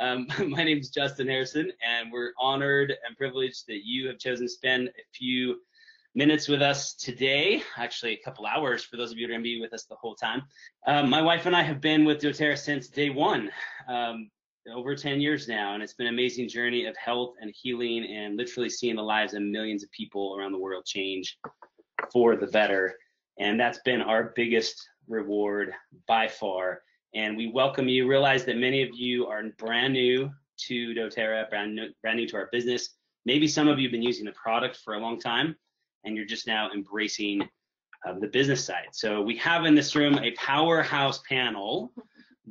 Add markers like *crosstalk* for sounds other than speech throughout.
Um, *laughs* my name is Justin Harrison, and we're honored and privileged that you have chosen to spend a few minutes with us today. Actually, a couple hours for those of you who are going to be with us the whole time. Um, my wife and I have been with doTERRA since day one, um, over 10 years now, and it's been an amazing journey of health and healing and literally seeing the lives of millions of people around the world change for the better. And that's been our biggest reward by far. And we welcome you. Realize that many of you are brand new to doTERRA, brand new, brand new to our business. Maybe some of you have been using the product for a long time and you're just now embracing uh, the business side. So we have in this room a powerhouse panel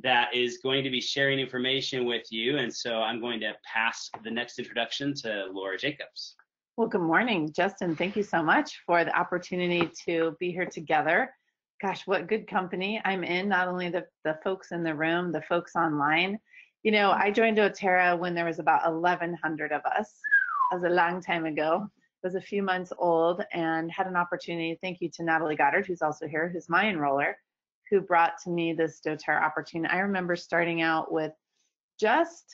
that is going to be sharing information with you. And so I'm going to pass the next introduction to Laura Jacobs. Well, good morning, Justin. Thank you so much for the opportunity to be here together. Gosh, what good company I'm in, not only the, the folks in the room, the folks online. You know, I joined doTERRA when there was about 1,100 of us. That was a long time ago was a few months old and had an opportunity. Thank you to Natalie Goddard, who's also here, who's my enroller, who brought to me this doTERRA opportunity. I remember starting out with just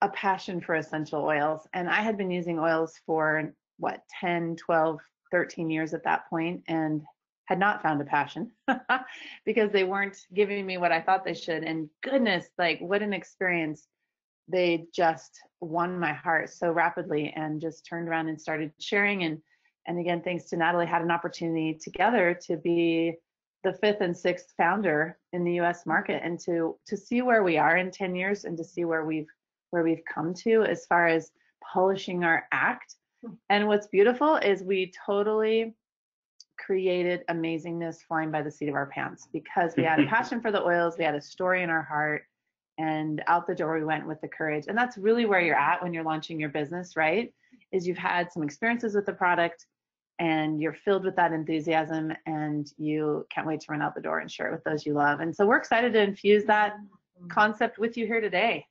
a passion for essential oils. And I had been using oils for what, 10, 12, 13 years at that point and had not found a passion *laughs* because they weren't giving me what I thought they should. And goodness, like what an experience. They just won my heart so rapidly and just turned around and started sharing. And and again thanks to Natalie had an opportunity together to be the fifth and sixth founder in the US market and to to see where we are in 10 years and to see where we've where we've come to as far as polishing our act. Hmm. And what's beautiful is we totally created amazingness flying by the seat of our pants because we had a *laughs* passion for the oils we had a story in our heart and out the door we went with the courage. And that's really where you're at when you're launching your business right? Is you've had some experiences with the product and you're filled with that enthusiasm and you can't wait to run out the door and share it with those you love. And so we're excited to infuse that concept with you here today.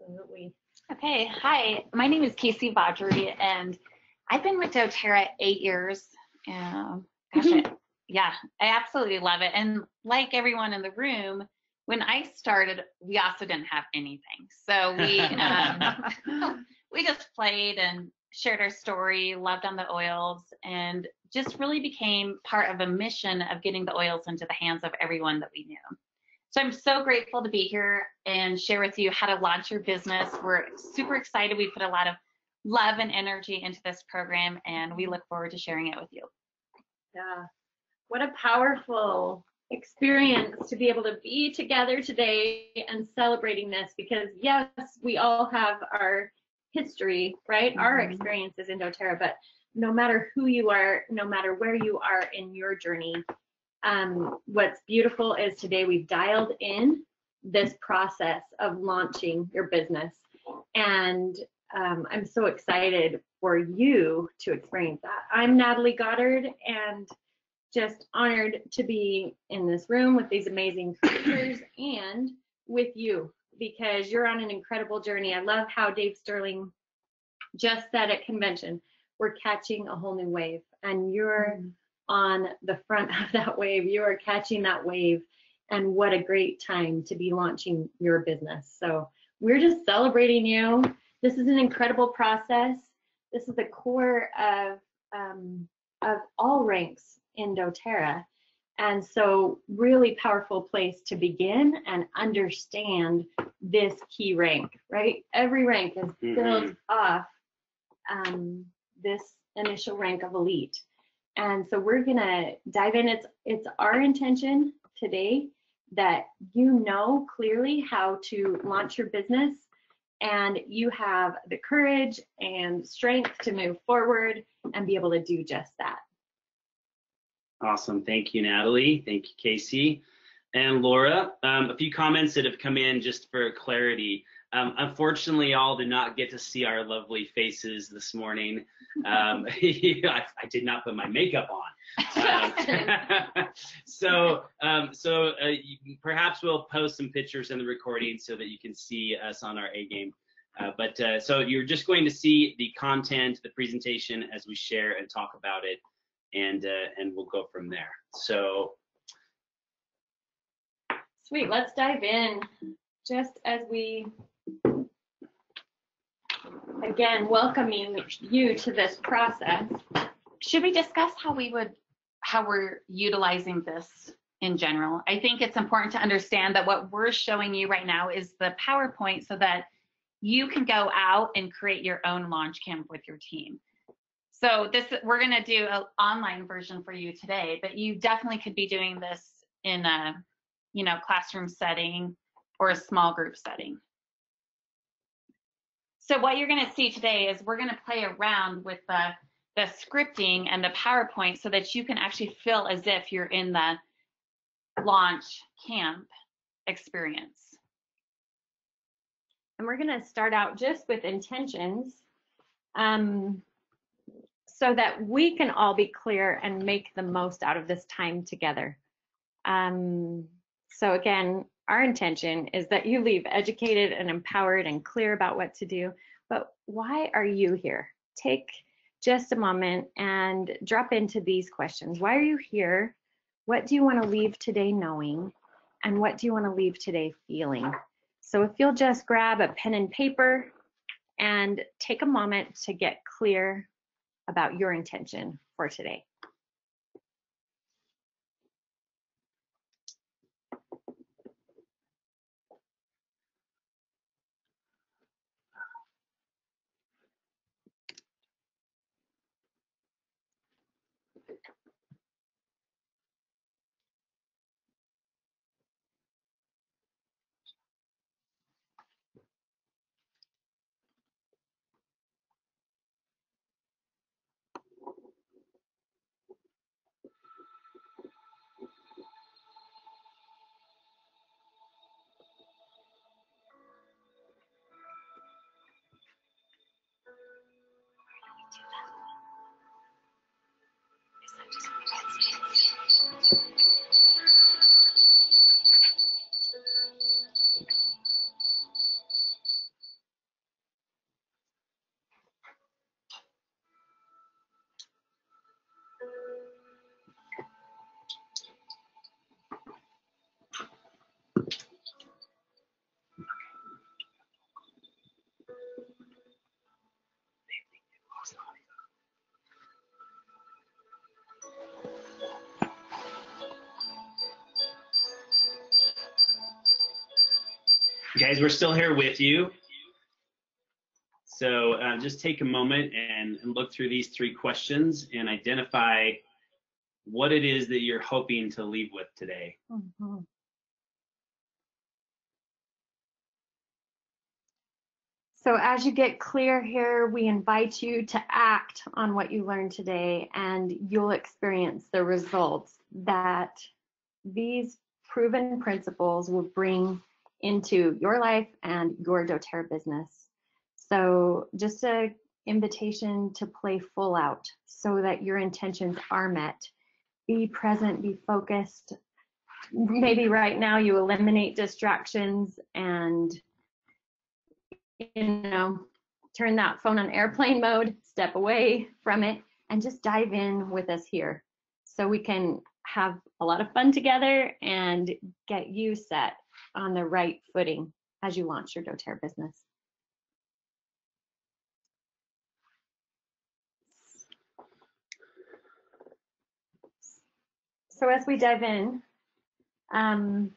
Absolutely. Okay hi. My name is casey Vaudry, and i've been with doterra eight years um, gosh, yeah, I absolutely love it. And like everyone in the room, when I started, we also didn't have anything. So we um, *laughs* we just played and shared our story, loved on the oils, and just really became part of a mission of getting the oils into the hands of everyone that we knew. So I'm so grateful to be here and share with you how to launch your business. We're super excited. We put a lot of love and energy into this program, and we look forward to sharing it with you. Yeah, what a powerful experience to be able to be together today and celebrating this because yes, we all have our history, right? Mm-hmm. Our experiences in doTERRA, but no matter who you are, no matter where you are in your journey, um, what's beautiful is today we've dialed in this process of launching your business. And um, I'm so excited for you to experience that. I'm Natalie Goddard, and just honored to be in this room with these amazing creators and with you because you're on an incredible journey. I love how Dave Stirling just said at convention, we're catching a whole new wave and you're mm-hmm. on the front *laughs* of that wave. You are catching that wave and what a great time to be launching your business. So we're just celebrating you. This is an incredible process. This is the core of um, of all ranks in doTERRA. And so really powerful place to begin and understand this key rank, right? Every rank is mm-hmm. built mm -hmm. off um, this initial rank of elite. And so we're gonna dive in. It's, it's our intention today that you know clearly how to launch your business and you have the courage and strength to move forward and be able to do just that. Awesome. Thank you, Natalie. Thank you, Casey. And Laura, um, a few comments that have come in just for clarity. Um, unfortunately, y'all did not get to see our lovely faces this morning. Um, *laughs* I, I, did not put my makeup on. Um, *laughs* so, um, so uh, perhaps we'll post some pictures in the recording so that you can see us on our A game. Uh, but uh, so you're just going to see the content, the presentation as we share and talk about it and uh, and we'll go from there. So sweet, let's dive in. just as we again welcoming you to this process. Should we discuss how we would, how we're utilizing this in general? I think it's important to understand that what we're showing you right now is the PowerPoint so that you can go out and create your own launch camp with your team. So this, we're gonna do an online version for you today, but you definitely could be doing this in a, you know, classroom setting or a small group setting. So what you're gonna see today is we're gonna play around with the, the scripting and the PowerPoint so that you can actually feel as if you're in the launch camp experience. And we're going to start out just with intentions um, so that we can all be clear and make the most out of this time together. Um, so again, our intention is that you leave educated and empowered and clear about what to do. But why are you here? Take just a moment and drop into these questions. Why are you here? What do you want to leave today knowing? And what do you want to leave today feeling? So if you'll just grab a pen and paper and take a moment to get clear about your intention for today. Guys, we're still here with you. So uh, just take a moment and, and look through these three questions and identify what it is that you're hoping to leave with today. Mhm. So as you get clear here, we invite you to act on what you learned today and you'll experience the results that these proven principles will bring into your life and your doTERRA business. So just a invitation to play full out so that your intentions are met. Be present, be focused. Maybe right now you eliminate distractions and you know, turn that phone on airplane mode, step away from it, and just dive in with us here so we can have a lot of fun together and get you set on the right footing as you launch your doTERRA business. So as we dive in, um,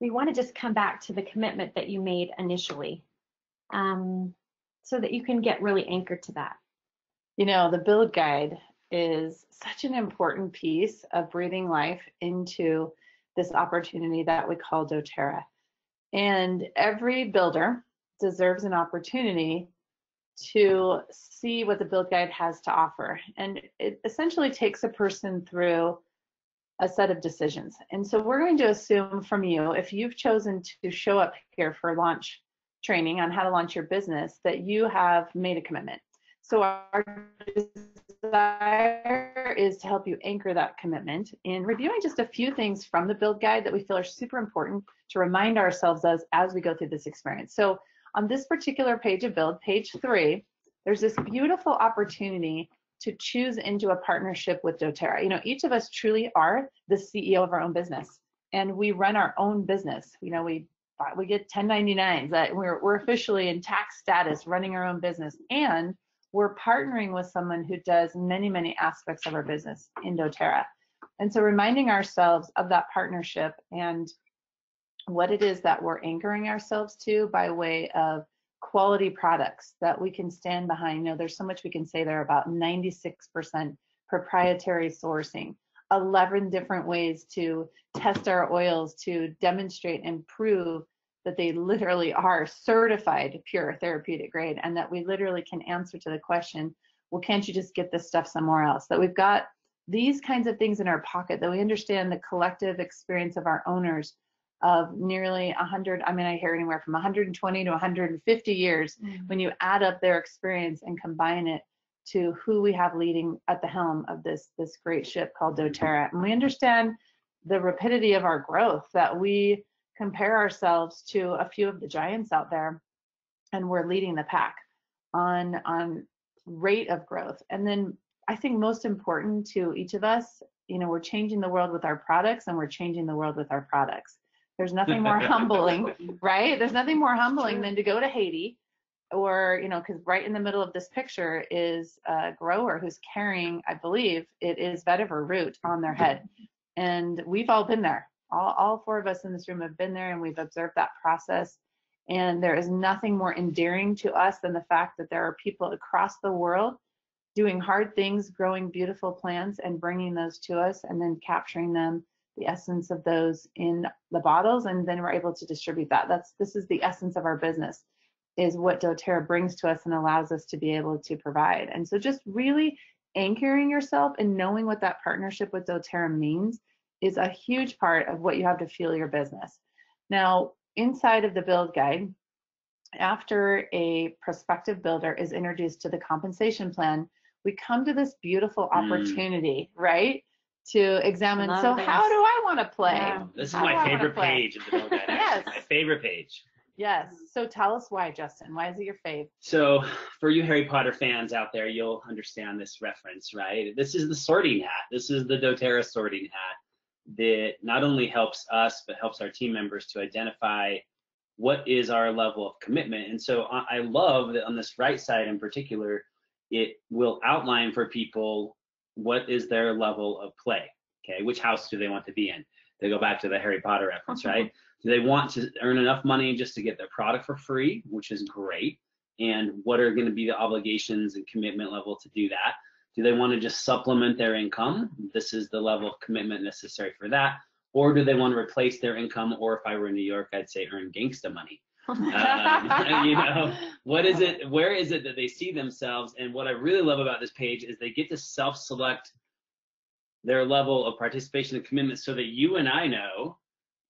we want to just come back to the commitment that you made initially um, so that you can get really anchored to that. You know, the build guide is such an important piece of breathing life into this opportunity that we call doTERRA. And every builder deserves an opportunity to see what the build guide has to offer. And it essentially takes a person through a set of decisions. And so we're going to assume from you, if you've chosen to show up here for launch training on how to launch your business, that you have made a commitment. So our desire is to help you anchor that commitment in reviewing just a few things from the build guide that we feel are super important to remind ourselves as as we go through this experience. So on this particular page of build, page three, there's this beautiful opportunity to choose into a partnership with doTERRA. You know, each of us truly are the CEO of our own business and we run our own business. You know, we uh, we get 1099s that we're, we're officially in tax status running our own business and we're partnering with someone who does many many aspects of our business in doterra and so reminding ourselves of that partnership and what it is that we're anchoring ourselves to by way of quality products that we can stand behind. You know, there's so much we can say there about 96% proprietary sourcing, 11 different ways to test our oils to demonstrate and prove that they literally are certified pure therapeutic grade and that we literally can answer to the question, well, can't you just get this stuff somewhere else? That we've got these kinds of things in our pocket, that we understand the collective experience of our owners of nearly 100 i mean i hear anywhere from 120 to 150 years mm-hmm. when you add up their experience and combine it to who we have leading at the helm of this this great ship called doterra and we understand the rapidity of our growth that we compare ourselves to a few of the giants out there and we're leading the pack on on rate of growth and then i think most important to each of us you know we're changing the world with our products and we're changing the world with our products there's nothing more *laughs* humbling, right? There's nothing more humbling than to go to Haiti or, you know, because right in the middle of this picture is a grower who's carrying, I believe it is vetiver root on their head. And we've all been there. All, all four of us in this room have been there and we've observed that process. And there is nothing more endearing to us than the fact that there are people across the world doing hard things, growing beautiful plants and bringing those to us and then capturing them the essence of those in the bottles and then we're able to distribute that that's this is the essence of our business is what doterra brings to us and allows us to be able to provide and so just really anchoring yourself and knowing what that partnership with doterra means is a huge part of what you have to fuel your business now inside of the build guide after a prospective builder is introduced to the compensation plan we come to this beautiful mm. opportunity mm. right to examine. So this. how do I want to play? Yeah. This is how my favorite page of the Build Guide. yes. My favorite page. Yes. So tell us why, Justin. Why is it your fave? So for you Harry Potter fans out there, you'll understand this reference, right? This is the sorting hat. This is the doTERRA sorting hat that not only helps us, but helps our team members to identify what is our level of commitment. And so I love that on this right side in particular, it will outline for people what is their level of play? Okay, which house do they want to be in? They go back to the Harry Potter reference, right? Mm-hmm. Do they want to earn enough money just to get their product for free, which is great? And what are going to be the obligations and commitment level to do that? Do they want to just supplement their income? This is the level of commitment necessary for that. Or do they want to replace their income? Or if I were in New York, I'd say earn gangsta money um, you know, *laughs* what is it? Where is it that they see themselves? And what I really love about this page is they get to self-select their level of participation and commitment, so that you and I know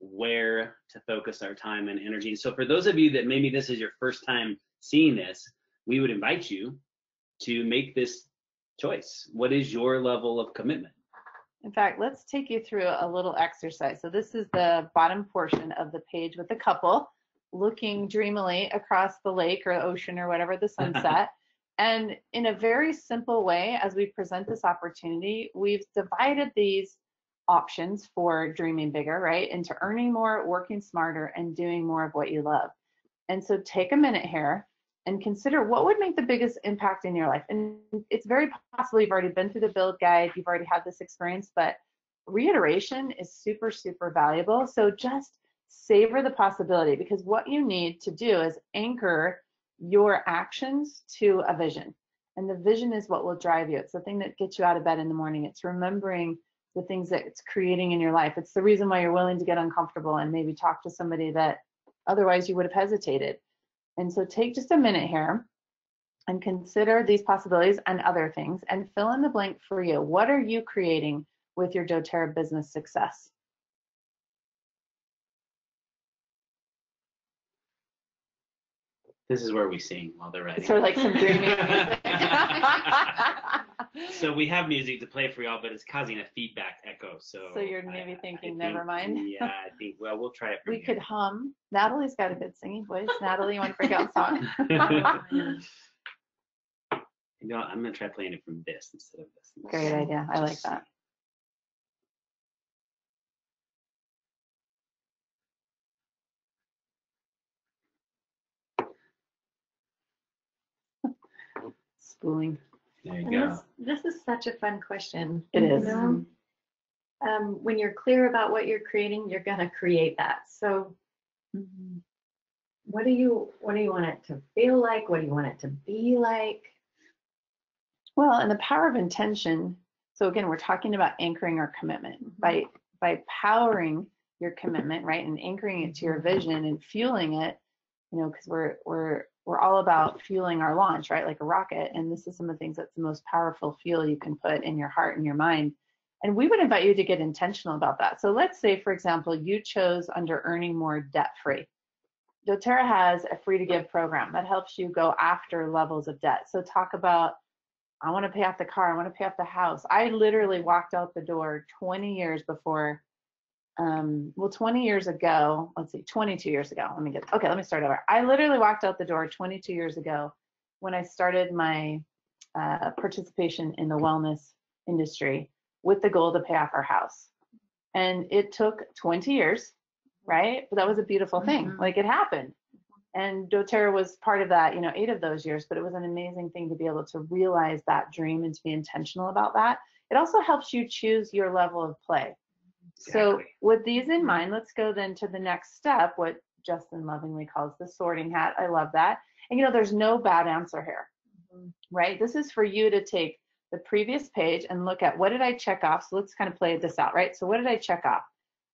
where to focus our time and energy. So for those of you that maybe this is your first time seeing this, we would invite you to make this choice. What is your level of commitment? In fact, let's take you through a little exercise. So this is the bottom portion of the page with the couple looking dreamily across the lake or ocean or whatever the *laughs* sunset. and in a very simple way, as we present this opportunity, we've divided these options for dreaming bigger, right, into earning more, working smarter, and doing more of what you love. And so take a minute here and consider what would make the biggest impact in your life. And it's very possible you've already been through the build guide, you've already had this experience, but reiteration is super, super valuable. So just savor the possibility because what you need to do is anchor your actions to a vision. And the vision is what will drive you. It's the thing that gets you out of bed in the morning. It's remembering the things that it's creating in your life. It's the reason why you're willing to get uncomfortable and maybe talk to somebody that otherwise you would have hesitated. And so take just a minute here and consider these possibilities and other things and fill in the blank for you. What are you creating with your doTERRA business success? This is where we sing while they're writing. Sort of like some *laughs* dreaming music. *laughs* *laughs* so we have music to play for y'all, but it's causing a feedback echo. So so you're maybe I, thinking, I never think, mind. yeah, I *laughs* think well we'll try it. we here. could hum. Natalie's got a good singing voice. Natalie, you want to break out song? *laughs* *laughs* you know, I'm gonna try playing it from this instead of this. Great idea. I like that. Spooling. There you And go. this, this is such a fun question. It you know? Um, when you're clear about what you're creating, you're gonna create that. So mm-hmm. what do you what do you want it to feel like? What do you want it to be like? Well, and the power of intention. So again, we're talking about anchoring our commitment mm-hmm. by by powering your commitment, right, and anchoring it to your mm-hmm. vision and fueling it. You know, because we're we're we're all about fueling our launch, right, like a rocket. And this is some of the things that's the most powerful fuel you can put in your heart and your mind. And we would invite you to get intentional about that. So let's say, for example, you chose under earning more debt free. doTERRA has a free to give program that helps you go after levels of debt. So talk about I want to pay off the car. I want to pay off the house. I literally walked out the door 20 years before, um, well, 20 years ago, let's see, 22 years ago. Let me get, okay, let me start over. I literally walked out the door 22 years ago when I started my uh, participation in the wellness industry with the goal to pay off our house. And it took 20 years, right? But that was a beautiful thing. Mhm. Like it happened and doterra was part of that you know eight of those years but it was an amazing thing to be able to realize that dream and to be intentional about that it also helps you choose your level of play so with these in mind let's go then to the next step what justin lovingly calls the sorting hat. I love that. And you know there's no bad answer here right? This is for you to take the previous page and look at what did i check off? So let's kind of play this out right? So what did i check off?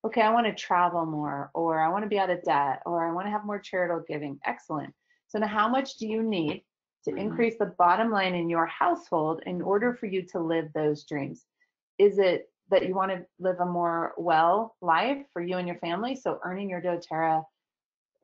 Okay, I want to travel more, or I want to be out of debt, or I want to have more charitable giving. Excellent. So now how much do you need to Mhm. increase the bottom line in your household in order for you to live those dreams? Is it that you want to live a more well life for you and your family? So earning your doTERRA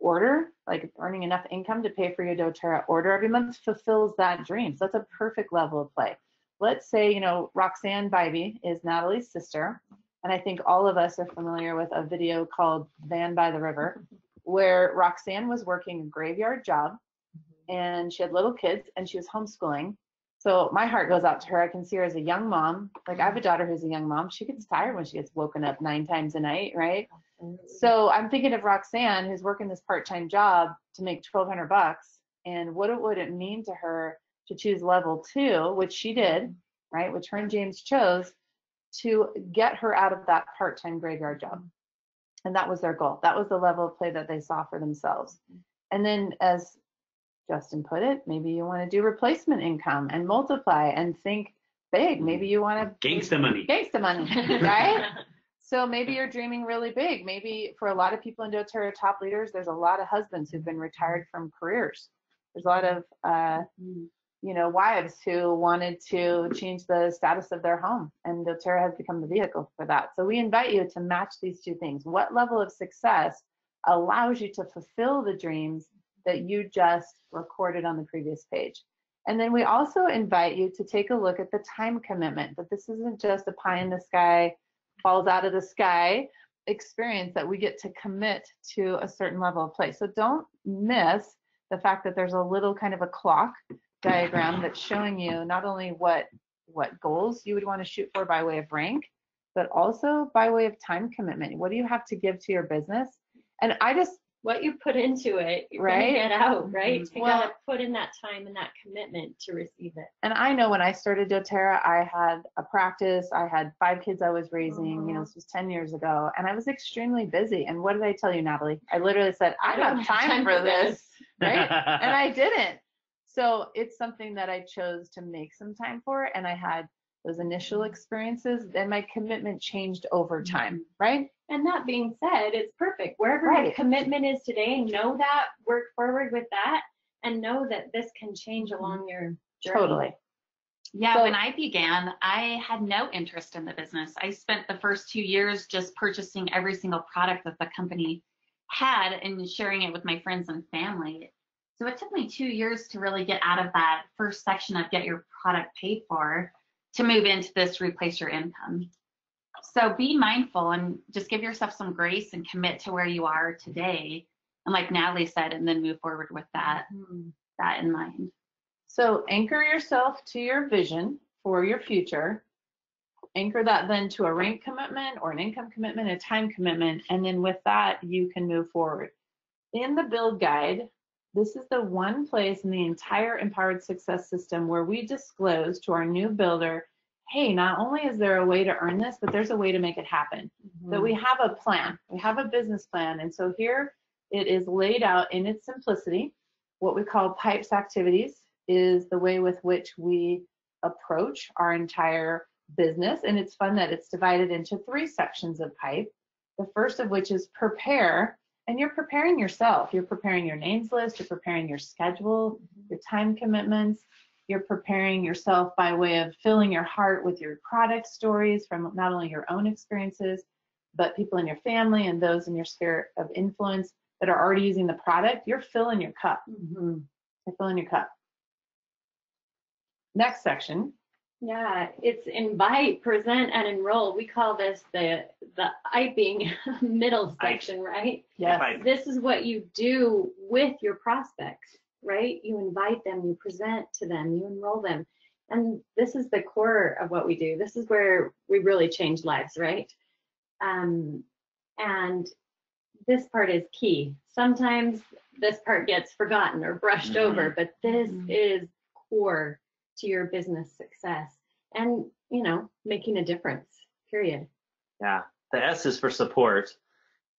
order, like earning enough income to pay for your doTERRA order every month fulfills that dream. So that's a perfect level of play. Let's say, you know, Roxanne Bybee is Natalie's sister. And I think all of us are familiar with a video called Van by the River, *laughs* where Roxanne was working a graveyard job mm-hmm. and she had little kids and she was homeschooling. So my heart goes out to her. I can see her as a young mom. Like I have a mm-hmm. daughter who's a young mom. She gets tired when she gets woken up nine times a night, right? So I'm thinking of Roxanne who's working this part-time job to make 1200 bucks and what it would it mean to her to choose level 2, which she did, right? Which her and James chose to get her out of that part-time graveyard job. Mm-hmm. And that was their goal. That was the level of play that they saw for themselves. Mm-hmm. And then as Justin put it, maybe you want to do replacement income and multiply and think big. Maybe you want to Gangsta money. gangsta money, *laughs* right? *laughs* So maybe you're dreaming really big. Maybe for a lot of people in doTERRA top leaders, there's a lot of husbands who've been retired from careers. There's a lot of uh, you know wives who wanted to change the status of their home, and doTERRA has become the vehicle for that. So we invite you to match these two things. What level of success allows you to fulfill the dreams that you just recorded on the previous page? And then we also invite you to take a look at the time commitment. That this isn't just a pie in the sky falls out of the sky experience that we get to commit to a certain level of play. So don't miss the fact that there's a little kind of a clock diagram that's showing you not only what what goals you would want to shoot for by way of rank, but also by way of time commitment. What do you have to give to your business? And I just what you put into it, you're Right? gonna get out, right? Mhm. You Well- gotta put in that time and that commitment to receive it. and I know when I started doTERRA, I had a practice. I had five kids I was raising. You know, this was 10 years ago, and I was extremely busy. And what did I tell you, Natalie? I literally said, I don't have time for *laughs* this, right? *laughs* and I didn't. So it's something that I chose to make some time for, and I had those initial experiences, then my commitment changed over mm-hmm. time, right? And that being said, it's perfect. Wherever your commitment is today, know that, work forward with that, and know that this can change mm-hmm. along your journey. Totally. Yeah, So- when I began, I had no interest in the business. I spent the first two years just purchasing every single product that the company had and sharing it with my friends and family. So it took me two years to really get out of that first section of get your product paid for to move into this replace your income. So be mindful and just give yourself some grace and commit to where you are today. And like Natalie said, and then move forward with that, hmm. that in mind. So anchor yourself to your vision for your future. Anchor that then to a rank commitment or an income commitment, a time commitment, and then with that you can move forward. In the build guide, This is the one place in the entire Empowered Success System where we disclose to our new builder, hey, not only is there a way to earn this, but there's a way to make it happen. Mm-hmm. That we have a plan, we have a business plan. And so here it is laid out in its simplicity. What we call PIPES activities is the way with which we approach our entire business. And it's fun that it's divided into three sections of PIPE. The first of which is prepare, and you're preparing yourself. You're preparing your names list, you're preparing your schedule, your time commitments. You're preparing yourself by way of filling your heart with your product stories from not only your own experiences, but people in your family and those in your sphere of influence that are already using the product. You're filling your cup. Mhm. You're filling your cup. Next section. Yeah, it's invite, present, and enroll. We call this the the IPing *laughs* middle section, right? Yes. Right. This is what you do with your prospects, right? You invite them, you present to them, you enroll them. And this is the core of what we do. This is where we really change lives, right? Um, and this part is key. Sometimes this part gets forgotten or brushed Mhm. over, but this Mhm. is core to your business success and, you know, making a difference, period. Yeah, the S is for support.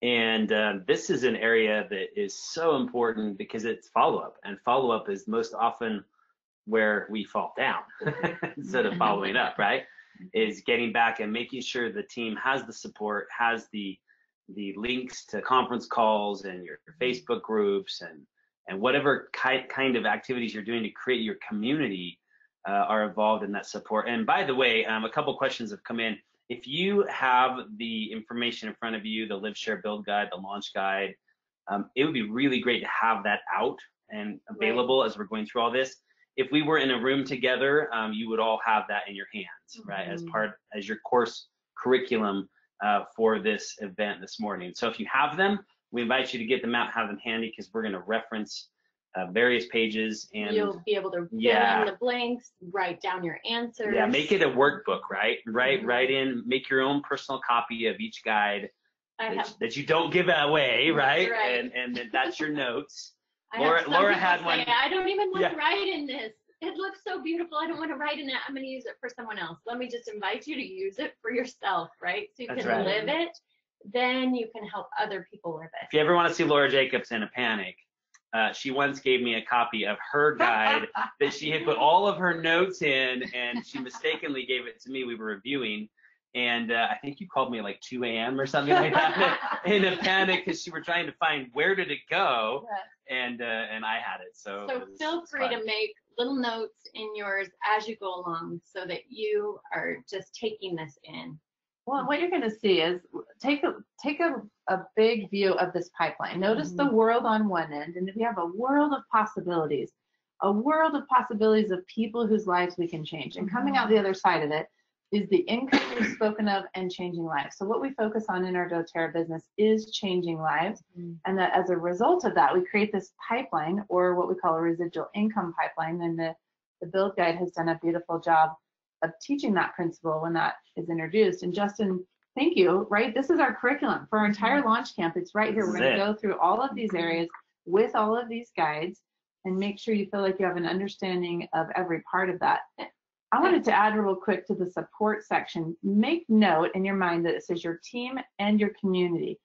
And um, this is an area that is so important because it's follow up, and follow up is most often where we fall down *laughs* instead of following up, right? Is getting back and making sure the team has the support, has the the links to conference calls and your Facebook groups and and whatever ki- kind of activities you're doing to create your community uh, are involved in that support. And by the way, um, a couple questions have come in. If you have the information in front of you, the Live Share Build Guide, the launch guide, um, it would be really great to have that out and available as we're going through all this. If we were in a room together, um, you would all have that in your hands, right, as Mhm. part as your course curriculum uh, for this event this morning. So if you have them, we invite you to get them out, have them handy, because we're going to reference uh, various pages and You'll be able to fill in the blanks, write down your answers. yeah, make it a workbook, right? Write Mhm. write in, make your own personal copy of each guide that, have, that you don't give away, right? Right. And and that's your notes. *laughs* Laura- Laura had say, one- I don't even want Yeah. to write in this. It looks so beautiful. I don't want to write in it. I'm going to use it for someone else. Let me just invite you to use it for yourself, right? So you That's can right. live it. Then you can help other people live it. If you ever want to see Laura Jacobs in a panic, uh, she once gave me a copy of her *laughs* guide that she had put all of her notes in, and she mistakenly gave it to me. We were reviewing, and uh, I think you called me like 2 a.m. or something like that *laughs* in a panic because you were trying to find where did it go, and uh, and I had it. So, So was- feel free to make little notes in yours as you go along so that you are just taking this in. Well, what you're going to see is take a take a, a big view of this pipeline. Notice the Mm-hmm. world on one end, and we have a world of possibilities, a world of possibilities of people whose lives we can change. And coming Mm-hmm. out the other side of it is the income we've spoken of and changing lives. So what we focus on in our doTERRA business is changing lives, and that as a result of that, we create this pipeline or what we call a residual income pipeline. And the the build guide has done a beautiful job of teaching that principle when that is introduced. And Justin, thank you, right? This is our curriculum for our entire launch camp. It's right here. We're going to go through all of these areas with all of these guides and make sure you feel like you have an understanding of every part of that. I wanted to add real quick to the support section. Make note in your mind that it says your team and your community.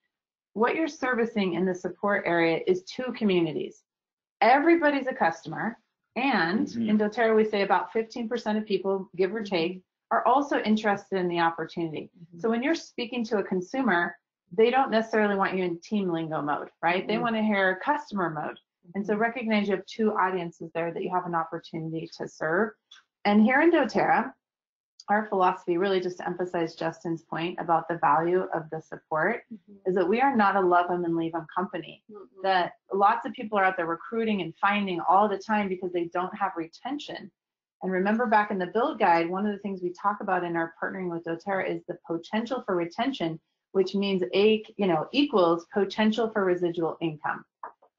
What you're servicing in the support area is two communities. Everybody's a customer, and Mhm. in doTERRA we say about 15% of people, give or take, are also interested in the opportunity. So when you're speaking to a consumer, they don't necessarily want you in team lingo mode, right? They Mhm. want to hear customer mode. And so recognize you have two audiences there that you have an opportunity to serve. And here in doTERRA, our philosophy, really just to emphasize Justin's point about the value of the support, is that we are not a love them and leave them company. Mhm. That lots of people are out there recruiting and finding all the time because they don't have retention. And remember back in the build guide, one of the things we talk about in our partnering with doTERRA is the potential for retention, which means a, you know, equals potential for residual income.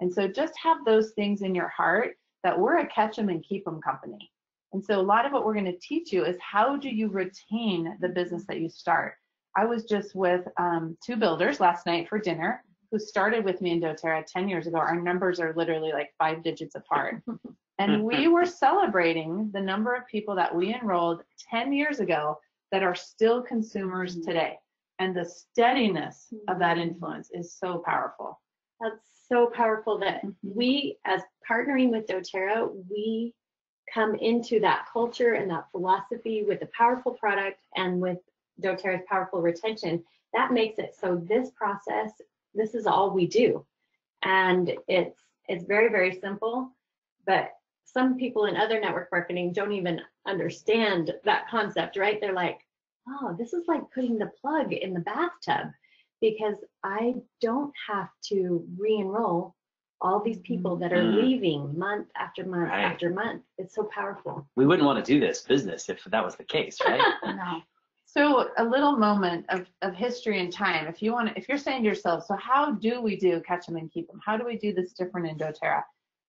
And so just have those things in your heart that we're a catch them and keep them company. And so a lot of what we're going to teach you is how do you retain the business that you start. I was just with um, two builders last night for dinner, who started with me in doTERRA 10 years ago, our numbers are literally like five digits apart. and we *laughs* were celebrating the number of people that we enrolled 10 years ago that are still consumers Mhm. today. And the steadiness of that Mhm. influence is so powerful. That's so powerful that Mhm. we, as partnering with doTERRA, we come into that culture and that philosophy with a powerful product and with doTERRA's powerful retention. That makes it so this process, this is all we do. And it's it's very, very simple, but some people in other network marketing don't even understand that concept, right? They're like, oh, this is like putting the plug in the bathtub because I don't have to re-enroll all these people that are Mhm. leaving month after month Right. after month. It's so powerful. We wouldn't want to do this business if that was the case, right? *laughs* No. So a little moment of, of history and time. If you want to, if you're saying to yourself, so how do we do catch them and keep them? How do we do this different in doTERRA?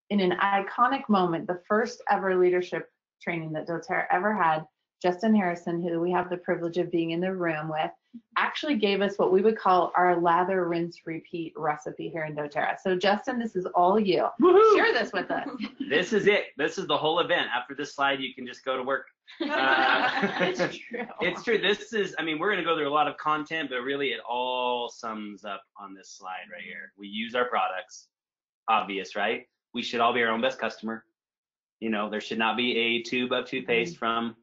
In an iconic moment, the first ever leadership training that doTERRA ever had, Justin Harrison, who we have the privilege of being in the room with, actually gave us what we would call our lather, rinse, repeat recipe here in doTERRA. So Justin, this is all you. Share this with us. *laughs* this is it. This is the whole event. After this slide, you can just go to work. *laughs* Uh, it's true. It's true. This is, I mean, we're going to go through a lot of content, but really it all sums up on this slide right here. We use our products. Obvious, right? We should all be our own best customer. You know, there should not be a tube of toothpaste from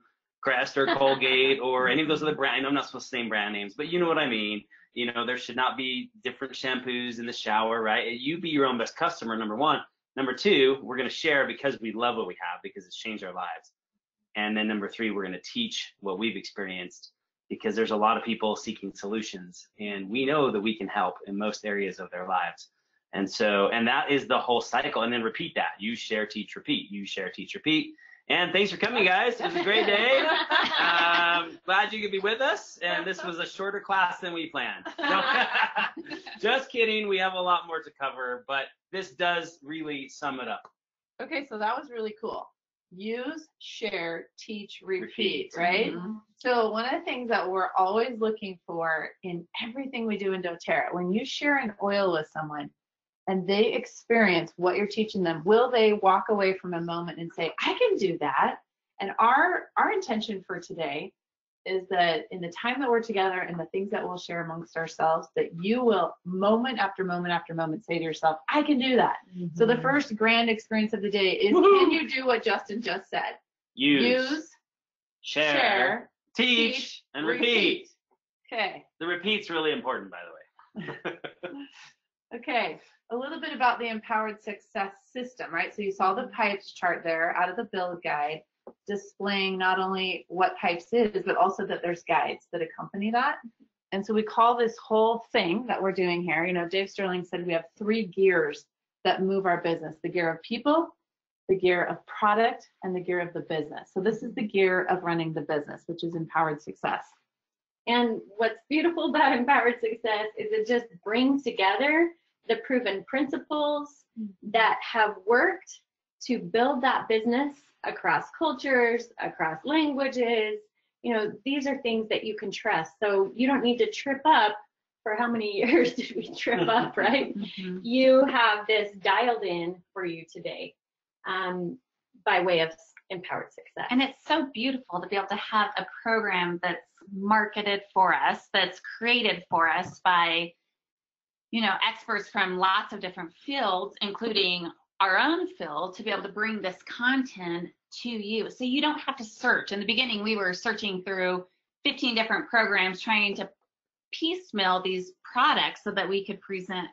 Crest or Colgate or any of those other brands. I'm not supposed to name brand names, but you know what I mean. You know, there should not be different shampoos in the shower, right? You be your own best customer, number one. Number two, we're going to share because we love what we have because it's changed our lives. And then number three, we're going to teach what we've experienced because there's a lot of people seeking solutions and we know that we can help in most areas of their lives. And so, and that is the whole cycle. And then repeat that. You share, teach, repeat. You share, teach, repeat. And thanks for coming, guys. It was a great day. Um, glad you could be with us. And this was a shorter class than we planned. *laughs* No, *laughs* just kidding. We have a lot more to cover, but this does really sum it up. Okay, so that was really cool. Use, share, teach, repeat, Repeat. right? Mhm. So one of the things that we're always looking for in everything we do in doTERRA, when you share an oil with someone and they experience what you're teaching them, will they walk away from a moment and say, I can do that? And our our intention for today is that in the time that we're together and the things that we'll share amongst ourselves, that you will moment after moment after moment say to yourself, I can do that. So the mm-hmm. first grand experience of the day is Woohoo! can you do what Justin just said? Use, Use, share, share, teach, teach, and repeat. Okay. The repeat's really important, by the way. *laughs* Okay. A little bit about the empowered success system, right? So you saw the pipes chart there out of the build guide displaying not only what pipes is, but also that there's guides that accompany that. And so we call this whole thing that we're doing here, you know, Dave Stirling said we have three gears that move our business the gear of people, the gear of product, and the gear of the business. So this is the gear of running the business, which is empowered success. And what's beautiful about empowered success is it just brings together the proven principles that have worked to build that business across cultures, across languages. You know, these are things that you can trust. So you don't need to trip up for how many *laughs* years did we trip up, *laughs* right? You have this dialed in for you today um, by way of empowered success. And it's so beautiful to be able to have a program that's marketed for us, that's created for us by, you know, experts from lots of different fields, including our own field, to be able to bring this content to you. So you don't have to search. In the beginning, we were searching through 15 different programs trying to piecemeal these products so that we could present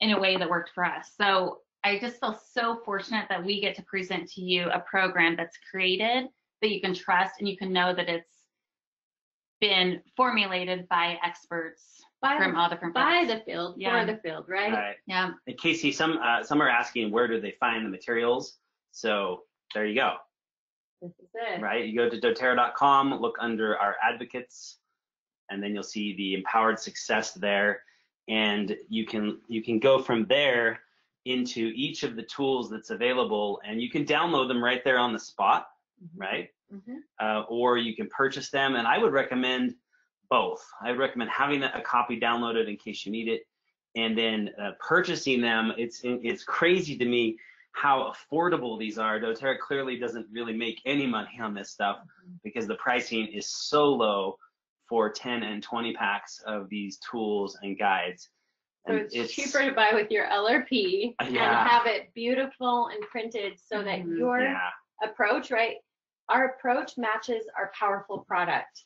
in a way that worked for us. So I just feel so fortunate that we get to present to you a program that's created that you can trust and you can know that it's been formulated by experts by, from all different by fields. the field, Yeah. for the field, right? Right. Yeah. And Casey, some uh, some are asking where do they find the materials? So there you go. This is it. Right. You go to doTERRA.com, look under our advocates, and then you'll see the empowered success there. And you can you can go from there into each of the tools that's available, and you can download them right there on the spot, right? Mhm. uh, or you can purchase them. And I would recommend both. I would recommend having a copy downloaded in case you need it, and then uh, purchasing them, it's it's crazy to me how affordable these are. doTERRA clearly doesn't really make any money on this stuff because the pricing is so low for 10 and 20 packs of these tools and guides. So And it's, cheaper to buy with your LRP and have it beautiful and printed so that Mhm. your Yeah, approach, right? Our approach matches our powerful product.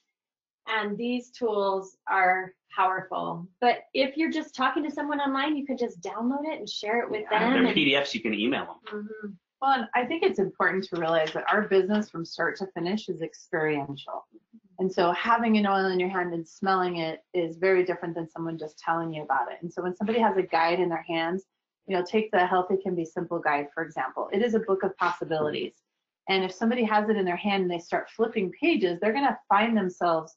And these tools are powerful. But if you're just talking to someone online, you can just download it and share it with them. they're and- PDFs. You can email them. Mhm. Well, and I think it's important to realize that our business from start to finish is experiential. And so having an oil in your hand and smelling it is very different than someone just telling you about it. And so when somebody has a guide in their hands, you know, take the Healthy Can Be Simple guide, for example. It is a book of possibilities. And if somebody has it in their hand and they start flipping pages, they're going to find themselves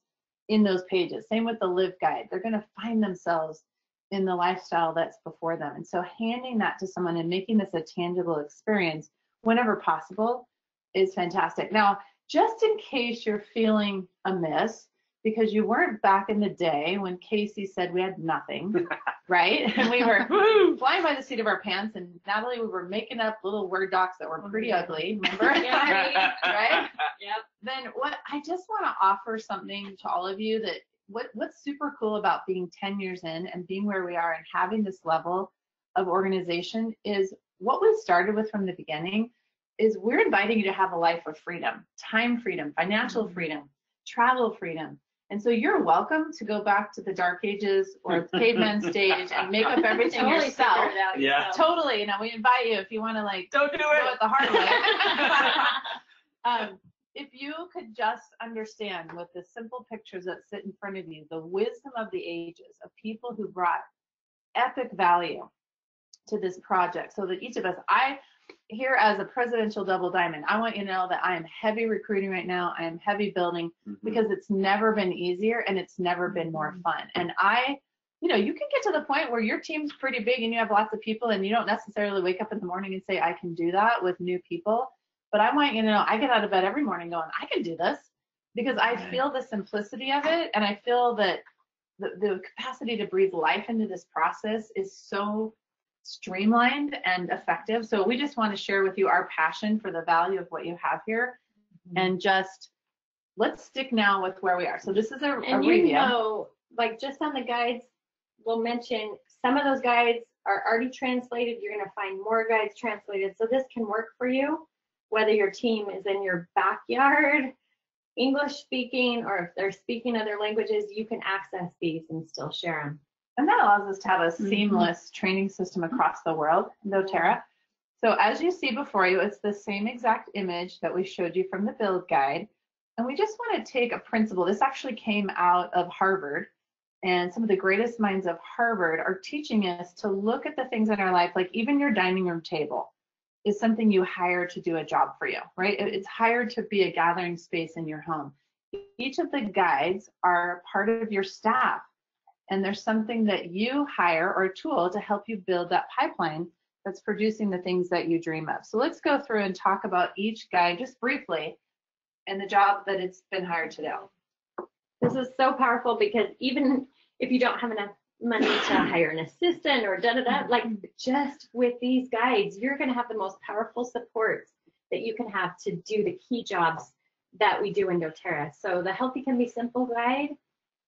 in those pages. Same with the Live guide. They're going to find themselves in the lifestyle that's before them. And so handing that to someone and making this a tangible experience whenever possible is fantastic. Now, just in case you're feeling amiss because you weren't back in the day when Casey said we had nothing, *laughs* right? *laughs* And we were *laughs* flying by the seat of our pants, and Natalie, we were making up little Word docs that were oh, pretty ugly, remember? Yeah. right? Yep. then what I just want to offer something to all of you that what what's super cool about being 10 years in and being where we are and having this level of organization is what we started with from the beginning is we're inviting you to have a life of freedom, time freedom, financial mm-hmm. freedom, travel freedom. And so you're welcome to go back to the dark ages or the caveman *laughs* stage and make up everything Totally yourself. out Yeah. yourself. Totally. You know, we invite you if you want to like Don't do go it the hard way. *laughs* um, if you could just understand with the simple pictures that sit in front of you, the wisdom of the ages of people who brought epic value to this project, so that each of us, I here as a presidential double diamond, I want you to know that I am heavy recruiting right now. I am heavy building Mhm. because it's never been easier and it's never been more fun. And I, you know, you can get to the point where your team's pretty big and you have lots of people and you don't necessarily wake up in the morning and say, I can do that with new people. But I want you to know I get out of bed every morning going, I can do this because I Right. feel the simplicity of it and I feel that the, the capacity to breathe life into this process is so streamlined and effective. So we just want to share with you our passion for the value of what you have here mm-hmm. and just let's stick now with where we are. So this is a, a And you review. know, like just on the guides, we'll mention some of those guides are already translated. You're going to find more guides translated. So this can work for you, whether your team is in your backyard, English speaking, or if they're speaking other languages, you can access these and still share them. And that allows us to have a Mhm. seamless training system across the world, doTERRA. So as you see before you, it's the same exact image that we showed you from the build guide. And we just want to take a principle. This actually came out of Harvard. And some of the greatest minds of Harvard are teaching us to look at the things in our life, like even your dining room table is something you hire to do a job for you, right? It's hired to be a gathering space in your home. Each of the guides are part of your staff and there's something that you hire or a tool to help you build that pipeline that's producing the things that you dream of. So let's go through and talk about each guide just briefly and the job that it's been hired to do. This is so powerful because even if you don't have enough money to hire an assistant or da da da, like just with these guides, you're going to have the most powerful support that you can have to do the key jobs that we do in doTERRA. So the Healthy Can Be Simple guide,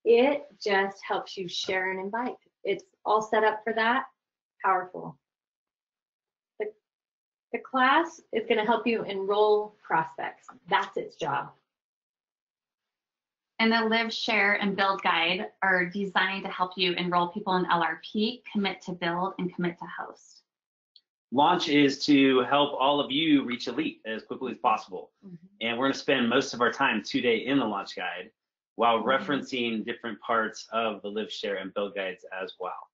it just helps you share and invite. It's all set up for that. Powerful. The, the class is going to help you enroll prospects. That's its job. And the Live, Share, and Build guide are designed to help you enroll people in LRP, commit to build, and commit to host. Launch is to help all of you reach elite as quickly as possible. Mm-hmm. And we're going to spend most of our time today in the launch guide while Mhm. referencing different parts of the live, share, and build guides as well.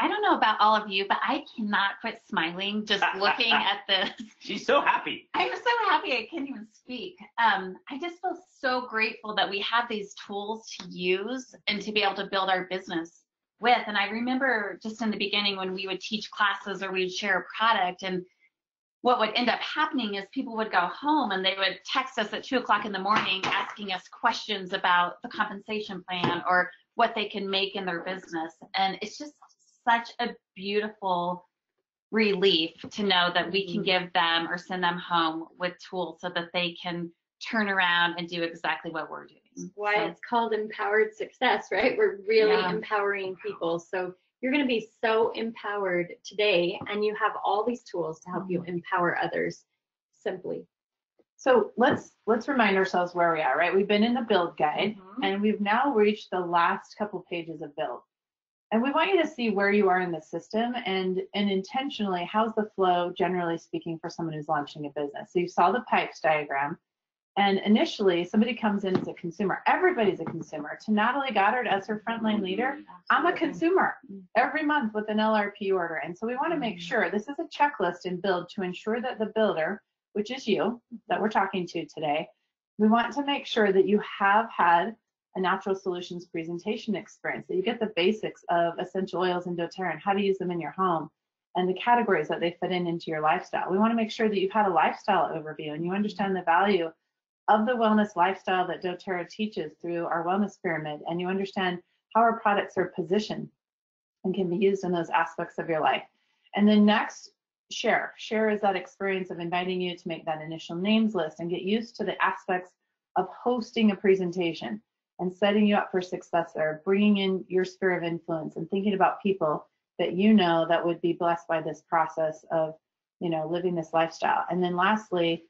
I don't know about all of you, but I cannot quit smiling just looking *laughs* at this. She's so happy. I'm so happy I can't even speak. Um, I just feel so grateful that we have these tools to use and to be able to build our business with. And I remember just in the beginning when we would teach classes or we would share a product and what would end up happening is people would go home and they would text us at two o'clock in the morning asking us questions about the compensation plan or what they can make in their business. And it's just such a beautiful relief to know that we can Mhm. give them or send them home with tools so that they can turn around and do exactly what we're doing. why So- it's called empowered success, right? We're really Yeah. empowering people. So you're going to be so empowered today, and you have all these tools to help you Mm-hmm. empower others simply. So let's let's remind ourselves where we are, right? We've been in the build guide Mhm. and we've now reached the last couple pages of build. And we want you to see where you are in the system and and intentionally how's the flow generally speaking for someone who's launching a business. So you saw the pipes diagram and initially somebody comes in as a consumer. Everybody's a consumer. To Natalie Goddard as her frontline leader, I'm a consumer every month with an LRP order. And so we want to make Mhm. sure this is a checklist in build to ensure that the builder, which is you that we're talking to today, we want to make sure that you have had a natural solutions presentation experience, that you get the basics of essential oils and doTERRA and how to use them in your home and the categories that they fit in into your lifestyle. We want to make sure that you've had a lifestyle overview and you understand the value of the wellness lifestyle that doTERRA teaches through our wellness pyramid and you understand how our products are positioned and can be used in those aspects of your life. And then next, share. Share is that experience of inviting you to make that initial names list and get used to the aspects of hosting a presentation and setting you up for success there, bringing in your sphere of influence and thinking about people that you know that would be blessed by this process of, you know, living this lifestyle. And then lastly,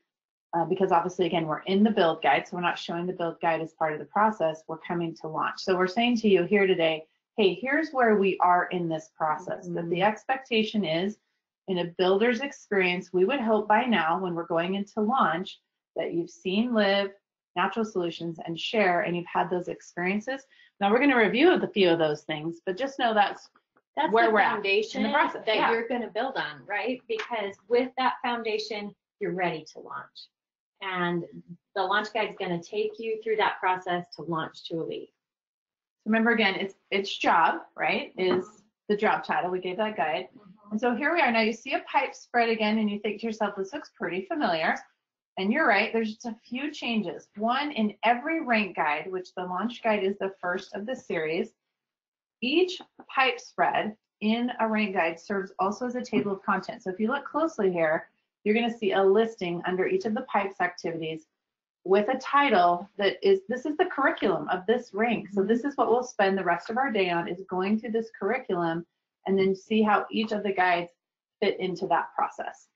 uh, because obviously again we're in the build guide so we're not showing the build guide as part of the process we're coming to launch so we're saying to you here today hey here's where we are in this process that the expectation is in a builder's experience we would hope by now when we're going into launch that you've seen live natural solutions and share and you've had those experiences now we're going to review a few of those things but just know that's That's Where the foundation in the process, that yeah. you're going to build on, right? Because with that foundation, you're ready to launch. And the launch guide is going to take you through that process to launch to Elite. So remember again it's it's job right is mm-hmm. the job title we gave that guide mm-hmm. And so here we are. Now you see a pipe spread again, and you think to yourself, this looks pretty familiar. And you're right, there's just a few changes. One, in every rank guide, which the launch guide is the first of the series, each pipe spread in a rank guide serves also as a table of contents. So if you look closely here, you're going to see a listing under each of the pipes activities with a title that is this is the curriculum of this rank. So mm-hmm. this is what we'll spend the rest of our day on is going through this curriculum and then see how each of the guides fit into that process.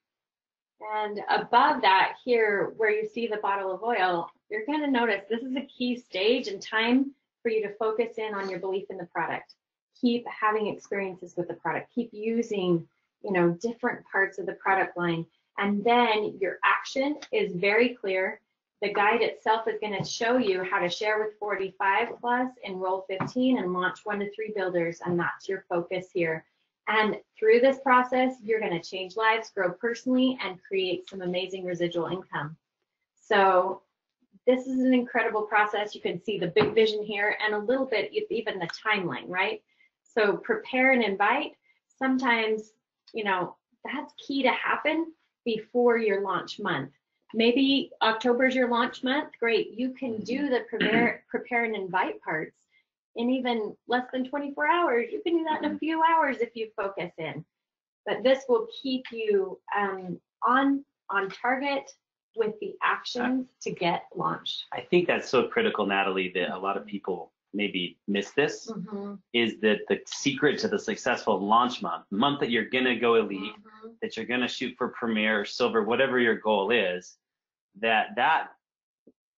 And above that, here where you see the bottle of oil, you're going to notice this is a key stage and time for you to focus in on your belief in the product. Keep having experiences with the product. Keep using, you know, different parts of the product line. And then your action is very clear. The guide itself is going to show you how to share with 45 plus, enroll 15, and launch one to three builders. And that's your focus here. And through this process, you're going to change lives, grow personally, and create some amazing residual income. So this is an incredible process. You can see the big vision here and a little bit even the timeline, right? So prepare and invite. Sometimes, you know, that's key to happen before your launch month. Maybe October is your launch month. Great. You can do the mm-hmm. prepare, prepare and invite parts in even less than 24 hours. You can do that in a mm-hmm. few hours if you focus in. But this will keep you um, on on target with the actions to get launched. I think that's so critical, Natalie, that a lot of mm-hmm. people maybe miss this. Mm-hmm. Is that the secret to the successful launch month, month that you're gonna go elite, mm-hmm. that you're gonna shoot for premier silver, whatever your goal is, that that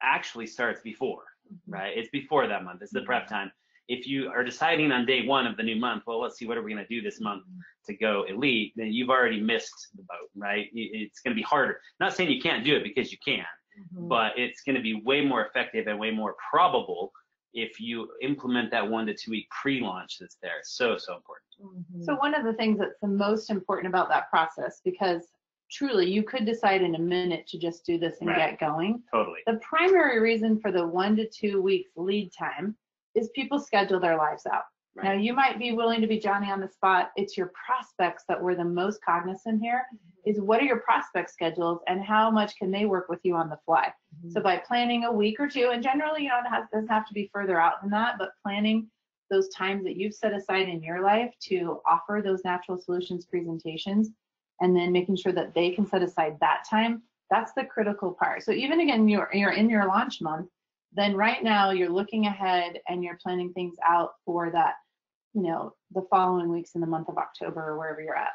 actually starts before, mm-hmm. right? It's before that month. It's the prep time. If you are deciding on day one of the new month, well, let's see what are we gonna do this month mm-hmm. to go elite, then you've already missed the boat, right? It's gonna be harder. Not saying you can't do it because you can, but it's going to be way more effective and way more probable if you implement that one to two week pre-launch that's there. So so important. Mm-hmm. So one of the things that's the most important about that process, because truly you could decide in a minute to just do this and Right. get going. Totally. The primary reason for the one to two weeks lead time is people schedule their lives out. Now you might be willing to be Johnny on the spot. It's your prospects that we're the most cognizant here. Mm-hmm. Is what are your prospect schedules and how much can they work with you on the fly? Mm-hmm. So by planning a week or two, and generally, you know, it has, doesn't have to be further out than that, but planning those times that you've set aside in your life to offer those natural solutions presentations and then making sure that they can set aside that time that's the critical part so even again you're you're in your launch month then right now you're looking ahead and you're planning things out for that you know the following weeks in the month of october or wherever you're at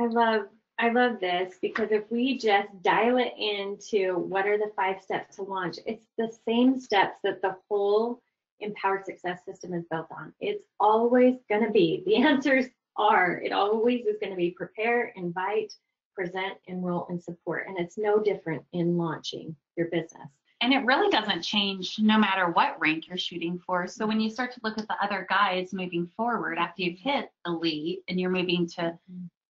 I love I love this because if we just dial it into what are the five steps to launch, it's the same steps that the whole empowered success system is built on. It's always going to be *laughs* the answers are it always is going to be prepare, invite, present, enroll, and support. And it's no different in launching your business. And it really doesn't change no matter what rank you're shooting for. So when you start to look at the other guys moving forward after you've hit elite and you're moving to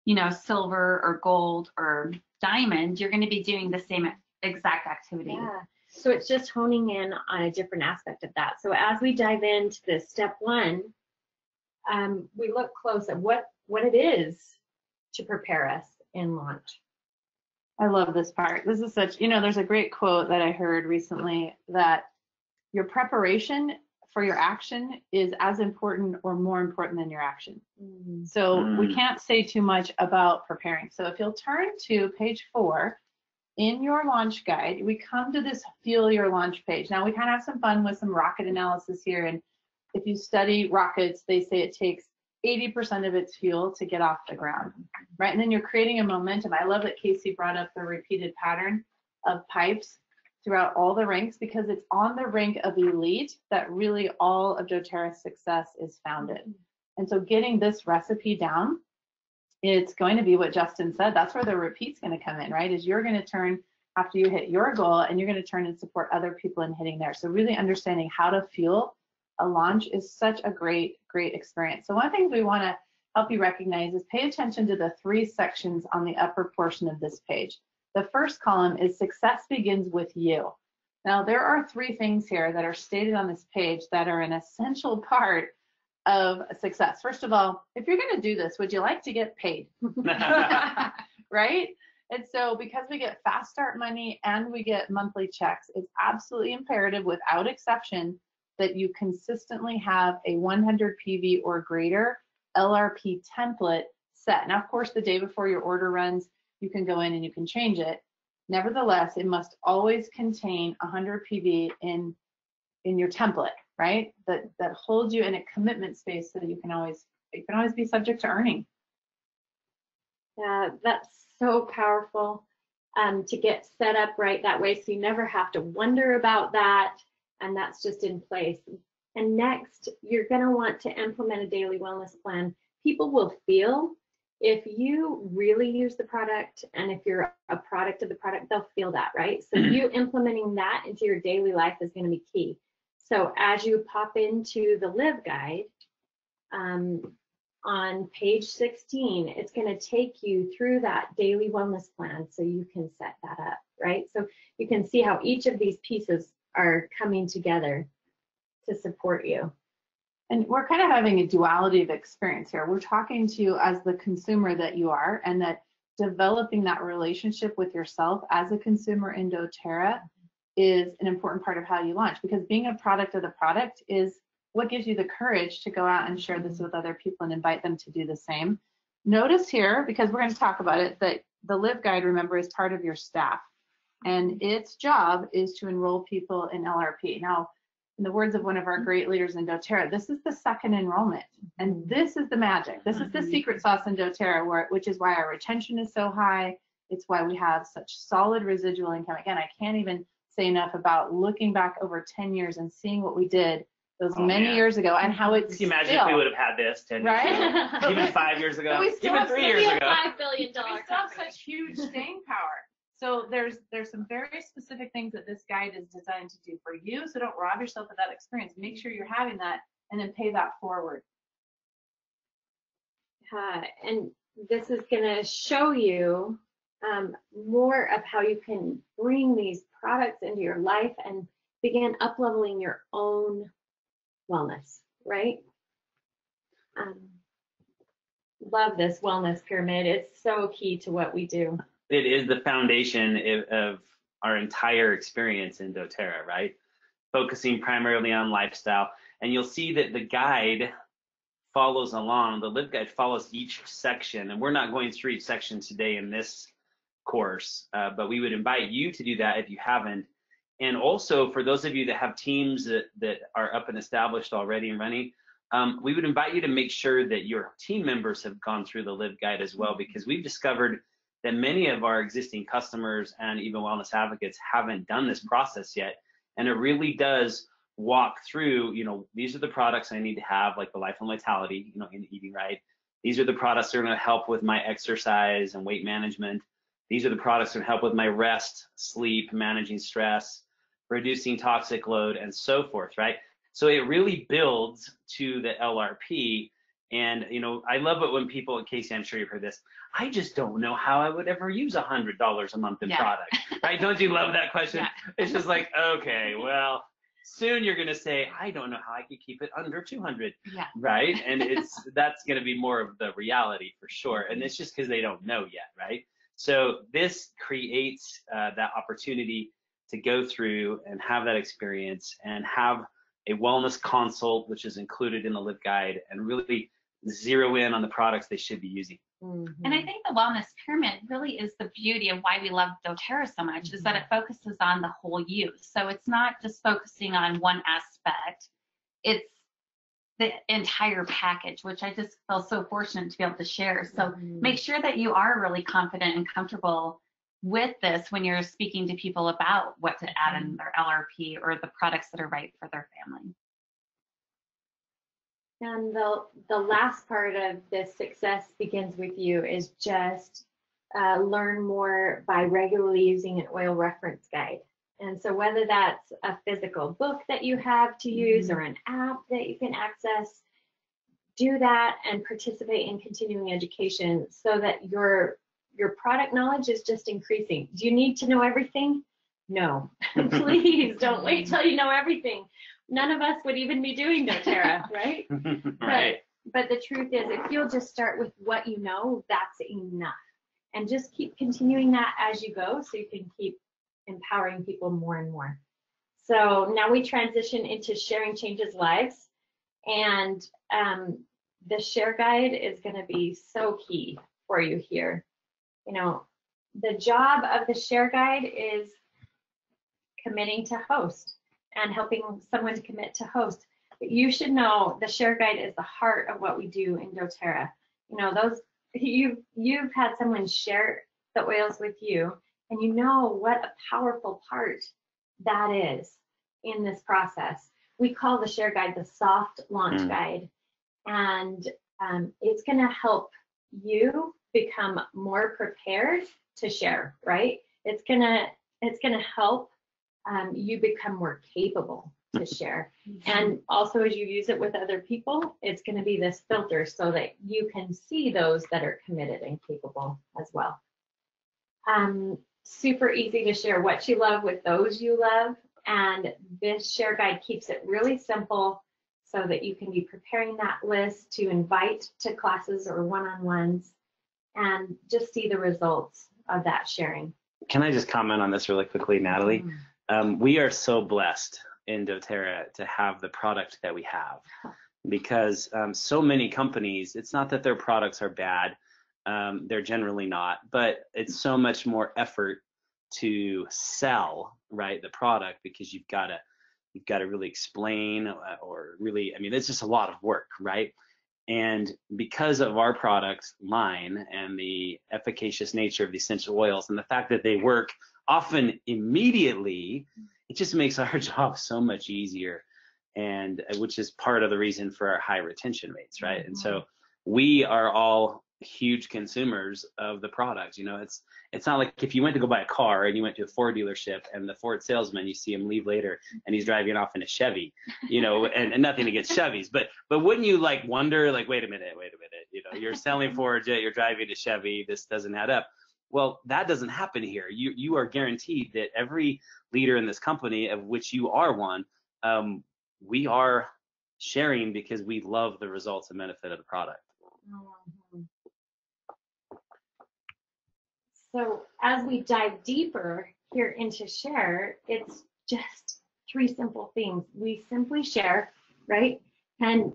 you know, silver or gold or diamond, you're going to be doing the same exact activity. Yeah. So it's just honing in on a different aspect of that. So as we dive into this step one, um, we look close at what what it is to prepare us in launch. I love this part. This is such, you know, there's a great quote that I heard recently that your preparation for your action is as important or more important than your action. Mm. So Mm. we can't say too much about preparing. So if you'll turn to page four in your launch guide, we come to this fuel your launch page. Now we kind of have some fun with some rocket analysis here. And if you study rockets, they say it takes 80% of its fuel to get off the ground, right? And then you're creating a momentum. I love that Casey brought up the repeated pattern of pipes throughout all the ranks because it's on the rank of elite that really all of doTERRA's success is founded. And so getting this recipe down, it's going to be what Justin said. That's where the repeat's going to come in, right? Is you're going to turn after you hit your goal and you're going to turn and support other people in hitting there. So really understanding how to fuel a launch is such a great, great experience. So one of the things we want to help you recognize is pay attention to the three sections on the upper portion of this page. The first column is success begins with you. Now, there are three things here that are stated on this page that are an essential *laughs* part of success. First of all, if you're going to do this, would you like to get paid? *laughs* right? And so, because we get fast start money and we get monthly checks, it's absolutely imperative, without exception, that you consistently have a 100 PV or greater LRP template set. Now, of course, the day before your order runs, you can go in and you can change it. Nevertheless, it must always contain 100 PV in in your template, right? That that holds you in a commitment space so that you can always you can always be subject to earning. Yeah, that's so powerful um, to get set up right that way so you never have to wonder about that and that's just in place. And next, you're going to want to implement a daily wellness plan. People will feel if you really use the product and if you're a product of the product, they'll feel that, right? So you implementing that into your daily life is going to be key. So as you pop into the Live Guide, um, on page 16, it's going to take you through that daily wellness plan so you can set that up, right? So you can see how each of these pieces are coming together to support you. And we're kind of having a duality of experience here. We're talking to you as the consumer that you are, and that developing that relationship with yourself as a consumer in doTERRA is an important part of how you launch because being a product of the product is what gives you the courage to go out and share this with other people and invite them to do the same. Notice here, because we're going to talk about it, that the Live Guide, remember, is part of your staff. And its job is to enroll people in LRP. Now, in the words of one of our mm-hmm. great leaders in doTERRA, this is the second enrollment. And mm-hmm. this is the magic. This is the mm-hmm. secret sauce in doTERRA, where, which is why our retention is so high. It's why we have such solid residual income. Again, I can't even say enough about looking back over 10 years and seeing what we did those Oh, many man. years ago and how it's Can you imagine still, if we would have had this 10 years ago? right? *laughs* Even five years ago? We still Even have three years ago? five billion dollar we still have such huge staying power. So there's there's some very specific things that this guide is designed to do for you. So don't rob yourself of that experience. Make sure you're having that and then pay that forward. Uh, and this is going to show you um, more of how you can bring these products into your life and begin up-leveling your own wellness, right? Um, love this wellness pyramid. It's so key to what we do. It is the foundation of, our entire experience in doTERRA, right? focusing primarily on lifestyle. And you'll see that the guide follows along. The Live Guide follows each section, and we're not going through each section today in this course, uh, but we would invite you to do that if you haven't. And also for those of you that have teams that, that are up and established already and running, um, we would invite you to make sure that your team members have gone through the Live Guide as well, because we've discovered that many of our existing customers and even wellness advocates haven't done this process yet. And it really does walk through, you know, these are the products I need to have, like the Lifelong Vitality, you know, in eating right. These are the products that are going to help with my exercise and weight management. These are the products that help with my rest, sleep, managing stress, reducing toxic load, and so forth, right? So it really builds to the LRP. And you know, I love it when people, Casey, I'm sure you've heard this. I just don't know how I would ever use a hundred dollars a month in Yeah. product, right? Don't you love that question? Yeah. It's just like, okay, well, soon you're gonna say, I don't know how I could keep it under 200, Yeah. right? *laughs* And it's that's gonna be more of the reality for sure. And it's just because they don't know yet, right? So this creates uh, that opportunity to go through and have that experience and have a wellness consult, which is included in the Live Guide, and really zero in on the products they should be using. Mm-hmm. And I think the wellness pyramid really is the beauty of why we love doTERRA so much is that mm-hmm. it focuses on the whole you. So it's not just focusing on one aspect, it's the entire package, which I just feel so fortunate to be able to share. So mm-hmm. make sure that you are really confident and comfortable with this when you're speaking to people about what to add in their LRP or the products that are right for their family. And the the last part of this success begins with you is just uh, learn more by regularly using an oil reference guide. And so whether that's a physical book that you have to use or an app that you can access, do that and participate in continuing education so that your your product knowledge is just increasing. Do you need to know everything? No. *laughs* *laughs* Please don't wait till you know everything. None of us would even be doing doTERRA, *laughs* right? *laughs* right. But the truth is, if you'll just start with what you know, that's enough. And just keep continuing that as you go so you can keep empowering people more and more. So now we transition into sharing changes lives. And um, the share guide is going to be so key for you here. You know, the job of the share guide is committing to host and helping someone to commit to host. But you should know the share guide is the heart of what we do in doTERRA. You know, those you've you've had someone share the oils with you and you know what a powerful part that is in this process. We call the share guide the soft launch Mm. guide. And um, it's going to help you become more prepared to share, right? It's going to it's going to help um, you become more capable to share. And also, as you use it with other people, it's going to be this filter so that you can see those that are committed and capable as well. Um, super easy to share what you love with those you love. And this share guide keeps it really simple so that you can be preparing that list to invite to classes or one on ones and just see the results of that sharing. Can I just comment on this really quickly, Natalie? Um, we are so blessed in doTERRA to have the product that we have because um, so many companies, it's not that their products are bad, um, they're generally not, but it's so much more effort to sell, right, the product because you've got to you've got to really explain uh, or really, I mean, it's just a lot of work, right? And because of our product line and the efficacious nature of the essential oils and the fact that they work often immediately, it just makes our *laughs* job so much easier. And uh, which is part of the reason for our high retention rates, right? And so we are all huge consumers of the product. You know, it's it's not like if you went to go buy a car and you went to a Ford dealership and the Ford salesman, you see him leave later and he's driving off in a Chevy, you know, *laughs* and, and nothing against Chevys, but but wouldn't you like wonder like, wait a minute, wait a minute, you know, you're selling Ford, yet you're driving a Chevy, this doesn't add up. Well, that doesn't happen here. You you are guaranteed that every leader in this company, of which you are one, um, we are sharing because we love the results and benefit of the product. Mhm. So as we dive deeper here into share, it's just three simple things. We simply share, right? And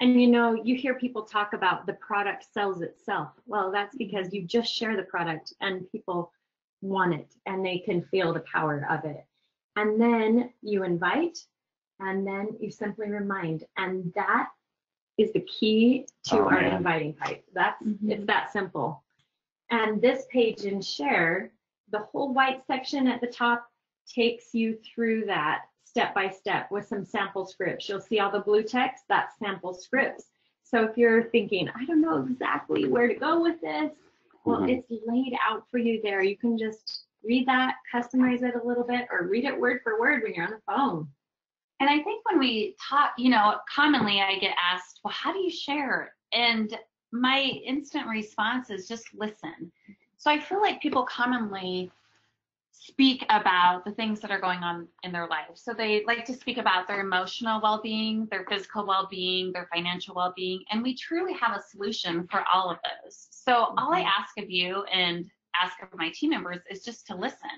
and you know, you hear people talk about the product sells itself. Well, that's because you just share the product and people want it and they can feel the power of it. And then you invite and then you simply remind. And that is the key to Oh, our man. inviting pipe. That's Mhm. it's that simple. And this page in share, the whole white section at the top takes you through that step by step with some sample scripts. You'll see all the blue text, that's sample scripts. So if you're thinking, I don't know exactly where to go with this, well, Mhm. it's laid out for you there. You can just read that, customize it a little bit, or read it word for word when you're on the phone. And I think when we talk, you know, commonly I get asked, well, how do you share? And my instant response is just listen. So I feel like people commonly speak about the things that are going on in their life. So they like to speak about their emotional well being, their physical well being, their financial well being. And we truly have a solution for all of those. So all I ask of you and ask of my team members is just to listen.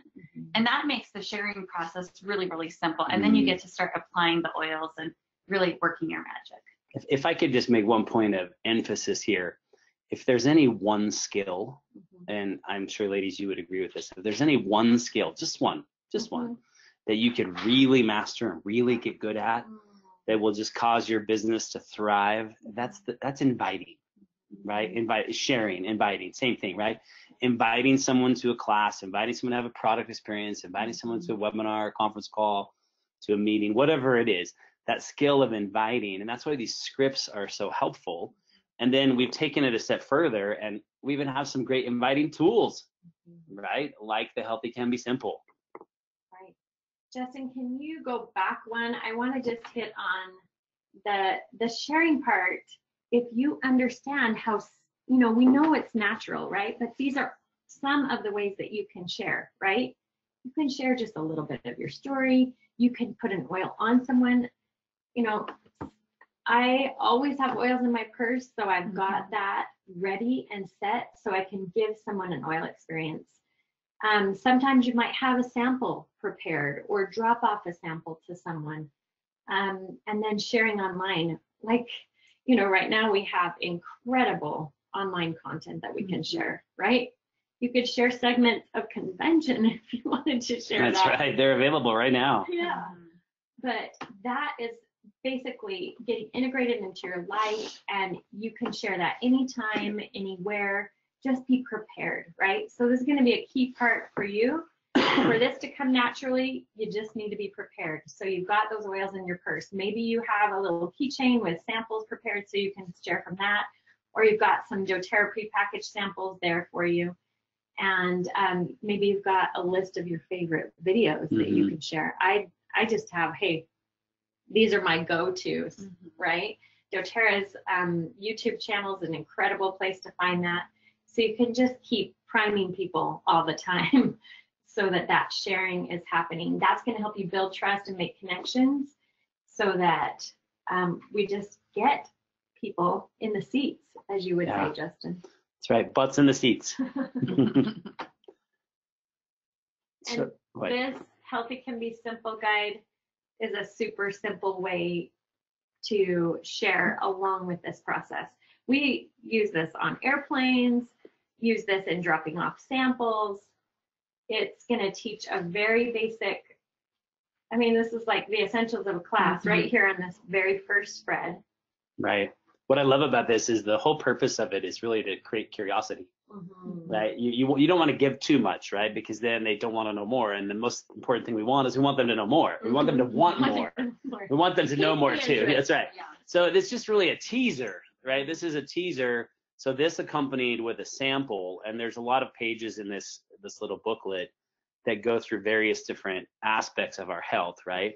And that makes the sharing process really, really simple. And then you Mm. get to start applying the oils and really working your magic. If, if I could just make one point of emphasis here, if there's any one skill, and I'm sure ladies you would agree with this, if there's any one skill, just one, just one, mm-hmm. that you could really master and really get good at, mm. that will just cause your business to thrive, that's the, that's inviting, right? Mm-hmm. Invite, sharing, inviting, same thing, right? Inviting someone to a class, inviting someone to have a product experience, inviting someone to a mm-hmm. webinar, conference call, to a meeting, whatever it is, that skill of inviting. And that's why these scripts are so helpful. And then we've taken it a step further and we even have some great inviting tools, mm-hmm. right? Like the Healthy Can Be Simple. Right. Justin, can you go back one? I want to just hit on the the sharing part. If you understand how, you know, we know it's natural, right? But these are some of the ways that you can share, right? You can share just a little bit of your story. You can put an oil on someone. You know, I always have oils in my purse, so I've got that ready and set so I can give someone an oil experience. Um, sometimes you might have a sample prepared or drop off a sample to someone. Um, and then sharing online, like, you know, right now we have incredible online content that we can share, right? You could share segments of convention *laughs* if you wanted to share That's that. right. They're available right now. Yeah. But that is basically getting integrated into your life and you can share that anytime, anywhere. Just be prepared, right? So this is going to be a key part for you. *coughs* For this to come naturally, you just need to be prepared. So you've got those oils in your purse. Maybe you have a little keychain with samples prepared so you can share from that, or you've got some doTERRA prepackaged samples there for you. And um, maybe you've got a list of your favorite videos that you Mhm. can share. I I just have, hey, these are my go-tos, right? doTERRA's um, YouTube channel is an incredible place to find that. So you can just keep priming people all the time *laughs* so that that sharing is happening. That's going to help you build trust and make connections so that um, we just get people in the seats, as you would Yeah. say, Justin. That's right. Butts in the seats. *laughs* *laughs* so. This Healthy Can Be Simple guide is a super simple way to share along with this process. We use this on airplanes, use this in dropping off samples. It's going to teach a very basic, I mean, this is like the essentials of a class right mm-hmm. here on this very first spread. Right. What I love about this is the whole purpose of it is really to create curiosity, right? You, you, you don't want to give too much, right? Because then they don't want to know more. And the most important thing we want is we want them to know more. We want them to want *laughs* more. We want them to know more too. That's right. Yeah. So it's just really a teaser, right? This is a teaser. So this accompanied with a sample, and there's a lot of pages in this this little booklet that go through various different aspects of our health, right?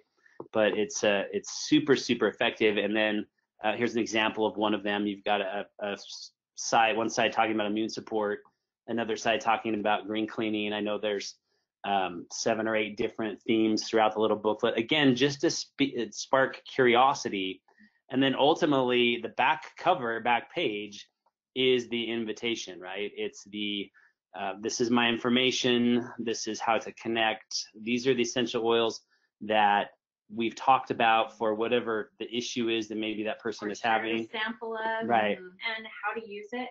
But it's uh, it's super super effective. And then uh, here's an example of one of them. You've got a, a side, one side talking about immune support, another side talking about green cleaning. I know there's um, seven or eight different themes throughout the little booklet. Again, just to sp- spark curiosity. And then ultimately, the back cover, back page, is the invitation, right? It's the uh, this is my information. This is how to connect. These are the essential oils that we've talked about for whatever the issue is that maybe that person Or is a having. sample of Right. and how to use it.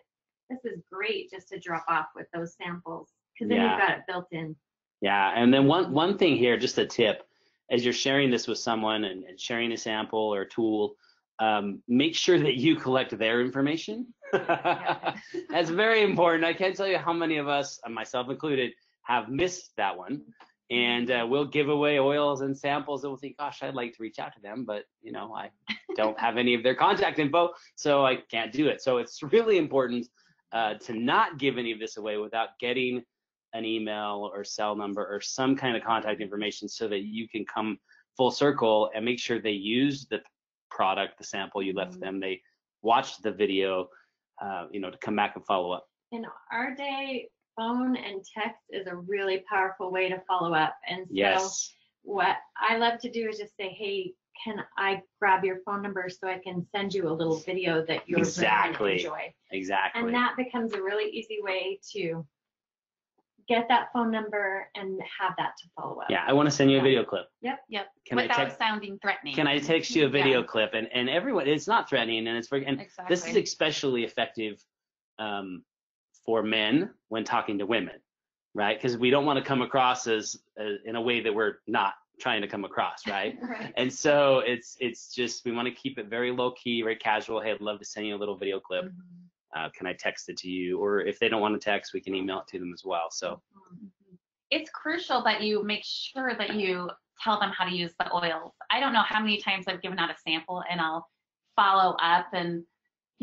This is great just to drop off with those samples because then Yeah. you've got it built in. Yeah, and then one one thing here, just a tip, as you're sharing this with someone and, and sharing a sample or tool, um, make sure that you collect their information. *laughs* That's very *laughs* important. I can't tell you how many of us, uh, myself included, have missed that one. And uh, we'll give away oils and samples, and we'll think, "Gosh, I'd like to reach out to them, but you know, I don't have any of their contact info, so I can't do it." So it's really important uh, to not give any of this away without getting an email or cell number or some kind of contact information so that you can come full circle and make sure they use the product, the sample you left Mhm. them, they watched the video, uh, you know, to come back and follow up. In our day, phone and text is a really powerful way to follow up. And so Yes, what I love to do is just say, hey, can I grab your phone number so I can send you a little video that you're Exactly. going to enjoy? exactly. And that becomes a really easy way to get that phone number and have that to follow up. yeah, I want to send you a video clip. Yep. Can I Without text? sounding threatening. Can I text you a video clip? And and everyone, it's not threatening, and it's for and Exactly. this is especially effective um, for men when talking to women, right? Because we don't want to come across as uh, in a way that we're not trying to come across, *laughs* right? Right. and so it's it's just we want to keep it very low key, very casual. Hey, I'd love to send you a little video clip. Mhm. Uh, can I text it to you? Or if they don't want to text, we can email it to them as well. So it's crucial that you make sure that you tell them how to use the oils. I don't know how many times I've given out a sample and I'll follow up and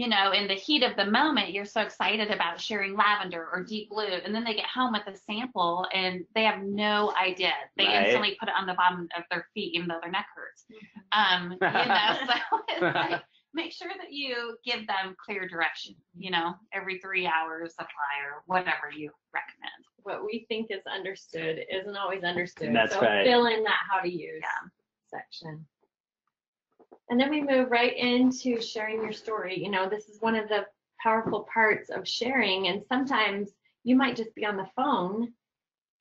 you know, in the heat of the moment, you're so excited about sharing lavender or deep blue, and then they get home with a sample and they have no idea. They Right. instantly put it on the bottom of their feet, even though their neck hurts. Um, you know, *laughs* so it's like make sure that you give them clear direction. You know, every three hours, apply or whatever you recommend. What we think is understood isn't always understood. That's so right. fill in that how to use Yeah. section. And then we move right into sharing your story. You know, this is one of the powerful parts of sharing. And sometimes you might just be on the phone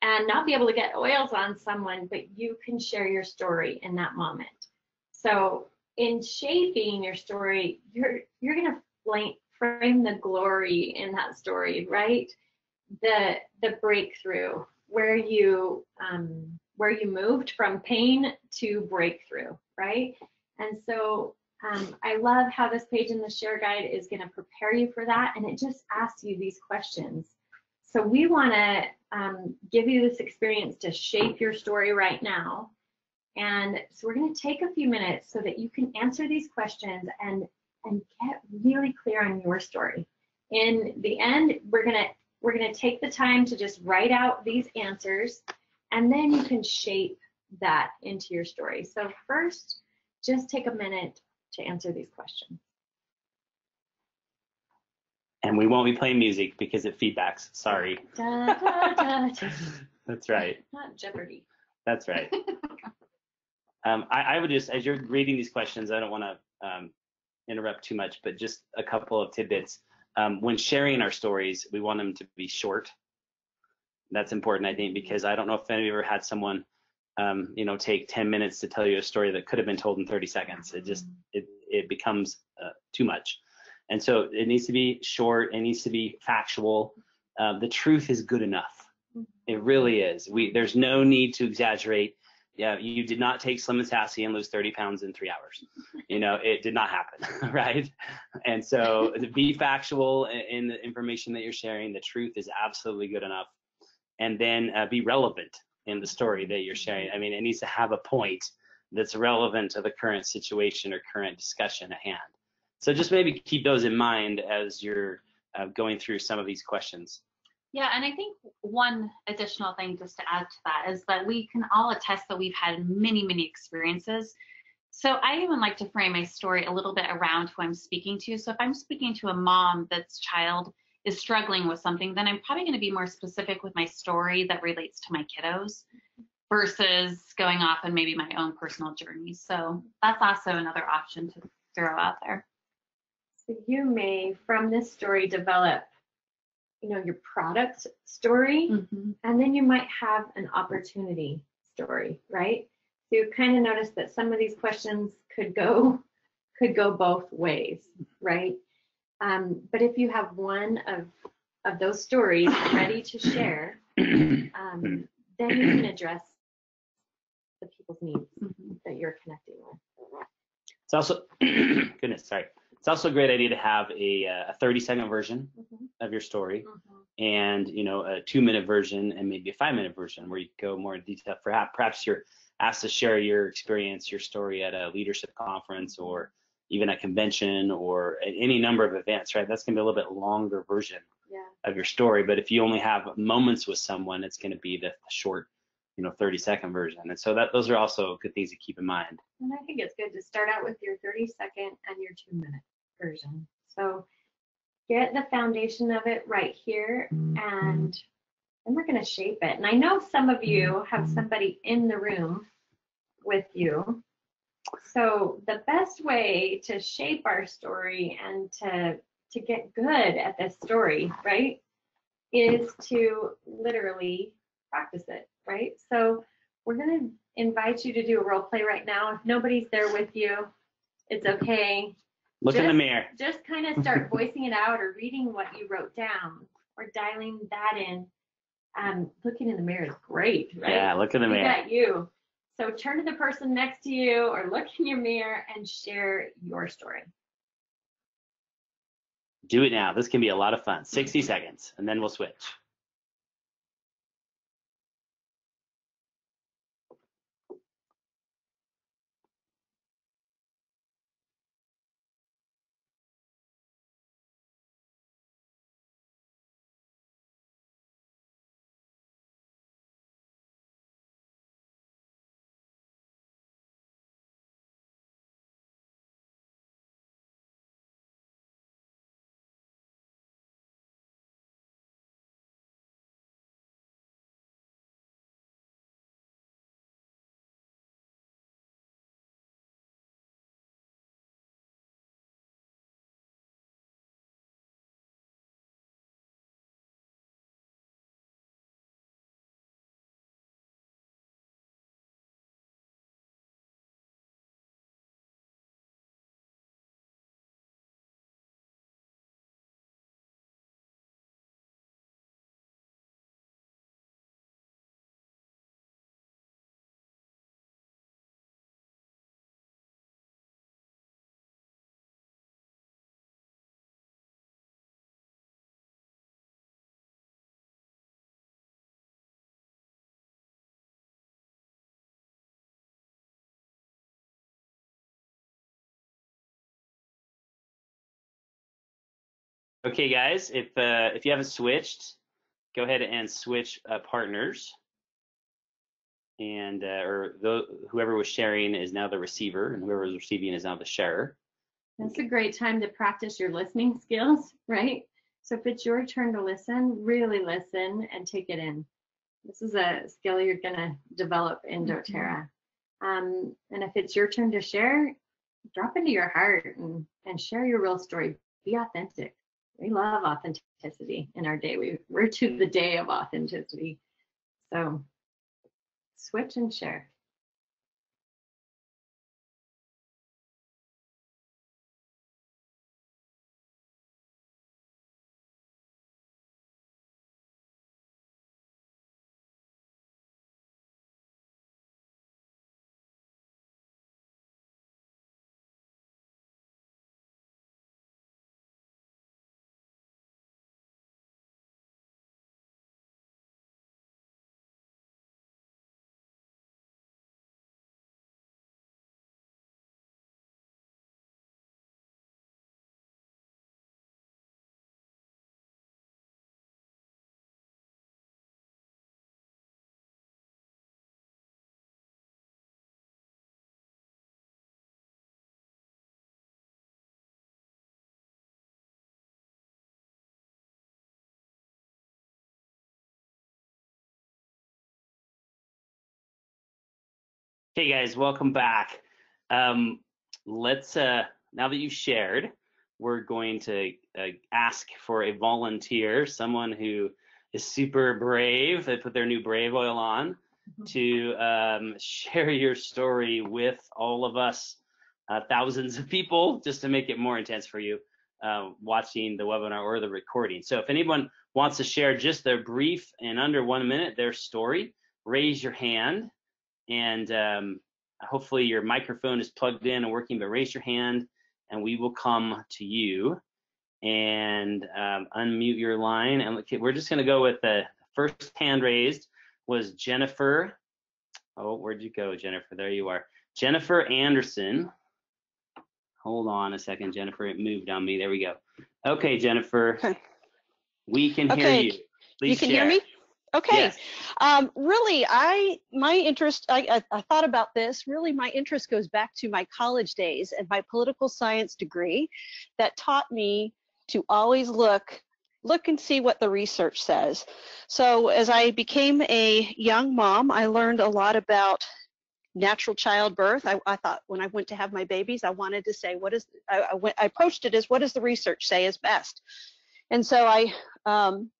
and not be able to get oils on someone, but you can share your story in that moment. So in shaping your story, you're you're gonna frame the glory in that story, right? The the breakthrough where you um, where you moved from pain to breakthrough, right? And so um, I love how this page in the share guide is going to prepare you for that, and it just asks you these questions. So we want to um, give you this experience to shape your story right now. And so we're going to take a few minutes so that you can answer these questions and and get really clear on your story. In the end, we're going to we're going to take the time to just write out these answers and then you can shape that into your story. So first, just take a minute to answer these questions. and we won't be playing music because it feedbacks. Sorry. *laughs* Da, da, da. That's right. Not Jeopardy. That's right. *laughs* um, I, I would just, as you're reading these questions, I don't want to um, interrupt too much, but just a couple of tidbits. Um, when sharing our stories, we want them to be short. That's important, I think, because I don't know if any of you ever had someone, um, you know, take 10 minutes to tell you a story that could have been told in 30 seconds. It just, it, it becomes uh, too much. And so it needs to be short. It needs to be factual. Uh, the truth is good enough. It really is. We there's no need to exaggerate. Yeah, you did not take Slim and Sassy and lose 30 pounds in three hours. You know, it did not happen, *laughs* right? And so to *laughs* be factual in- in the information that you're sharing, the truth is absolutely good enough. And then uh, be relevant in the story that you're sharing. I mean, it needs to have a point that's relevant to the current situation or current discussion at hand. So just maybe keep those in mind as you're uh, going through some of these questions. Yeah, and I think one additional thing just to add to that is that we can all attest that we've had many, many experiences. So I even like to frame my story a little bit around who I'm speaking to. So if I'm speaking to a mom that's child is struggling with something, then I'm probably going to be more specific with my story that relates to my kiddos versus going off on maybe my own personal journey. So that's also another option to throw out there. So you may, from this story, develop, you know, your product story, Mm-hmm. and then you might have an opportunity story, right? So you kind of notice that some of these questions could go could go both ways, right? Um, but if you have one of of those stories ready to share, *clears throat* um, then you can address the people's needs that you're connecting with. It's also, *clears throat* goodness, sorry. It's also a great idea to have a, uh, a 30 second version of your story and, you know, a two minute version and maybe a five minute version where you go more in detail. Perhaps, perhaps you're asked to share your experience, your story at a leadership conference or even a convention or at any number of events, right? That's going to be a little bit longer version Yeah. of your story. But if you only have moments with someone, it's going to be the short, you know, 30 second version. And so that those are also good things to keep in mind. And I think it's good to start out with your 30 second and your two minute version. So get the foundation of it right here and then we're going to shape it. And I know some of you have somebody in the room with you. So the best way to shape our story and to to get good at this story, right, is to literally practice it, right? So we're going to invite you to do a role play right now. If nobody's there with you, it's okay. Look in the mirror. Just kind of start voicing it out or reading what you wrote down or dialing that in. Um, looking in the mirror is great, right? Yeah, look in the Look mirror. at you. So turn to the person next to you or look in your mirror and share your story. Do it now. This can be a lot of fun. 60 seconds, and then we'll switch. Okay, guys, if uh, if you haven't switched, go ahead and switch uh, partners. And uh, or the, whoever was sharing is now the receiver, and whoever was receiving is now the sharer. That's a great time to practice your listening skills, *laughs* right? So if it's your turn to listen, really listen and take it in. This is a skill you're going to develop in doTERRA. Um, and if it's your turn to share, drop into your heart and, and share your real story. Be authentic. We love authenticity in our day. We, we're to the day of authenticity. So switch and share. Hey guys, welcome back. Um, let's uh, now that you've shared, we're going to uh, ask for a volunteer, someone who is super brave. They put their new brave oil on to um, *laughs* share your story with all of us, uh, thousands of people, just to make it more intense for you uh, watching the webinar or the recording. So if anyone wants to share just their brief in under one minute, their story, raise your hand and um, hopefully your microphone is plugged in and working, but raise your hand and we will come to you and um, unmute your line. And we're just going to go with the first hand raised was Jennifer. Oh, where'd you go, Jennifer? There you are. Jennifer Anderson. Hold on a second, Jennifer. It moved on me. There we go. Okay, Jennifer. Okay. We can hear you. Please you can share. hear me? Okay. Yes. Um, really, I my interest. I, I, I thought about this. Really, my interest goes back to my college days and my political science degree, that taught me to always look look and see what the research says. So as I became a young mom, I learned a lot about natural childbirth. I, I thought when I went to have my babies, I wanted to say, what is, I, I, went, I approached it as what does the research say is best? And so I, um,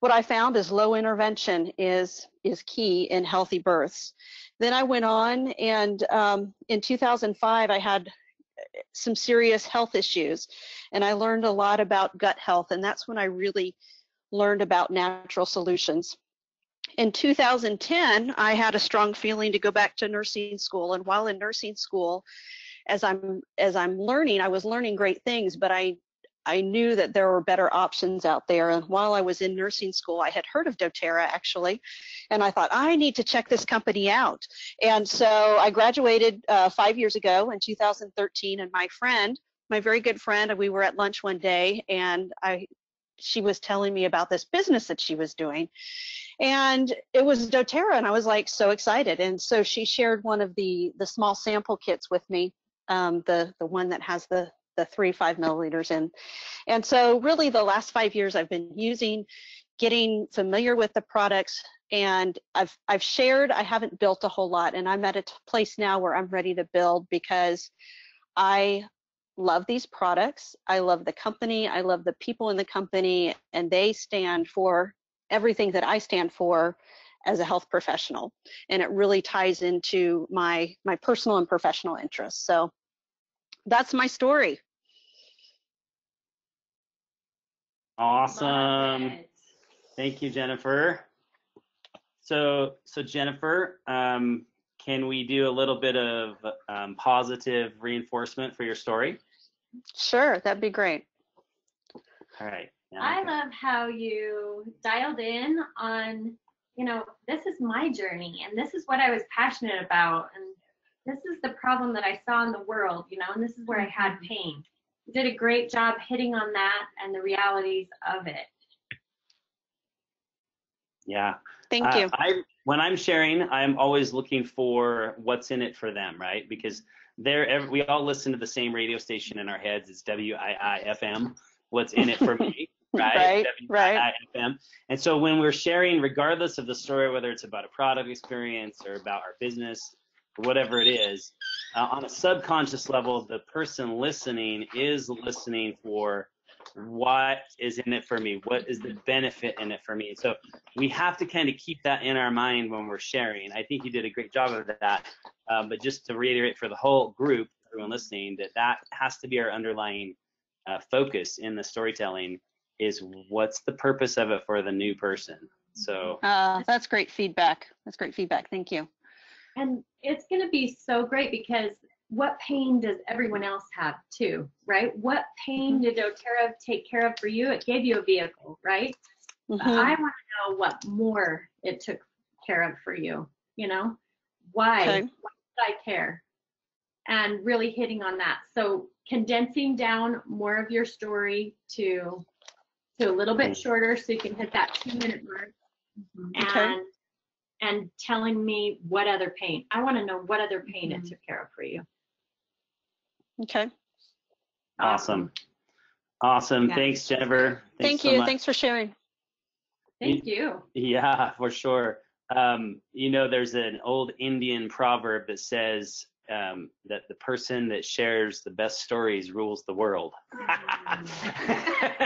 what I found is low intervention is, is key in healthy births. Then I went on and um, in 2005, I had some serious health issues and I learned a lot about gut health. And that's when I really learned about natural solutions. In 2010, I had a strong feeling to go back to nursing school. And while in nursing school, as I'm as I'm learning, I was learning great things, but I I knew that there were better options out there. And while I was in nursing school, I had heard of doTERRA actually, and I thought I need to check this company out. And so I graduated uh, five years ago in 2013, and my friend, my very good friend, and we were at lunch one day, and I she was telling me about this business that she was doing and it was doterra and i was like so excited and so she shared one of the the small sample kits with me um, the the one that has the the three five milliliters in and so really the last five years i've been using getting familiar with the products and i've i've shared i haven't built a whole lot and i'm at a place now where i'm ready to build because i love these products. I love the company. I love the people in the company, and they stand for everything that I stand for as a health professional. And it really ties into my my personal and professional interests. So that's my story. Awesome. Thank you, Jennifer. So, so Jennifer, um, can we do a little bit of um, positive reinforcement for your story? Sure, that'd be great. All right. Now I love how you dialed in on, you know, this is my journey and this is what I was passionate about and this is the problem that I saw in the world, you know, and this is where I had pain. You did a great job hitting on that and the realities of it. Yeah. Thank Uh, you. I when I'm sharing, I'm always looking for what's in it for them, right? Because they're ev- we all listen to the same radio station in our heads. It's WIIFM. What's in it for me, *laughs* right? Right, right. And so when we're sharing, regardless of the story, whether it's about a product experience or about our business, or whatever it is, uh, on a subconscious level, the person listening is listening for what is in it for me? What is the benefit in it for me? So we have to kind of keep that in our mind when we're sharing. I think you did a great job of that. Um, but just to reiterate for the whole group, everyone listening, that that has to be our underlying uh, focus in the storytelling is what's the purpose of it for the new person. So Uh, that's great feedback. That's great feedback. Thank you. And it's going to be so great because what pain does everyone else have too, right? What pain did doTERRA take care of for you? It gave you a vehicle, right? Mhm. I want to know what more it took care of for you. You know, why? Okay. Why did I care? And really hitting on that. So condensing down more of your story to to a little bit shorter, so you can hit that two minute mark, Okay. and and telling me what other pain. I want to know what other pain Mm-hmm. it took care of for you. Okay. awesome. Awesome. Yeah. Thanks, Jennifer. Thanks Thank so you. much. Thanks for sharing. Thank you. Yeah, for sure. Um, you know, there's an old Indian proverb that says um, that the person that shares the best stories rules the world.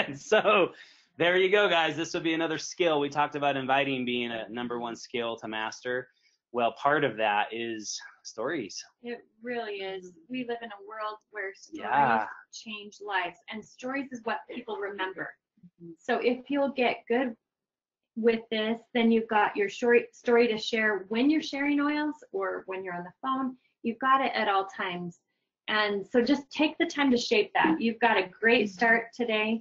And *laughs* *laughs* so there you go, guys. This will be another skill. We talked about inviting being a number one skill to master. well, part of that is stories. It really is. We live in a world where stories Yeah. change lives, and stories is what people remember. So if you'll get good with this, then you've got your story story to share when you're sharing oils or when you're on the phone. You've got it at all times. And so just take the time to shape that. You've got a great start today.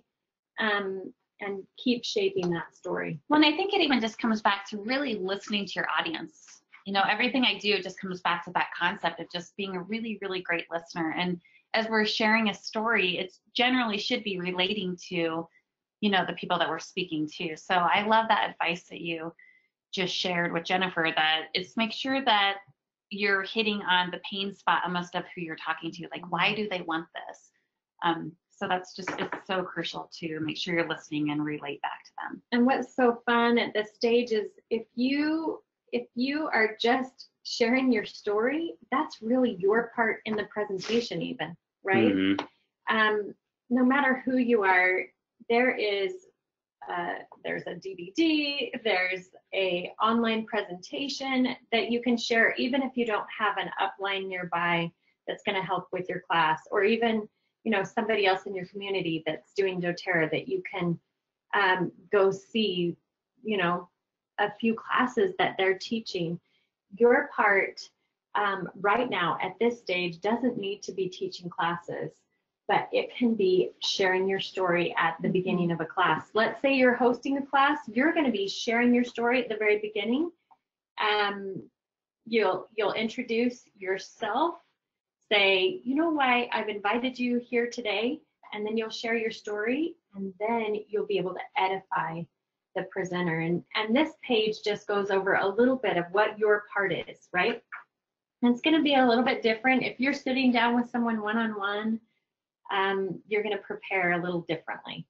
Um, and keep shaping that story. Well, I think it even just comes back to really listening to your audience. You know, everything I do just comes back to that concept of just being a really, really great listener. And as we're sharing a story, it generally should be relating to, you know, the people that we're speaking to. So I love that advice that you just shared with Jennifer that it's make sure that you're hitting on the pain spot almost of who you're talking to. Like, why do they want this? Um, so that's just it's so crucial to make sure you're listening and relate back to them. And what's so fun at this stage is if you if you are just sharing your story, that's really your part in the presentation even, right? Mm-hmm. Um, no matter who you are, there is uh, there's a DVD, there's a online presentation that you can share even if you don't have an upline nearby that's going to help with your class or even you know somebody else in your community that's doing doTERRA that you can um, go see you know a few classes that they're teaching. Your part um, right now at this stage doesn't need to be teaching classes but it can be sharing your story at the beginning of a class. Let's say you're hosting a class you're going to be sharing your story at the very beginning. Um, you'll you'll introduce yourself say, you know why I've invited you here today, and then you'll share your story, and then you'll be able to edify the presenter. And, and this page just goes over a little bit of what your part is, right? And it's going to be a little bit different. If you're sitting down with someone one on one, um, you're going to prepare a little differently,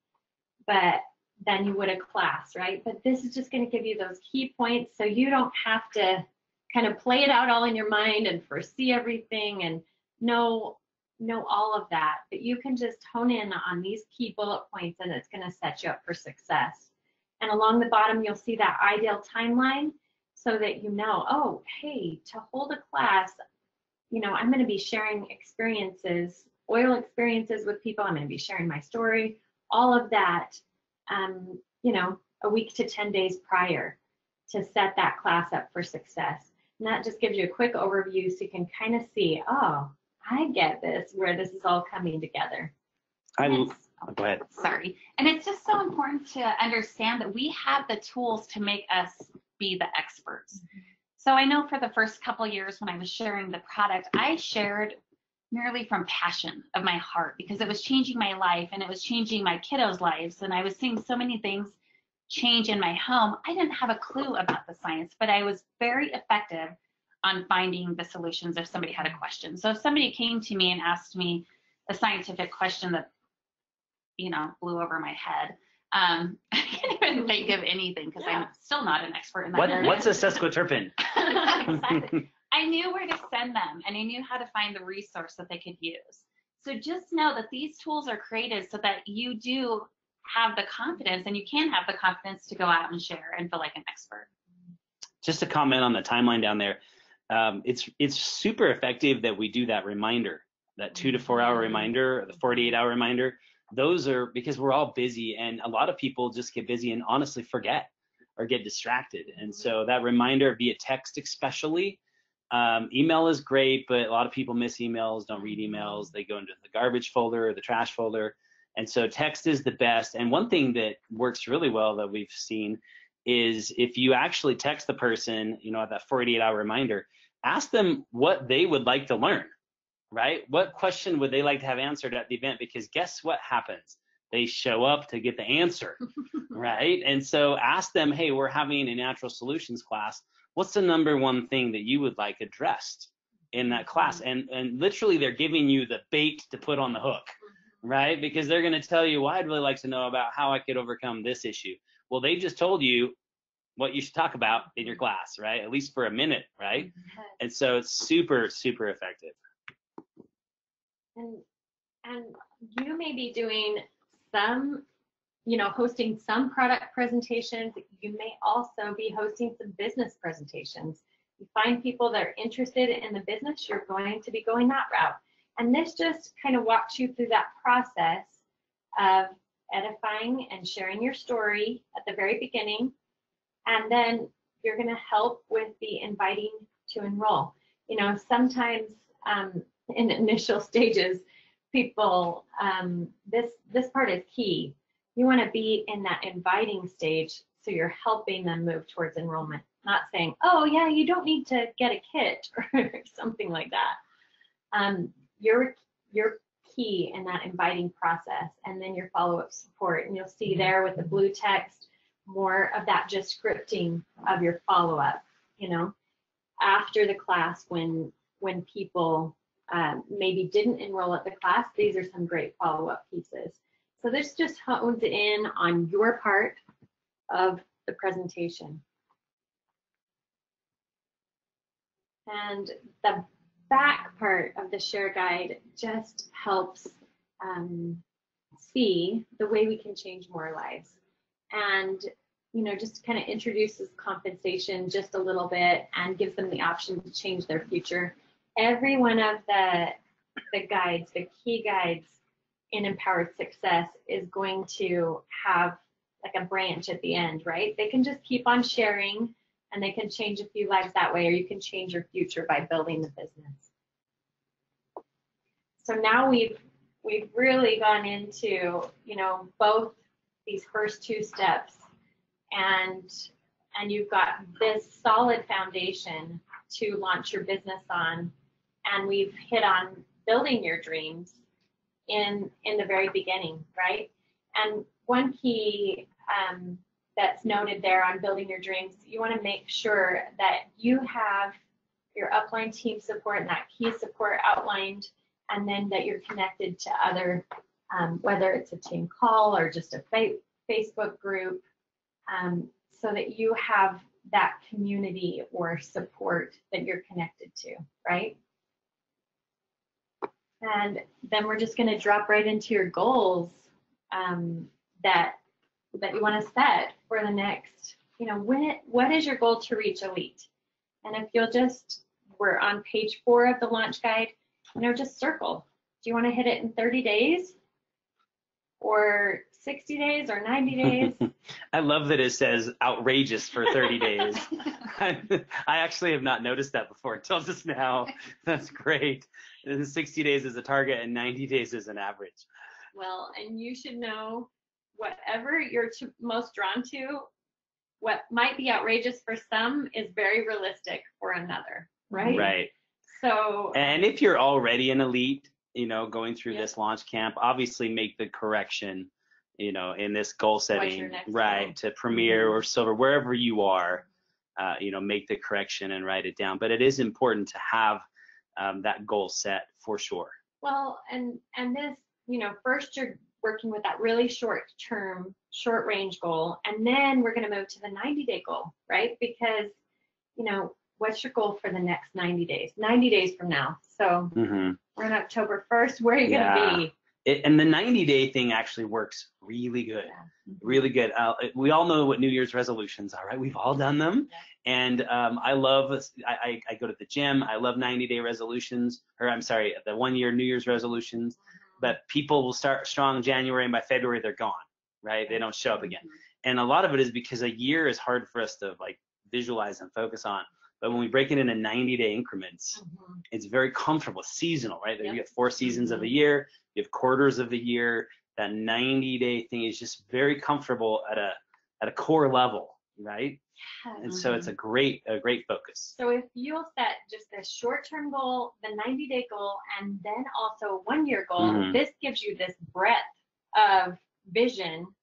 but than you would a class, right? But this is just going to give you those key points so you don't have to kind of play it out all in your mind and foresee everything and know know all of that, but you can just hone in on these key bullet points and it's going to set you up for success. And along the bottom, you'll see that ideal timeline so that you know, oh, hey, to hold a class, you know, I'm going to be sharing experiences, oil experiences with people. I'm going to be sharing my story, all of that, um, you know, a week to 10 days prior to set that class up for success. And that just gives you a quick overview so you can kind of see, oh, I get this, where this is all coming together. I'm go ahead. sorry. And it's just so important to understand that we have the tools to make us be the experts. So I know for the first couple years when I was sharing the product, I shared merely from passion of my heart because it was changing my life and it was changing my kiddos' lives. And I was seeing so many things change in my home. I didn't have a clue about the science, but I was very effective on finding the solutions if somebody had a question. So if somebody came to me and asked me a scientific question that you know, blew over my head. Um, *laughs* I can't even think of anything because Yeah. I'm still not an expert in that What, area. what's a *laughs* sesquiterpene? exactly. *laughs* I knew where to send them and I knew how to find the resource that they could use. So just know that these tools are created so that you do have the confidence and you can have the confidence to go out and share and feel like an expert. Just to comment on the timeline down there, um, it's it's super effective that we do that reminder, that two to four hour reminder, or the 48 hour reminder. Those are because we're all busy, and a lot of people just get busy and honestly forget or get distracted. And so that reminder via text, especially, um, email is great, but a lot of people miss emails, don't read emails, they go into the garbage folder or the trash folder. And so text is the best. And one thing that works really well that we've seen is if you actually text the person, you know, at that 48 hour reminder, ask them what they would like to learn, right? What question would they like to have answered at the event? Because guess what happens? They show up to get the answer, *laughs* right? And so ask them, hey, we're having a natural solutions class. What's the number one thing that you would like addressed in that class? Mm-hmm. And and literally they're giving you the bait to put on the hook, mm-hmm. right? Because they're going to tell you, well, I'd really like to know about how I could overcome this issue. Well, they just told you what you should talk about in your mm-hmm. class, right? At least for a minute, right? Mm-hmm. And so it's super, super effective. And and you may be doing some, you know, hosting some product presentations. You may also be hosting some business presentations. You find people that are interested in the business, you're going to be going that route. And this just kind of walks you through that process of edifying and sharing your story at the very beginning. And then you're going to help with the inviting to enroll. You know, sometimes um, in initial *laughs* stages, people, um, this, this part is key. You want to be in that inviting stage so you're helping them move towards enrollment, not saying, oh, yeah, you don't need to get a kit *laughs* or something like that. Um, you're, you're key in that inviting process and then your follow-up support. And you'll see there with the blue text, more of that just scripting of your follow-up, you know, after the class when when people um, maybe didn't enroll at the class, these are some great follow-up pieces. So this just hones in on your part of the presentation. And the back part of the share guide just helps um, see the way we can change more lives. And, you know, just kind of introduces compensation just a little bit and gives them the option to change their future. Every one of the, the guides, the key guides in Empowered Success is going to have like a branch at the end, right? They can just keep on sharing and they can change a few lives that way, or you can change your future by building the business. So now we've we've really gone into, you know, both these first two steps. And and you've got this solid foundation to launch your business on. And we've hit on building your dreams in in the very beginning right? And one key um, that's noted there on building your dreams, you want to make sure that you have your upline team support and that key support outlined, and then that you're connected to other, um, whether it's a team call or just a fa Facebook group, um, so that you have that community or support that you're connected to, right? And then we're just going to drop right into your goals um, that that you want to set for the next, you know, when, what is your goal to reach elite? And if you'll just, we're on page four of the launch guide, you know, just circle. Do you want to hit it in 30 days or 60 days or 90 days? *laughs* I love that it says outrageous for 30 days. *laughs* *laughs* I, actually have not noticed that before until just now. That's great. And 60 days is a target and 90 days is an average. Well, and you should know whatever you're to, most drawn to, what might be outrageous for some is very realistic for another, right? Right. So. And if you're already an elite, you know, going through Yep. this launch camp, obviously make the correction, you know, in this goal setting, right, goal? to premier Mhm. or silver, wherever you are, uh, you know, make the correction and write it down. But it is important to have um, that goal set for sure. Well, and and this, you know, first you're working with that really short term, short range goal, and then we're going to move to the 90 day goal, right? Because, you know, what's your goal for the next 90 days? 90 days from now. So hmm we're in October 1st. Where are you Yeah. going to be? It, and the 90 day thing actually works really good. really good. Uh, we all know what New Year's resolutions are, right? We've all done them. And um, I love, I, I, I go to the gym. I love 90 day resolutions, or I'm sorry, the one year New Year's resolutions. But people will start strong in January, and by February, they're gone, right? They don't show up again. And a lot of it is because a year is hard for us to like visualize and focus on. But when we break it into 90 day increments, Mhm. it's very comfortable, seasonal, right? Yep. You have four seasons of the year, you have quarters of the year. That 90 day thing is just very comfortable at a at a core level, right? And so it's a great a great focus. So if you'll set just a short-term goal, the 90-day goal, and then also a one-year goal, Mhm. this gives you this breadth of vision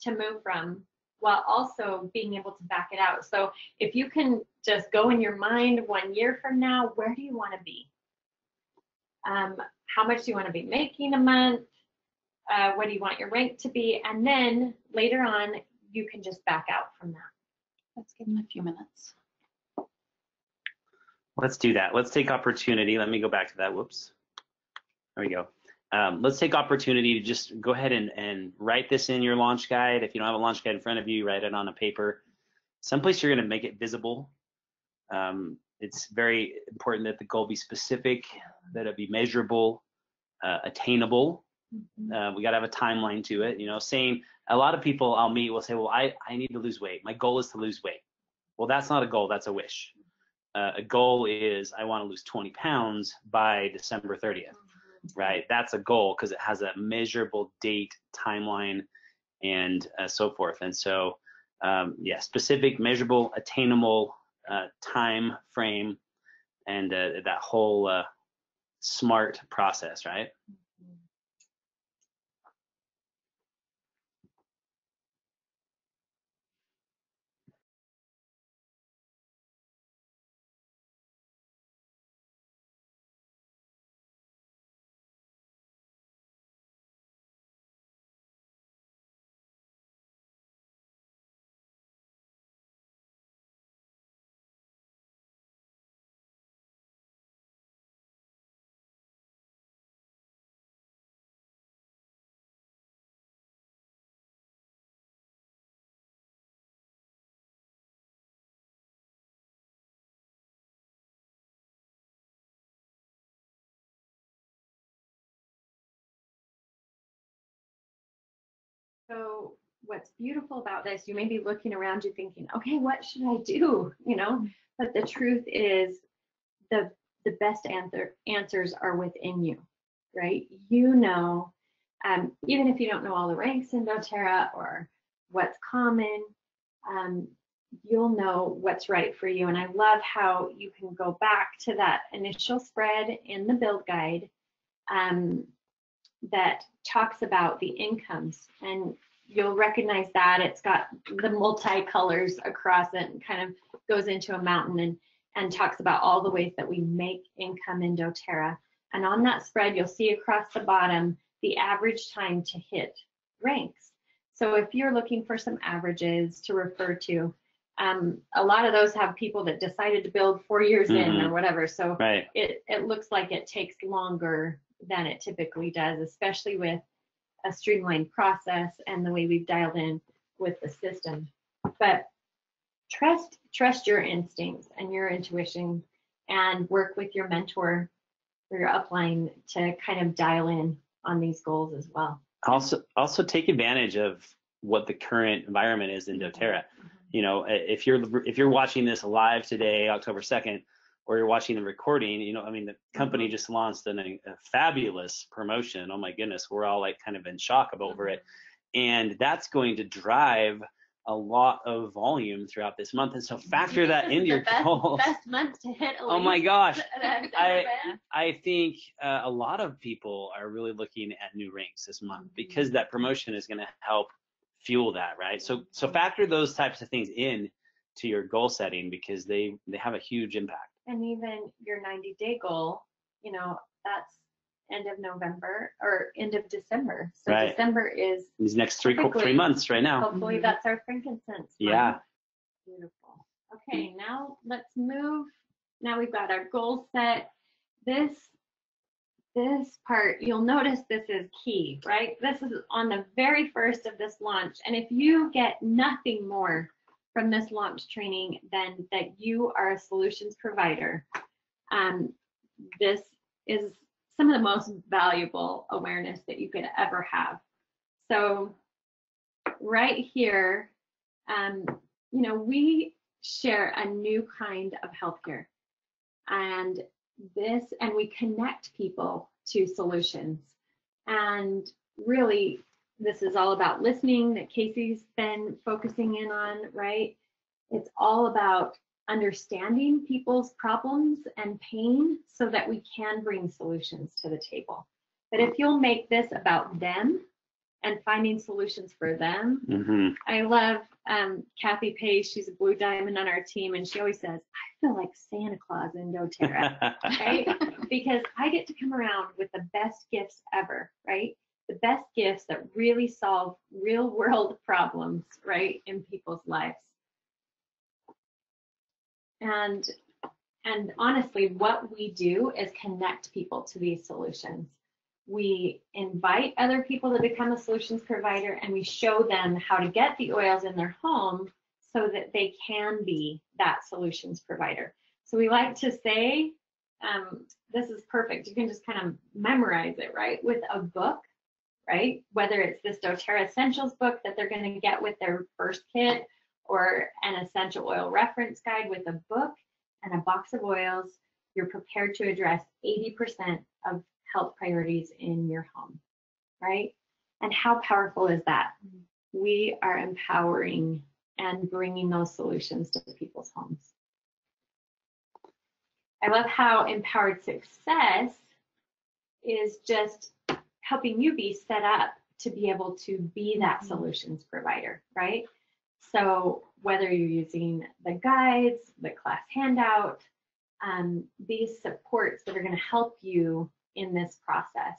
to move from while also being able to back it out. So if you can just go in your mind one year from now, where do you want to be? Um, how much do you want to be making a month? Uh, what do you want your rank to be? And then later on, you can just back out from that. Let's give them a few minutes. Let's do that. Let's take opportunity. Let me go back to that. Whoops. There we go. Um, let's take opportunity to just go ahead and, and write this in your launch guide. If you don't have a launch guide in front of you, write it on a paper. Someplace you're going to make it visible. Um, it's very important that the goal be specific, that it be measurable, uh, attainable. Mm-hmm. Uh, we got to have a timeline to it. You know, saying a lot of people I'll meet will say, well, I, I need to lose weight. My goal is to lose weight. Well, that's not a goal. That's a wish. Uh, a goal is I want to lose 20 pounds by December 30th, right? That's a goal because it has a measurable date, timeline, and uh, so forth. And so, um, yeah, specific, measurable, attainable uh, time frame, and uh, that whole uh, smart process, right? So what's beautiful about this, you may be looking around you thinking, okay, what should I do? You know, but the truth is the the best answer answers are within you, right? You know, um, even if you don't know all the ranks in doTERRA or what's common, um, you'll know what's right for you. And I love how you can go back to that initial spread in the build guide um, that talks about the incomes and you'll recognize that it's got the multicolors across it and kind of goes into a mountain and and talks about all the ways that we make income in doterra and on that spread you'll see across the bottom the average time to hit ranks so if you're looking for some averages to refer to um, a lot of those have people that decided to build four years in Mhm. or whatever so Right. it, it looks like it takes longer than it typically does, especially with a streamlined process and the way we've dialed in with the system. But trust trust your instincts and your intuition and work with your mentor or your upline to kind of dial in on these goals as well. Also, also take advantage of what the current environment is in mm-hmm. doTERRA. Mm-hmm. You know, if you're if you're watching this live today, October 2nd, or you're watching the recording, you know, I mean, the company mm-hmm. just launched an, a fabulous promotion. Oh my goodness, we're all like kind of in shock about over mm-hmm. it, and that's going to drive a lot of volume throughout this month. And so *laughs* factor that into your best, goals. best month to hit. Oh my gosh. *laughs* I've I- think uh, a lot of people are really looking at new ranks this month because mm-hmm. that promotion is going to help fuel that, right? So so factor those types of things in to your goal setting because they they have a huge impact. And even your 90 day goal, you know, that's end of November or end of December. So Right. December is These next three three months right now. hopefully Mhm. that's our frankincense. month. Yeah. Beautiful. Okay, now let's move. Now we've got our goal set. This this part, you'll notice this is key, right? This is on the very first of this launch. And if you get nothing more from this launch training then that you are a solutions provider, um, this is some of the most valuable awareness that you could ever have. So right here, um, you know, we share a new kind of healthcare. And this, and we connect people to solutions. And really, this is all about listening that Casey's been focusing in on, right? It's all about understanding people's problems and pain so that we can bring solutions to the table. But if you'll make this about them and finding solutions for them, hmm I love um, Kathy Page. She's a blue diamond on our team, and she always says, "I feel like Santa Claus in DoTerra." *laughs* right? *laughs* because I get to come around with the best gifts ever, right? The best gifts that really solve real world *laughs* problems, right, in people's lives. And and honestly, what we do is connect people to these solutions. We invite other people to become a solutions provider and we show them how to get the oils in their home so that they can be that solutions provider. So we like to say, um, this is perfect. You can just kind of memorize it, right? With a book, right? Whether it's this doTERRA Essentials book that they're going to get with their first kit or an essential oil reference guide with a book and a box of oils, you're prepared to address 80% of health priorities in your home, right? And how powerful is that? We are empowering and bringing those solutions to people's homes. I love how empowered success is just helping you be set up to be able to be that solutions provider, right? So whether you're using the guides, the class handout, um, these supports that are going to help you in this process.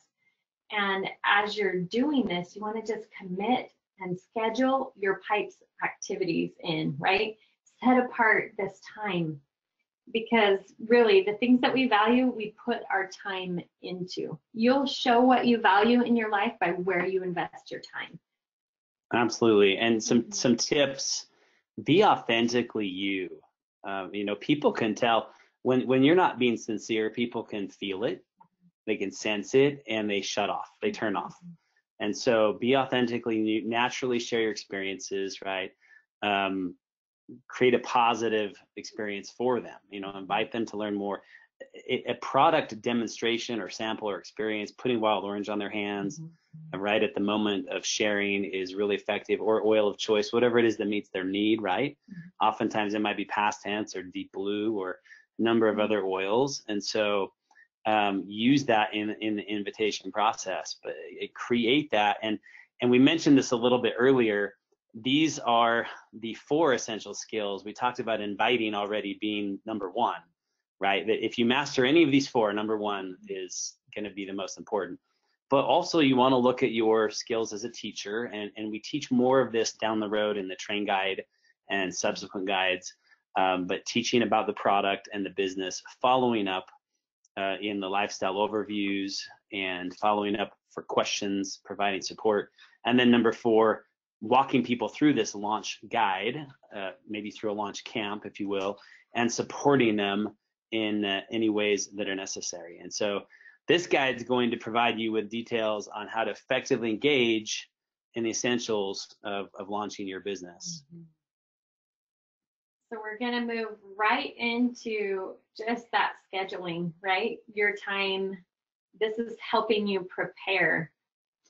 And as you're doing this, you want to just commit and schedule your pipes activities in, right? Set apart this time because really the things that we value, we put our time into. You'll show what you value in your life by where you invest your time. Absolutely. And some some tips, be authentically you. Um, you know, people can tell when when you're not being sincere, people can feel it, they can sense it, and they shut off, they turn off. And so, be authentically you. Naturally, share your experiences, right? Um, create a positive experience for them. You know, invite them to learn more. A, a product demonstration or sample or experience, putting wild orange on their hands, mm-hmm. right at the moment of sharing is really effective, or oil of choice, whatever it is that meets their need, right? Mm-hmm. Oftentimes it might be PastTense or deep blue or number of other oils. And so um, use that in, in the invitation process, but create that. And, and we mentioned this a little bit earlier. These are the four essential skills. We talked about inviting already being number one, right? That if you master any of these four, number one is going to be the most important. But also you want to look at your skills as a teacher, and, and we teach more of this down the road in the train guide and subsequent guides um, but teaching about the product and the business, following up uh, in the lifestyle overviews and following up for questions, providing support. And then number four, walking people through this launch guide, uh, maybe through a launch camp, if you will, and supporting them in uh, any ways that are necessary. And so this guide is going to provide you with details on how to effectively engage in the essentials of, of launching your business. Mm-hmm. So we're going to move right into just that scheduling, right? Your time. This is helping you prepare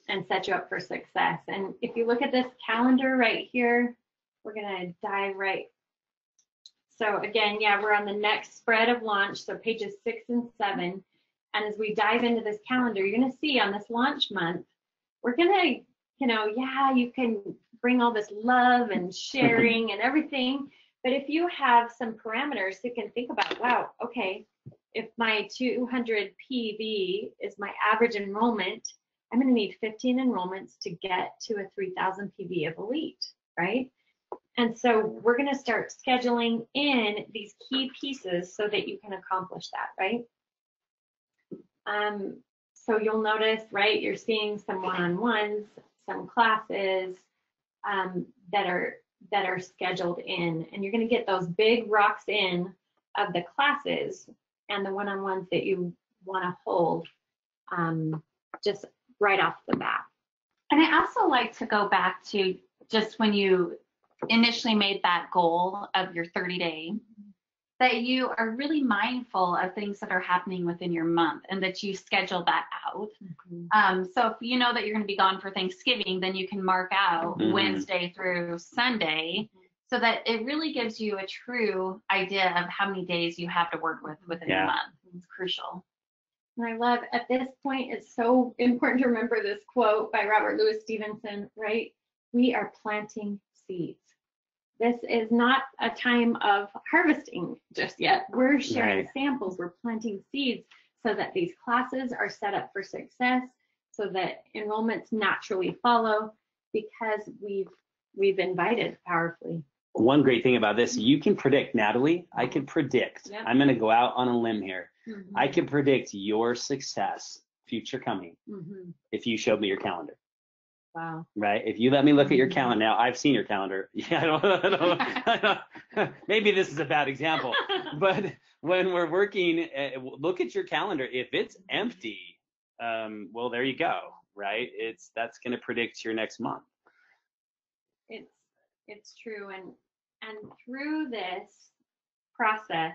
and set you up for success. And if you look at this calendar right here, we're going to dive right. So again, yeah, we're on the next spread of launch, so pages six and seven. And as we dive into this calendar, you're going to see on this launch month, we're going to, you know, yeah, you can bring all this love and *laughs* sharing and everything, but if you have some parameters, you can think about, wow, okay, if my 200 PV is my average enrollment, I'm going to need 15 enrollments to get to a 3000 PV of elite, right? And so we're going to start scheduling in these key pieces so that you can accomplish that, right? Um, so you'll notice, right, you're seeing some one-on-ones, some classes um, that are that are scheduled in and you're going to get those big rocks in of the classes and the one-on-ones that you want to hold um, just right off the bat. And I also like to go back to just when you initially made that goal of your 30 day that you are really mindful of things that are happening within your month and that you schedule that out. Mm-hmm. Um, so if you know that you're going to be gone for Thanksgiving, then you can mark out mm-hmm. Wednesday through Sunday so that it really gives you a true idea of how many days you have to work with within yeah. the month. It's crucial. And I love at this point, it's so important to remember this quote by Robert Louis Stevenson, right? We are planting seeds this is not a time of harvesting just yet. We're sharing right. samples, we're planting seeds so that these classes are set up for success, so that enrollments naturally follow because we've we've invited powerfully. One great thing about this, you can predict, Natalie, I can predict. Yep. I'm going to go out on a limb here. Mm-hmm. I can predict your success, future coming, mm-hmm. if you showed me your calendar. Wow. Right. If you let me look at your mm-hmm. calendar now, I've seen your calendar. *laughs* Yeah. I don't, I don't, *laughs* I don't, maybe this is a bad example, *laughs* but when we're working, uh, look at your calendar. If it's empty, um, well, there you go, right? It's that's going to predict your next month. It's it's true, and and through this process,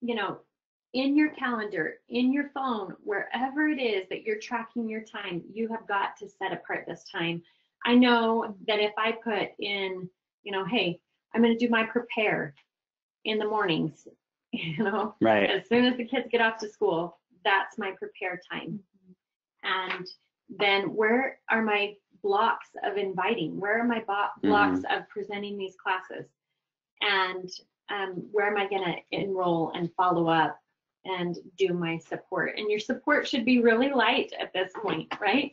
you know, in your calendar, in your phone, wherever it is that you're tracking your time, you have got to set apart this time. I know that if I put in, you know, hey, I'm going to do my prepare in the mornings, *laughs* you know, Right. as soon as the kids get off to school, that's my prepare time. Mm-hmm. And then where are my blocks of inviting? Where are my bo- blocks of presenting these classes? And um, where am I going to enroll and follow up and do my support? And your support should be really light at this point, right?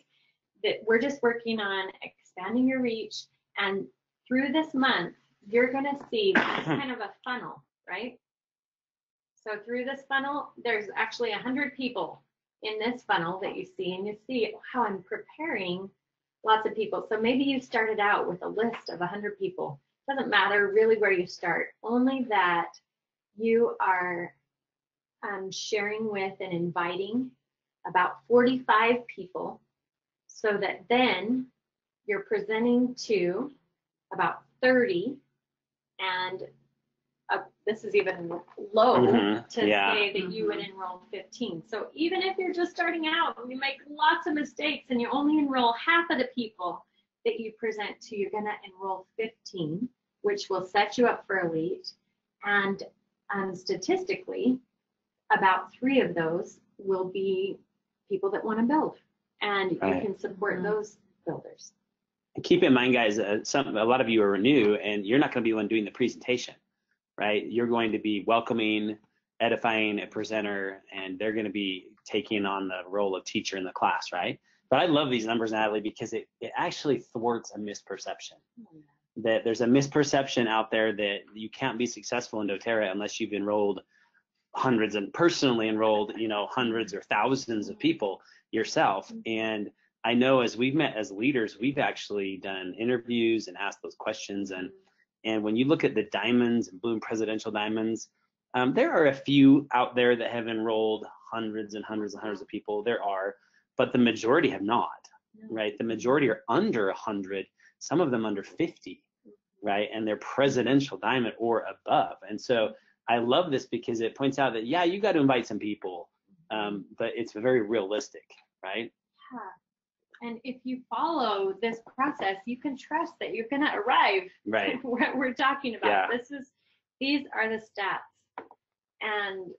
That we're just working on expanding your reach. And through this month, you're going to see *coughs* kind of a funnel, right? So through this funnel, there's actually 100 people in this funnel that you see, and you see how I'm preparing lots of people. So maybe you started out with a list of 100 people. Doesn't matter really where you start, only that you are um, sharing with and inviting about 45 people so that then you're presenting to about 30 and this is even low Mhm, to yeah. say that you would enroll 15. So even if you're just starting out you make lots of mistakes and you only enroll half of the people that you present to, you're going to enroll 15, which will set you up for elite. And um, statistically, about three of those will be people that want to build, and you can support those builders. keep in mind, guys, uh, some a lot of you are new, and you're not going to be the one doing the presentation, right? You're going to be welcoming, edifying a presenter, and they're going to be taking on the role of teacher in the class, right? But I love these numbers, Natalie, because it, it actually thwarts a misperception. That there's a misperception out there that you can't be successful in doTERRA unless you've enrolled hundreds and personally enrolled, you know, hundreds or thousands of people yourself. Mm-hmm. And I know as we've met as leaders, we've actually done interviews and asked those questions. And and when you look at the diamonds and Bloom Presidential Diamonds, um, there are a few out there that have enrolled hundreds and hundreds and hundreds of people. There are, but the majority have not, right? The majority are under 100, some of them under 50, right? And they're presidential diamond or above. And so I love this because it points out that, yeah, you got to invite some people, um, but it's very realistic, right? Yeah. And if you follow this process, you can trust that you're going to arrive Right. *laughs* what we're talking about. Yeah. This is these are the stats. And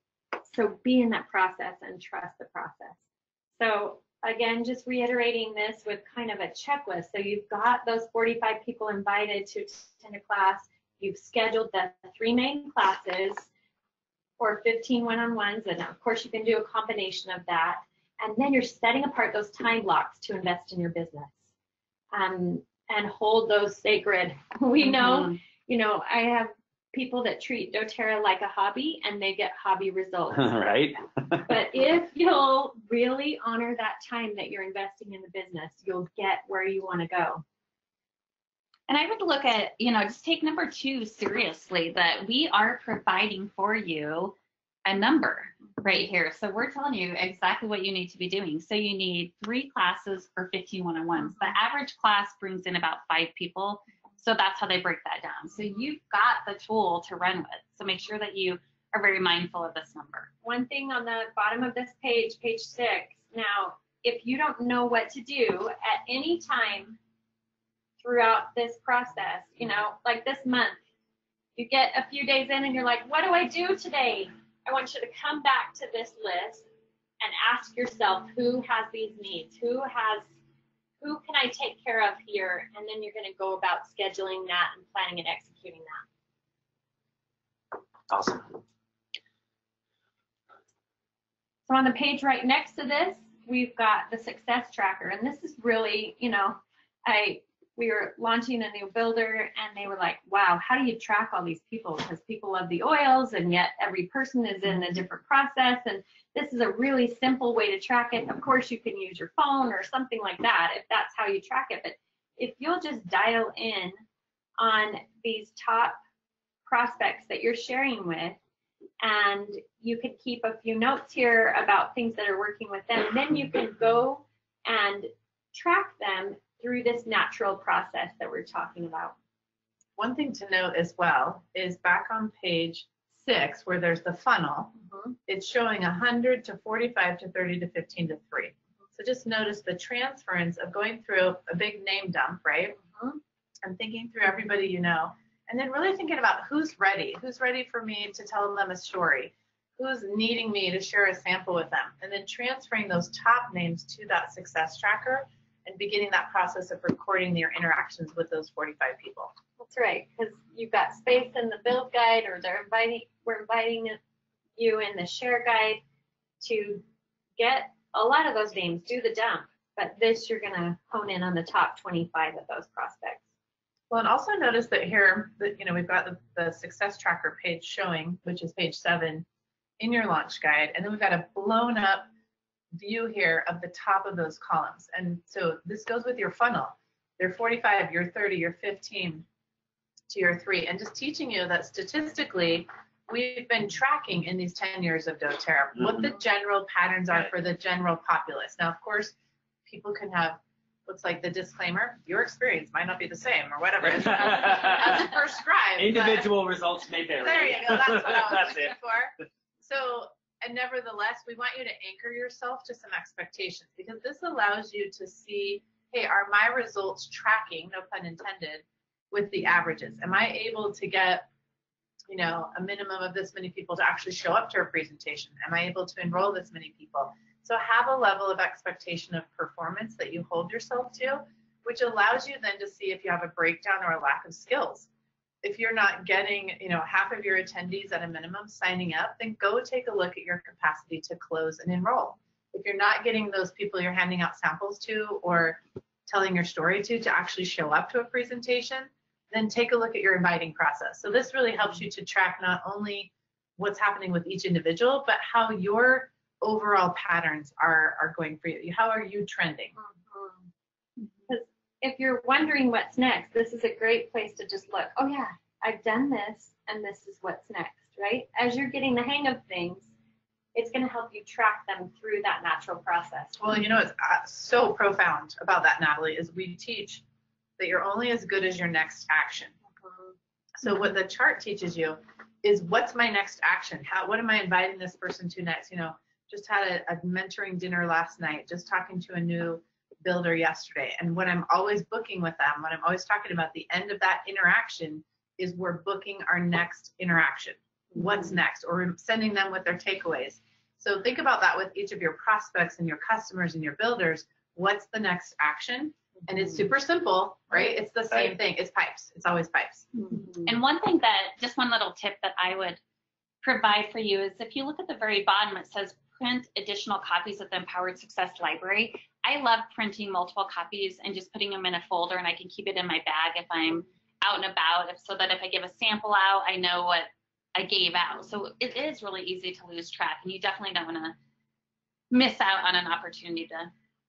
so be in that process and trust the process. So again, just reiterating this with kind of a checklist. So you've got those 45 people invited to attend a class. You've scheduled the three main classes or 15 one-on-ones, and of course you can do a combination of that. And then you're setting apart those time blocks to invest in your business um, and hold those sacred. *laughs* We know Mhm. you know, I have people that treat doTERRA like a hobby and they get hobby results. *laughs* right? *laughs* but if you'll really honor that time that you're investing in the business, you'll get where you want to go. And I would look at, you know, just take number two seriously that we are providing for you a number right here. So we're telling you exactly what you need to be doing. So you need three classes for 15 one on ones. The average class brings in about five people. So that's how they break that down. So you've got the tool to run with. So make sure that you are very mindful of this number. One thing on the bottom of this page, page six. Now, if you don't know what to do at any time throughout this process, you know, like this month, you get a few days in and you're like, what do I do today? I want you to come back to this list and ask yourself who has these needs, who has, who can I take care of here? And then you're going to go about scheduling that and planning and executing that. Awesome. So on the page right next to this, we've got the success tracker. And this is really, you know, I we were launching a new builder and they were like, wow, how do you track all these people? Because people love the oils and yet every person is in a different process. And this is a really simple way to track it. Of course, you can use your phone or something like that if that's how you track it. But if you'll just dial in on these top prospects that you're sharing with, and you could keep a few notes here about things that are working with them. Then you can go and track them through this natural process that we're talking about. One thing to note as well is back on page six, where there's the funnel, it's showing 100 to 45 to 30 to 15 to 3. So just notice the transference of going through a big name dump, right? Mhm. And thinking through everybody you know. And then really thinking about who's ready. Who's ready for me to tell them a story? Who's needing me to share a sample with them? And then transferring those top names to that success tracker and beginning that process of recording your interactions with those 45 people. That's right, because you've got space in the build guide, or they're inviting, we're inviting you in the share guide to get a lot of those names, do the dump. But this, you're gonna hone in on the top 25 of those prospects. Well, and also notice that here, that, you know, we've got the, the success tracker page showing, which is page seven in your launch guide. And then we've got a blown up view here of the top of those columns. And so this goes with your funnel. You're 45, you're 30, you're 15 to your three. And just teaching you that statistically, we've been tracking in these 10 years of doTERRA what the mm-hmm. general patterns are for the general populace. Now, of course, people can have looks like the disclaimer, your experience might not be the same or whatever. *laughs* As, as prescribed. Individual results may vary. there you go. That's what I was *laughs* That's looking it. for. So, and nevertheless, we want you to anchor yourself to some expectations because this allows you to see, hey, are my results tracking, no pun intended, with the averages? Am I able to get, you know, a minimum of this many people to actually show up to a presentation? Am I able to enroll this many people? So have a level of expectation of performance that you hold yourself to, which allows you then to see if you have a breakdown or a lack of skills if you're not getting, you know, half of your attendees at a minimum signing up, then go take a look at your capacity to close and enroll. If you're not getting those people you're handing out samples to or telling your story to to actually show up to a presentation, then take a look at your inviting process. So this really helps you to track not only what's happening with each individual, but how your overall patterns are are going for you. How are you trending? Hmm. If you're wondering what's next, this is a great place to just look. Oh yeah, I've done this, and this is what's next, right? As you're getting the hang of things, it's going to help you track them through that natural process. Well, you know, it's uh, so profound about that, Natalie, is we teach that you're only as good as your next action. So what the chart teaches you is what's my next action? How what am I inviting this person to next? You know, just had a, a mentoring dinner last night, just talking to a new builder yesterday. And what I'm always booking with them, what I'm always talking about, the end of that interaction is we're booking our next interaction. What's mm-hmm. next? Or sending them with their takeaways. So think about that with each of your prospects and your customers and your builders. What's the next action? And it's mm-hmm. super simple, right? It's the same Right. thing. It's pipes. It's always pipes. Mm-hmm. And one thing that, just one little tip that I would provide for you is if you look at the very bottom, it says print additional copies of the Empowered Success Library. I love printing multiple copies and just putting them in a folder and I can keep it in my bag if I'm out and about if, so that if I give a sample out, I know what I gave out. So it is really easy to lose track and you definitely don't want to miss out on an opportunity to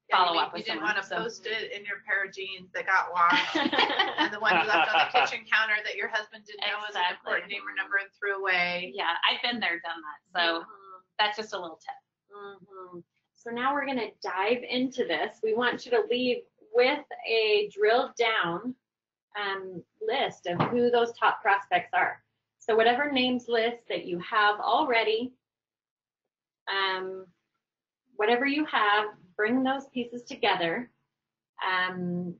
Yeah, follow you, up you with didn't want to so- post it in your pair of jeans that got washed *laughs* and the one you left on the kitchen counter that your husband didn't know was an Exactly. important neighbor number and threw away. yeah, I've been there, done that. So that's just a little tip. Mhm. So now we're going to dive into this. We want you to leave with a drilled down um, list of who those top prospects are. So whatever names list that you have already, um, whatever you have, bring those pieces together. Um,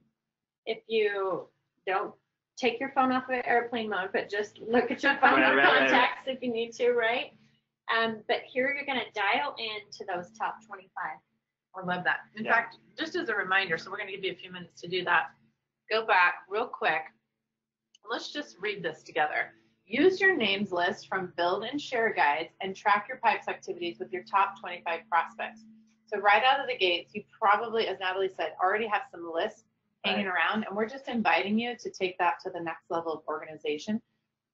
if you don't take your phone off of airplane mode, but just look at your *laughs* phone Right, right, right, right. contacts if you need to, right? Um, but here you're going to dial into those top 25. I love that. In Yeah. fact, just as a reminder, so we're going to give you a few minutes to do that. Go back real quick. Let's just read this together. Use your names list from build and share guides and track your pipes activities with your top 25 prospects. So right out of the gates, you probably, as Natalie said, already have some lists hanging around, and we're just inviting you to take that to the next level of organization.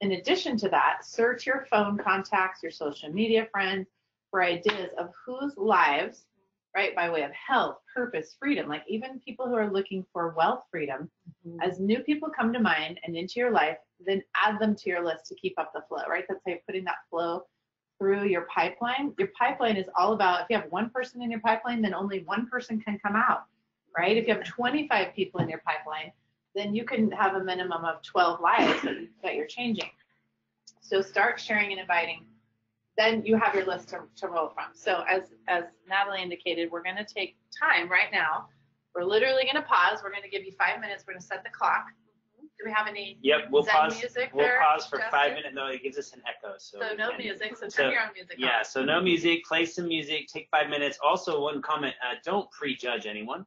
In addition to that, search your phone contacts, your social media friends for ideas of whose lives right? By way of health, purpose, freedom, like even people who are looking for wealth freedom, mm-hmm. as new people come to mind and into your life, then add them to your list to keep up the flow, right? That's how you're putting that flow through your pipeline, your pipeline is all about if you have one person in your pipeline, then only one person can come out, right? If you have 25 people in your pipeline, then you can have a minimum of 12 lives that, that you're changing. So start sharing and inviting. Then you have your list to, to roll from. So as as Natalie indicated, we're going to take time right now. We're literally going to pause. We're going to give you five minutes. We're going to set the clock. Do we have any Yep, we'll Zen pause. music We'll there, pause for five minutes. No, it gives us an echo. So, So no can- music. So turn so- your own music Yeah, on. so no music. Play some music. Take five minutes. Also, one comment: uh, don't prejudge anyone.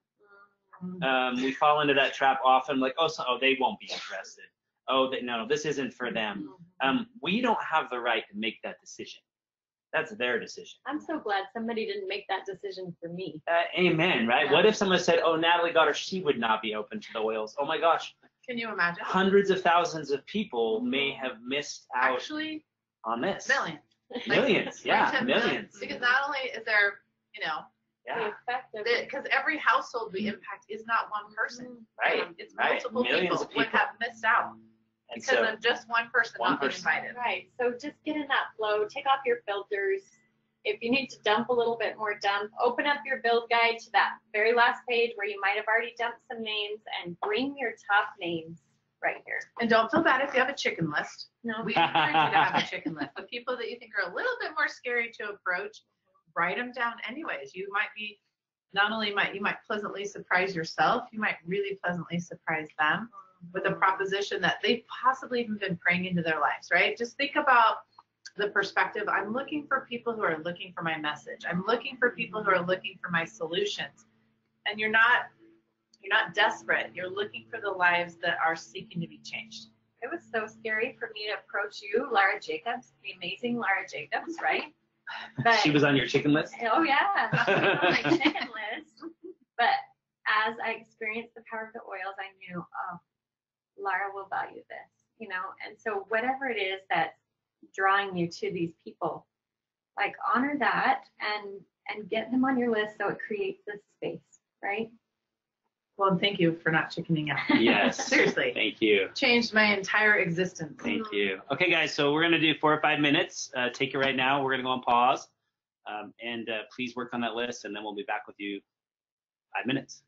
Mm. Um, we fall into that trap often. Like, oh, so, oh, they won't be interested. Oh, they, no, this isn't for them. Um, we don't have the right to make that decision. That's their decision. I'm so glad somebody didn't make that decision for me. Uh, amen, right? Yeah. What if someone said, "Oh, Natalie Goddard, she would not be open to the oils. Oh my gosh, Can you imagine? hundreds of thousands of people may have missed out Actually, on this. millions. *laughs* Millions, yeah, Right, 10 millions. Because not only is there, you know, Yeah, effective. because every household we impact is not one person. right. Um, it's right. multiple Millions people, of would people. have missed out And because so, of just one person One not being person. invited. Right. So just get in that flow. Take off your filters. If you need to dump a little bit more, dump. Open up your build guide to that very last page where you might have already dumped some names and bring your top names right here. And don't feel bad if you have a chicken list. No. We encourage you to have a *laughs* chicken list. The people that you think are a little bit more scary to approach, write them down anyways. You might be, not only might you might pleasantly surprise yourself, you might really pleasantly surprise them with a proposition that they've possibly even been praying into their lives, right? Just think about the perspective. I'm looking for people who are looking for my message. I'm looking for people who are looking for my solutions. And you're not you're not desperate. You're looking for the lives that are seeking to be changed. It was so scary for me to approach you, Lara Jacobs, the amazing Lara Jacobs, right? But she was on your chicken list. Oh yeah, *laughs* she was on my chicken list. But as I experienced the power of the oils, I knew, oh, Lara will value this, you know. And so whatever it is that's drawing you to these people, like honor that and and get them on your list so it creates this space, right? Well, and thank you for not chickening out. Yes. *laughs* Seriously. Thank you. Changed my entire existence. Thank you. Okay, guys, so we're going to do four or five minutes. Uh, take it right now. We're going to go on pause. Um, and uh, please work on that list, and then we'll be back with you five minutes.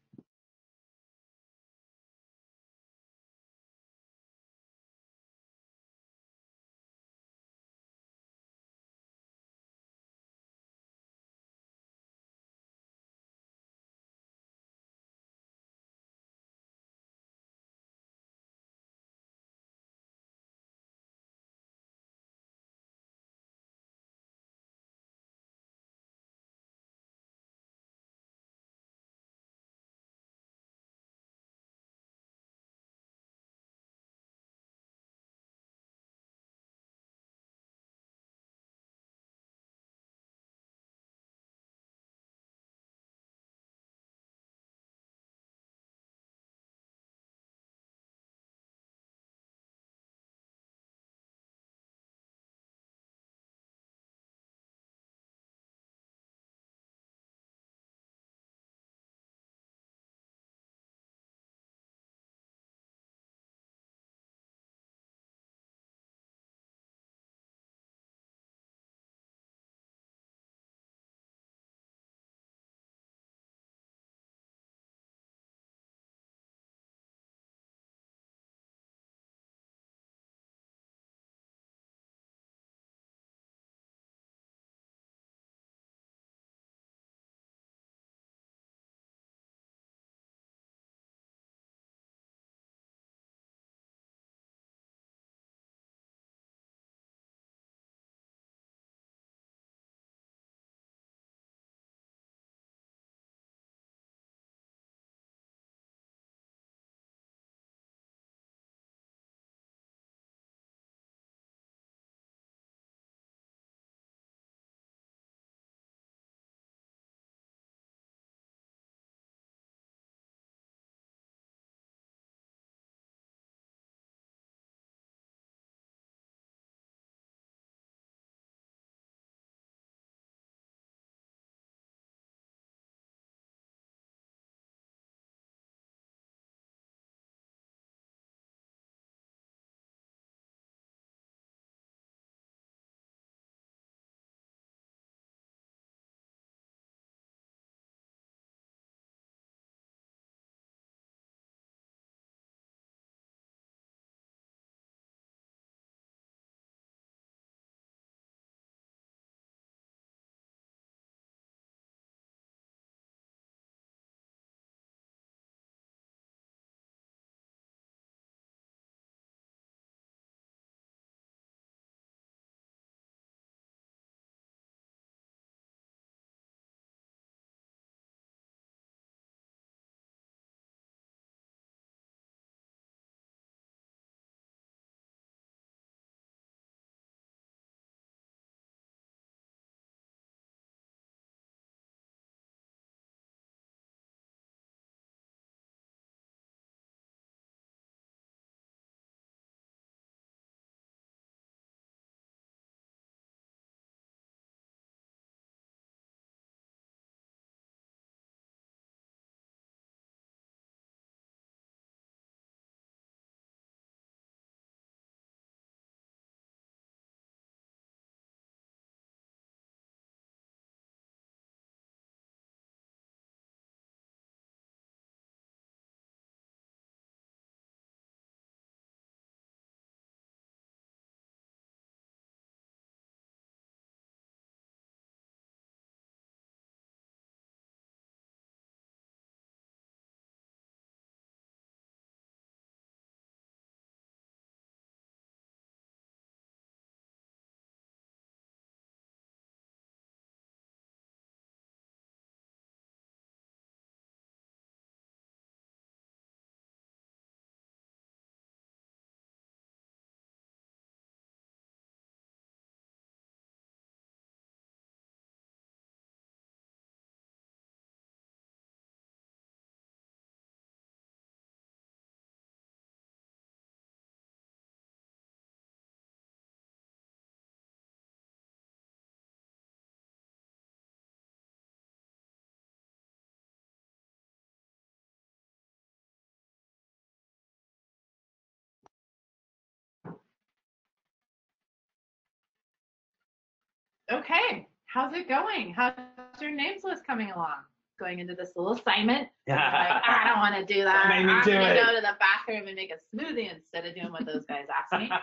Okay, how's it going? How's your names list coming along? Going into this little assignment. *laughs* like, I don't want to do that. Don't make me I'm do gonna it. go to the bathroom and make a smoothie instead of doing what those guys asked me. *laughs*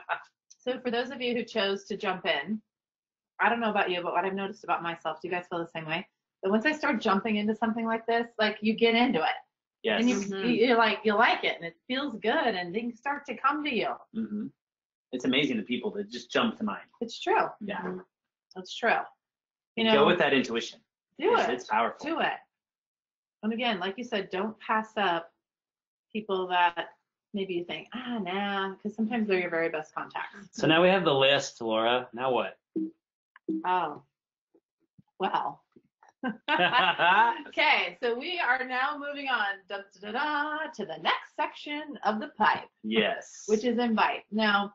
So for those of you who chose to jump in, I don't know about you, but what I've noticed about myself, do you guys feel the same way? But once I start jumping into something like this, like you get into it yes. and you, Mhm. you you like you like it and it feels good and things start to come to you. hmm It's amazing the people that just jump to mind. It's true. Yeah. It's true. You know, Go with that intuition. do it's, it. It's powerful. do it. And again, like you said, don't pass up people that maybe you think, ah, nah, because sometimes they're your very best contacts. So now we have the list, Laura. Now what? Oh, well. *laughs* *laughs* okay, so we are now moving on da, da, da, to the next section of the pipe, yes. which is invite. Now,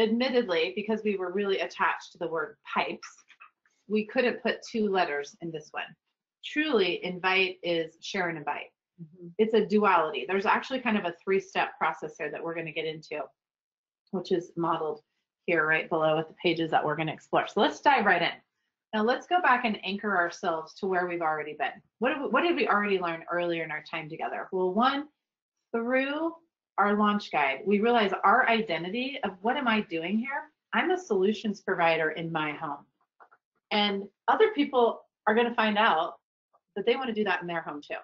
admittedly, because we were really attached to the word pipes, we couldn't put two letters in this one. Truly, invite is share and invite. Mm-hmm. It's a duality. There's actually kind of a three step process here that we're going to get into, which is modeled here right below with the pages that we're going to explore. So let's dive right in. Now let's go back and anchor ourselves to where we've already been. What, we, what did we already learn earlier in our time together? Well, one, through our launch guide, we realize our identity of what am I doing here? I'm a solutions provider in my home. And other people are going to find out that they want to do that in their home too.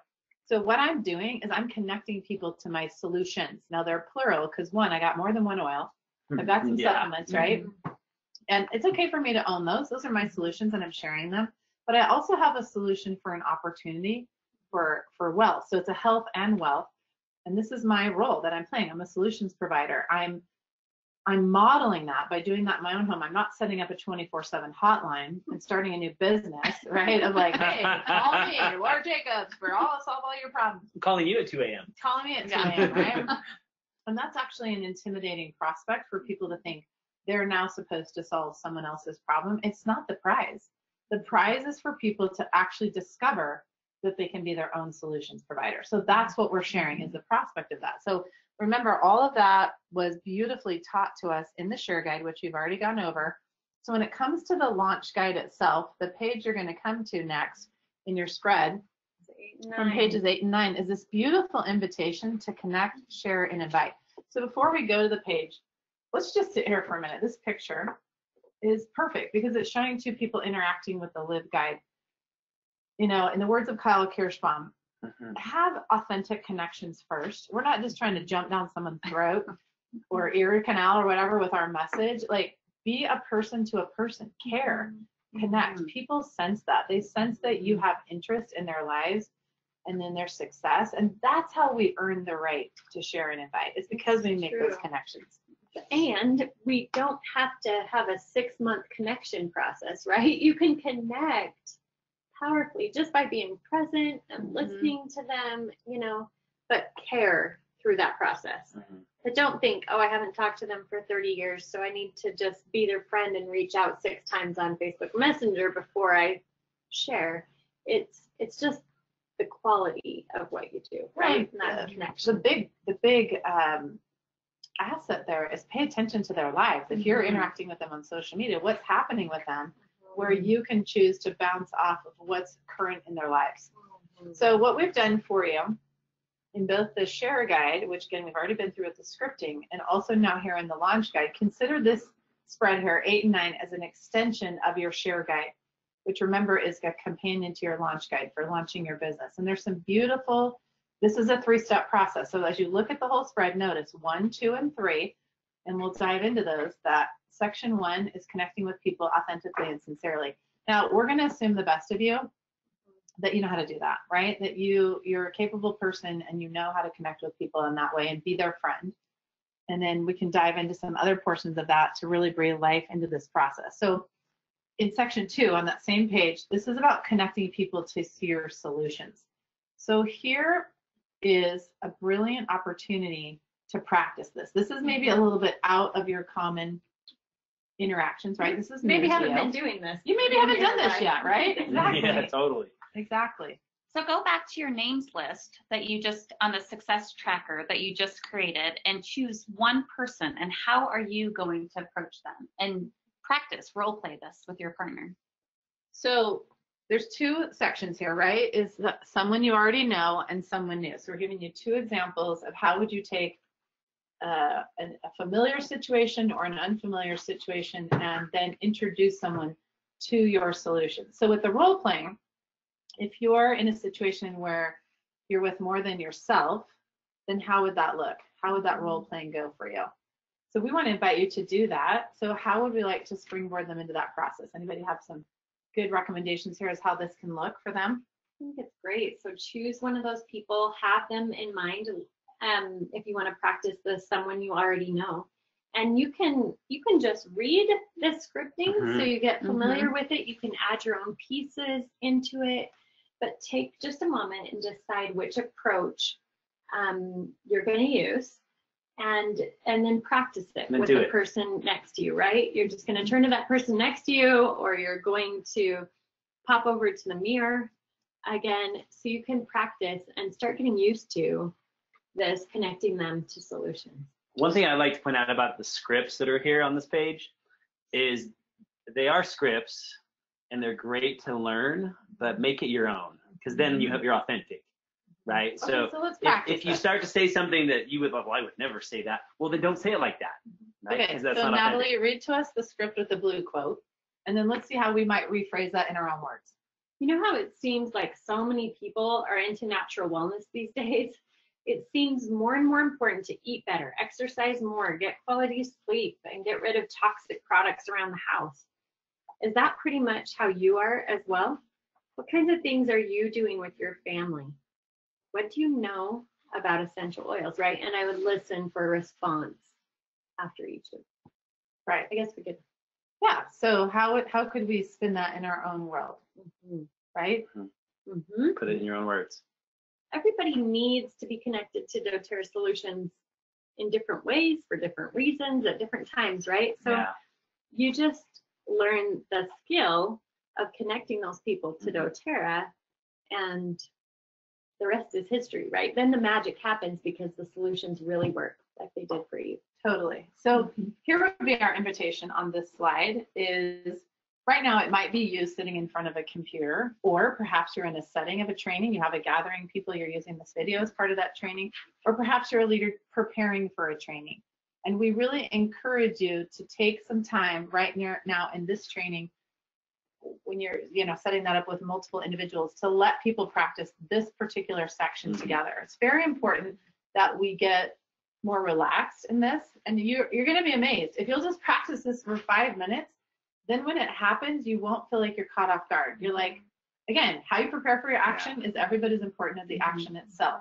So what I'm doing is I'm connecting people to my solutions. Now they're plural because one, I got more than one oil. I've got some mm-hmm. Yeah. supplements, right? Mm-hmm. And it's okay for me to own those. Those are my solutions and I'm sharing them. But I also have a solution for an opportunity for for wealth. So it's a health and wealth. And this is my role that I'm playing. I'm a solutions provider. I'm I'm modeling that by doing that in my own home. I'm not setting up a 24/7 hotline and starting a new business, *laughs* right? Of like, hey, call me, Laura Jacobs, for all solve all your problems I'm calling you at 2 a.m. calling me at 2 a.m., right? *laughs* and that's actually an intimidating prospect for people to think they're now supposed to solve someone else's problem. It's not the prize. The prize is for people to actually discover that they can be their own solutions provider. So that's what we're sharing is the prospect of that. So remember, all of that was beautifully taught to us in the share guide, which we've already gone over. So when it comes to the launch guide itself, the page you're going to come to next in your spread from pages eight and nine is this beautiful invitation to connect, share, and invite. So before we go to the page, let's just sit here for a minute. This picture is perfect because it's showing two people interacting with the live guide. You know, in the words of Kyle Kirschbaum, Mhm. have authentic connections first. We're not just trying to jump down someone's throat *laughs* or ear canal or whatever with our message. Like, be a person to a person, care, connect. People sense that. They sense that you have interest in their lives and in their success. And that's how we earn the right to share and invite. It's because we make those connections. And we don't have to have a six month connection process, right? You can connect powerfully just by being present and Mhm. listening to them, you know, but care through that process. Mhm. But don't think, oh, I haven't talked to them for 30 years, so I need to just be their friend and reach out six times on Facebook Messenger before I share. It's it's just the quality of what you do, right? Not the The big, the big um, asset there is pay attention to their lives. If you're Mhm. interacting with them on social media, what's happening with them, where you can choose to bounce off of what's current in their lives. Mm-hmm. So what we've done for you in both the share guide, which again we've already been through with the scripting, and also now here in the launch guide, consider this spread here, eight and nine, as an extension of your share guide, which remember is a companion to your launch guide for launching your business. And there's some beautiful, this is a three-step process. So as you look at the whole spread, notice one, two, and three, and we'll dive into those. That section one is connecting with people authentically and sincerely. Now we're going to assume the best of you that you know how to do that, right? That you you're a capable person and you know how to connect with people in that way and be their friend. And then we can dive into some other portions of that to really breathe life into this process. So in section two on that same page, this is about connecting people to see your solutions. So here is a brilliant opportunity to practice this. This is maybe a little bit out of your common interactions, right? This is Maybe to haven't you. been doing this. You maybe haven't done this life. yet, right? Exactly. Yeah, totally. Exactly. So go back to your names list that you just on the success tracker that you just created and choose one person and how are you going to approach them and practice role play this with your partner. So there's two sections here, right? Is the, someone you already know and someone new. So we're giving you two examples of how would you take uh, a familiar situation or an unfamiliar situation and then introduce someone to your solution. So with the role playing, if you're in a situation where you're with more than yourself, then how would that look? How would that role playing go for you? So we want to invite you to do that. So how would we like to springboard them into that process? Anybody have some good recommendations here as how this can look for them? I think it's great. So choose one of those people, have them in mind. Um, if you want to practice this, someone you already know, and you can you can just read the scripting so Mhm. you get familiar with it. You can add your own pieces into it, but take just a moment and decide which approach um, you're going to use, and and then practice it Then with the it. person next to you. Right? You're just going to turn to that person next to you, or you're going to pop over to the mirror again so you can practice and start getting used to this connecting them to solutions. One thing I'd like to point out about the scripts that are here on this page is they are scripts and they're great to learn, but make it your own because then you have you're authentic, right? So okay, so let's if, if you start to say something that you would, well, I would never say that. Well, then don't say it like that, right? Okay, so not authentic. Natalie, read to us the script with the blue quote, and then let's see how we might rephrase that in our own words. You know how it seems like so many people are into natural wellness these *laughs* days? It seems more and more important to eat better, exercise more, get quality sleep, and get rid of toxic products around the house. Is that pretty much how you are as well? What kinds of things are you doing with your family? What do you know about essential oils, right? And I would listen for a response after each of. them. Right. I guess we could. Yeah. So how would how could we spin that in our own world, right? Mm-hmm. Put it in your own words. Everybody needs to be connected to doTERRA solutions in different ways for different reasons at different times, right? So yeah. you just learn the skill of connecting those people to Mhm. doTERRA and the rest is history, right? Then the magic happens because the solutions really work like they did for you. Totally. So here would be our invitation on this slide is right now it might be you sitting in front of a computer or perhaps you're in a setting of a training. You have a gathering people you're using this video as part of that training or perhaps you're a leader preparing for a training. And we really encourage you to take some time right near now in this training when you're you know setting that up with multiple individuals to let people practice this particular section Mhm. together. It's very important that we get more relaxed in this and you're, you're going to be amazed. If you'll just practice this for five minutes then when it happens you won't feel like you're caught off guard. You're mm-hmm. like again how you prepare for your action is every bit as important as the mm-hmm. action itself.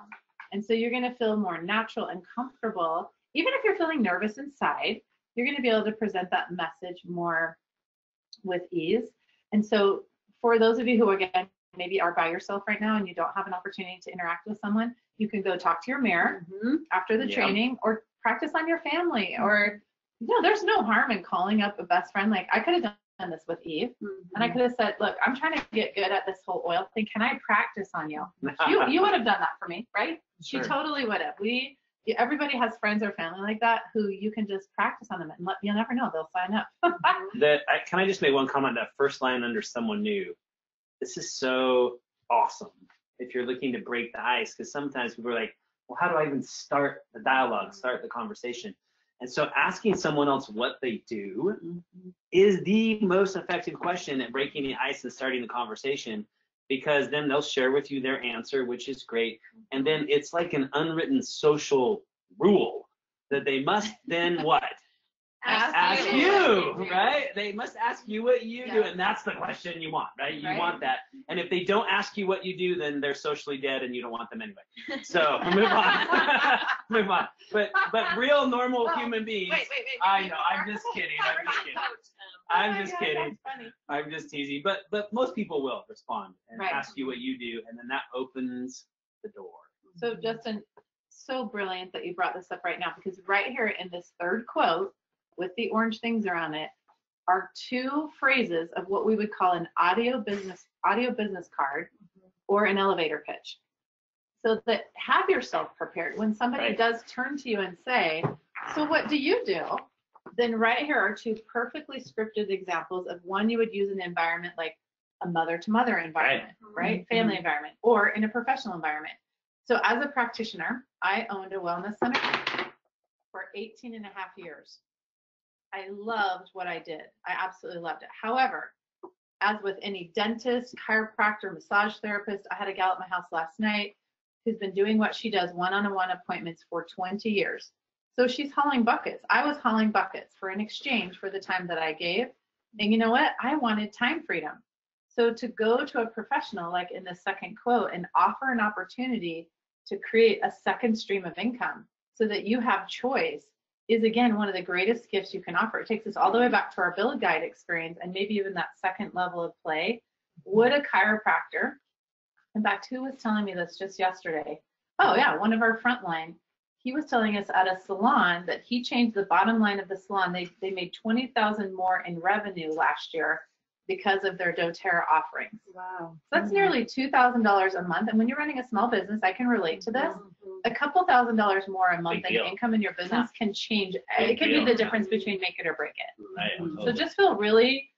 And so you're going to feel more natural and comfortable. Even if you're feeling nervous inside you're going to be able to present that message more with ease. And so for those of you who again maybe are by yourself right now and you don't have an opportunity to interact with someone you can go talk to your mirror Mhm. after the Yeah. training or practice on your family mm-hmm. or you know there's no harm in calling up a best friend. Like i could have done this with eve and i mm-hmm. could have said look i'm trying to get good at this whole oil thing. Can i practice on you? *laughs* You you would have done that for me right? Sure. you totally would have we everybody has friends or family like that who you can just practice on them and let you'll never know. They'll sign up. *laughs* Mm-hmm. That I, can I just make one comment? That first line under someone new, this is so awesome. If you're looking to break the ice, because sometimes people are like, well, how do I even start the dialogue, start the conversation? And so asking someone else what they do mm-hmm. is the most effective question at breaking the ice and starting the conversation because then they'll share with you their answer, which is great. And then it's like an unwritten social rule that they must then *laughs* what? Ask ask you. you, right? They must ask you what you do, and that's the question you want, right? You Right. want that. And if they don't ask you what you do, then they're socially dead, and you don't want them anyway. *laughs* So *laughs* move on, *laughs* move on. But but real normal Oh, human beings. wait wait wait I know. I'm just kidding. I'm just kidding. Oh I'm just God, kidding. I'm just teasing. But but most people will respond and Right. ask you what you do, and then that opens the door. So Justin, so brilliant that you brought this up right now because right here in this third quote with the orange things around it are two phrases of what we would call an audio business audio business card mm-hmm. or an elevator pitch. So that have yourself prepared when somebody Right. does turn to you and say, "So what do you do?" Then right here are two perfectly scripted examples of one you would use in an environment like a mother to mother environment, mm-hmm. right? Family mm-hmm. environment, or in a professional environment. So as a practitioner, I owned a wellness center for 18 and a half years. I loved what I did. I absolutely loved it. However, as with any dentist, chiropractor, massage therapist, I had a gal at my house last night who's been doing what she does one-on-one appointments for 20 years. So she's hauling buckets. I was hauling buckets for an exchange for the time that I gave. And you know what? I wanted time freedom. So to go to a professional, like in the second quote, and offer an opportunity to create a second stream of income so that you have choice is again one of the greatest gifts you can offer. It takes us all the way back to our build guide experience and maybe even that second level of play. Would a chiropractor, in fact, who was telling me this just yesterday? Oh yeah, one of our frontline. He was telling us at a salon that he changed the bottom line of the salon. They they made twenty thousand more in revenue last year because of their doTERRA offerings. Wow. So that's nearly two thousand dollars a month. And when you're running a small business, I can relate to this. Mhm. A couple thousand dollars more a month Big in deal. income in your business can change. Big It could be the difference between make it or break it. Right, So just feel really,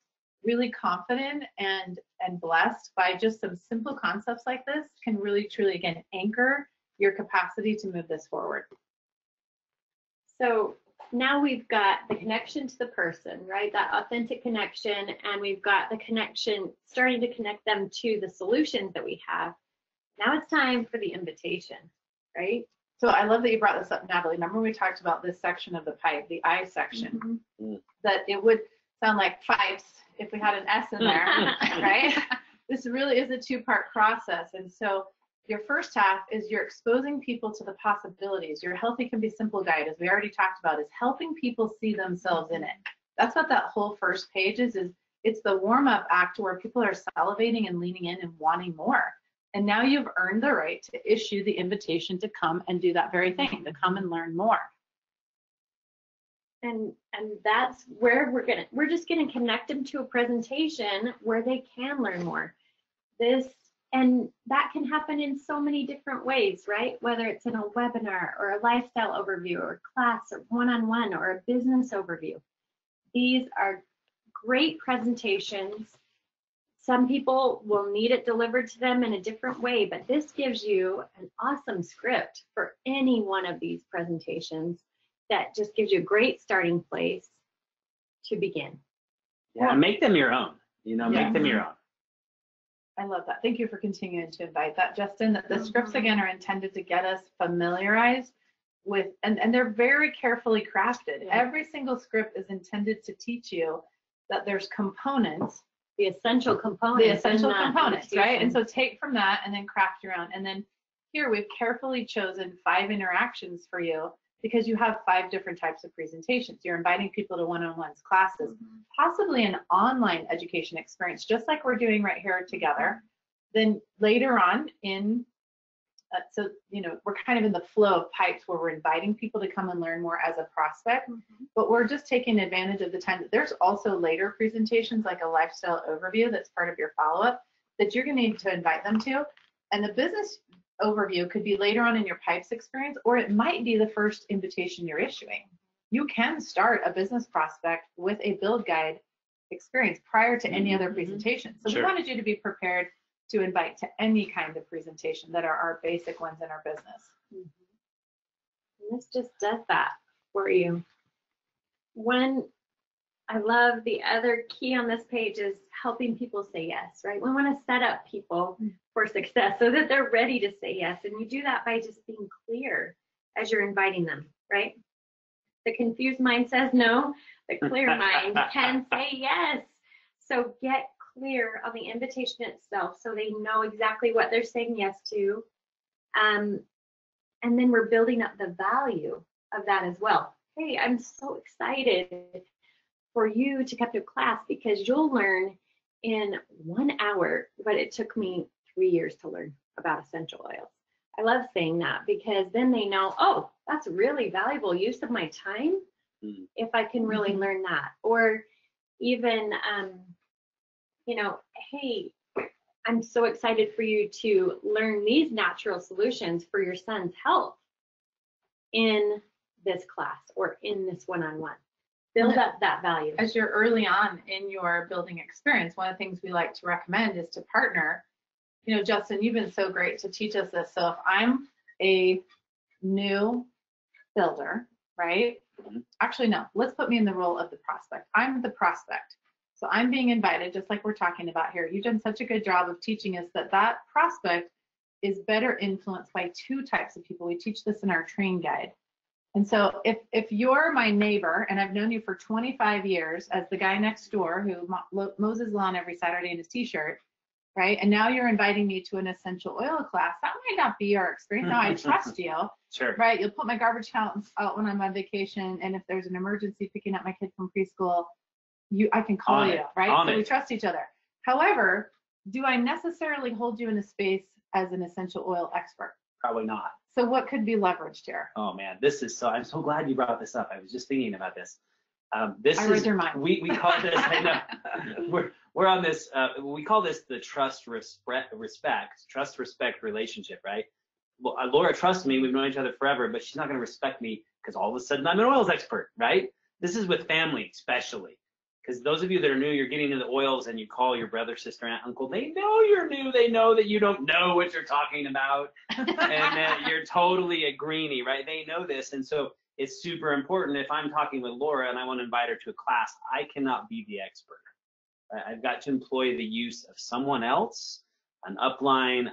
really confident and and blessed by just some simple concepts like this can really truly again anchor your capacity to move this forward. So now we've got the connection to the person, right? That authentic connection, and we've got the connection, starting to connect them to the solutions that we have. Now it's time for the invitation, right? So I love that you brought this up, Natalie. Remember we talked about this section of the pipe, the I section, mm-hmm. mm. that it would sound like pipes if we had an S in there, *laughs* right? *laughs* This really is a two-part process. And so your first half is you're exposing people to the possibilities. Your Healthy Can Be Simple guide, as we already talked about, is helping people see themselves in it. That's what that whole first page is, is it's the warm-up act where people are salivating and leaning in and wanting more. And now you've earned the right to issue the invitation to come and do that very thing, to come and learn more. And and that's where we're gonna we're just gonna connect them to a presentation where they can learn more. This and that can happen in so many different ways, right? Whether it's in a webinar or a lifestyle overview or class or one-on-one or a business overview. These are great presentations. Some people will need it delivered to them in a different way, but this gives you an awesome script for any one of these presentations that just gives you a great starting place to begin. Yeah, make them your own. You know, make Yeah. them your own. I love that. Thank you for continuing to invite that, Justin. That the scripts again are intended to get us familiarized with, and, and they're very carefully crafted. Yeah. Every single script is intended to teach you that there's components, The essential components. the essential components, right? And so take from that and then craft your own. And then here we've carefully chosen five interactions for you because you have five different types of presentations. You're inviting people to one-on-ones classes, possibly an online education experience, just like we're doing right here together. Then later on in, uh, so, you know, we're kind of in the flow of pipes where we're inviting people to come and learn more as a prospect, but we're just taking advantage of the time that there's also later presentations like a lifestyle overview that's part of your follow-up that you're going to need to invite them to. And the business overview could be later on in your pipes experience, or it might be the first invitation you're issuing. You can start a business prospect with a build guide experience prior to any other Mhm. presentation. So Sure. we wanted you to be prepared to invite to any kind of presentation that are our basic ones in our business. And this just does that for you. One, I love the other key on this page is helping people say yes, right? We want to set up people for success so that they're ready to say yes. And you do that by just being clear as you're inviting them, right? The confused mind says no, the clear mind *laughs* can say yes. So get clear on the invitation itself so they know exactly what they're saying yes to. Um, and then we're building up the value of that as well. Hey, I'm so excited for you to come to class because you'll learn in one hour what it took me three years to learn about essential oils. I love saying that because then they know, oh, that's really valuable use of my time Mm. if I can really Mhm. learn that. Or even, um, you know, hey, I'm so excited for you to learn these natural solutions for your son's health in this class or in this one-on-one. Build up that value. as you're early on in your building experience, one of the things we like to recommend is to partner. You know, Justin, you've been so great to teach us this. So if I'm a new builder, right? Mhm. Actually, no, let's put me in the role of the prospect. I'm the prospect. So I'm being invited, just like we're talking about here. You've done such a good job of teaching us that that prospect is better influenced by two types of people. We teach this in our train guide. And so if if you're my neighbor and I've known you for 25 years as the guy next door who mo- mows his lawn every Saturday in his t-shirt, right? And now you're inviting me to an essential oil class. That might not be our experience. Now I *laughs* trust you, Sure. right? You'll put my garbage out, out when I'm on vacation, and if there's an emergency picking up my kid from preschool, you I can call On you, it, right? on so we trust each other. However, do I necessarily hold you in a space as an essential oil expert? Probably not. So what could be leveraged here? Oh man, this is so. I'm so glad you brought this up. I was just thinking about this. Um, this I is your mind. we we call this. I know *laughs* we're we're on this. Uh, we call this the trust respect respect trust respect relationship, right? Well, uh, Laura trusts me. We've known each other forever, but she's not going to respect me because all of a sudden I'm an oils expert, right? This is with family, especially. Because those of you that are new, you're getting into the oils and you call your brother, sister, aunt, uncle. They know you're new. They know that you don't know what you're talking about and that *laughs* you're totally a greenie, right? They know this. And so it's super important. If I'm talking with Laura and I want to invite her to a class, I cannot be the expert. I've got to employ the use of someone else, an upline,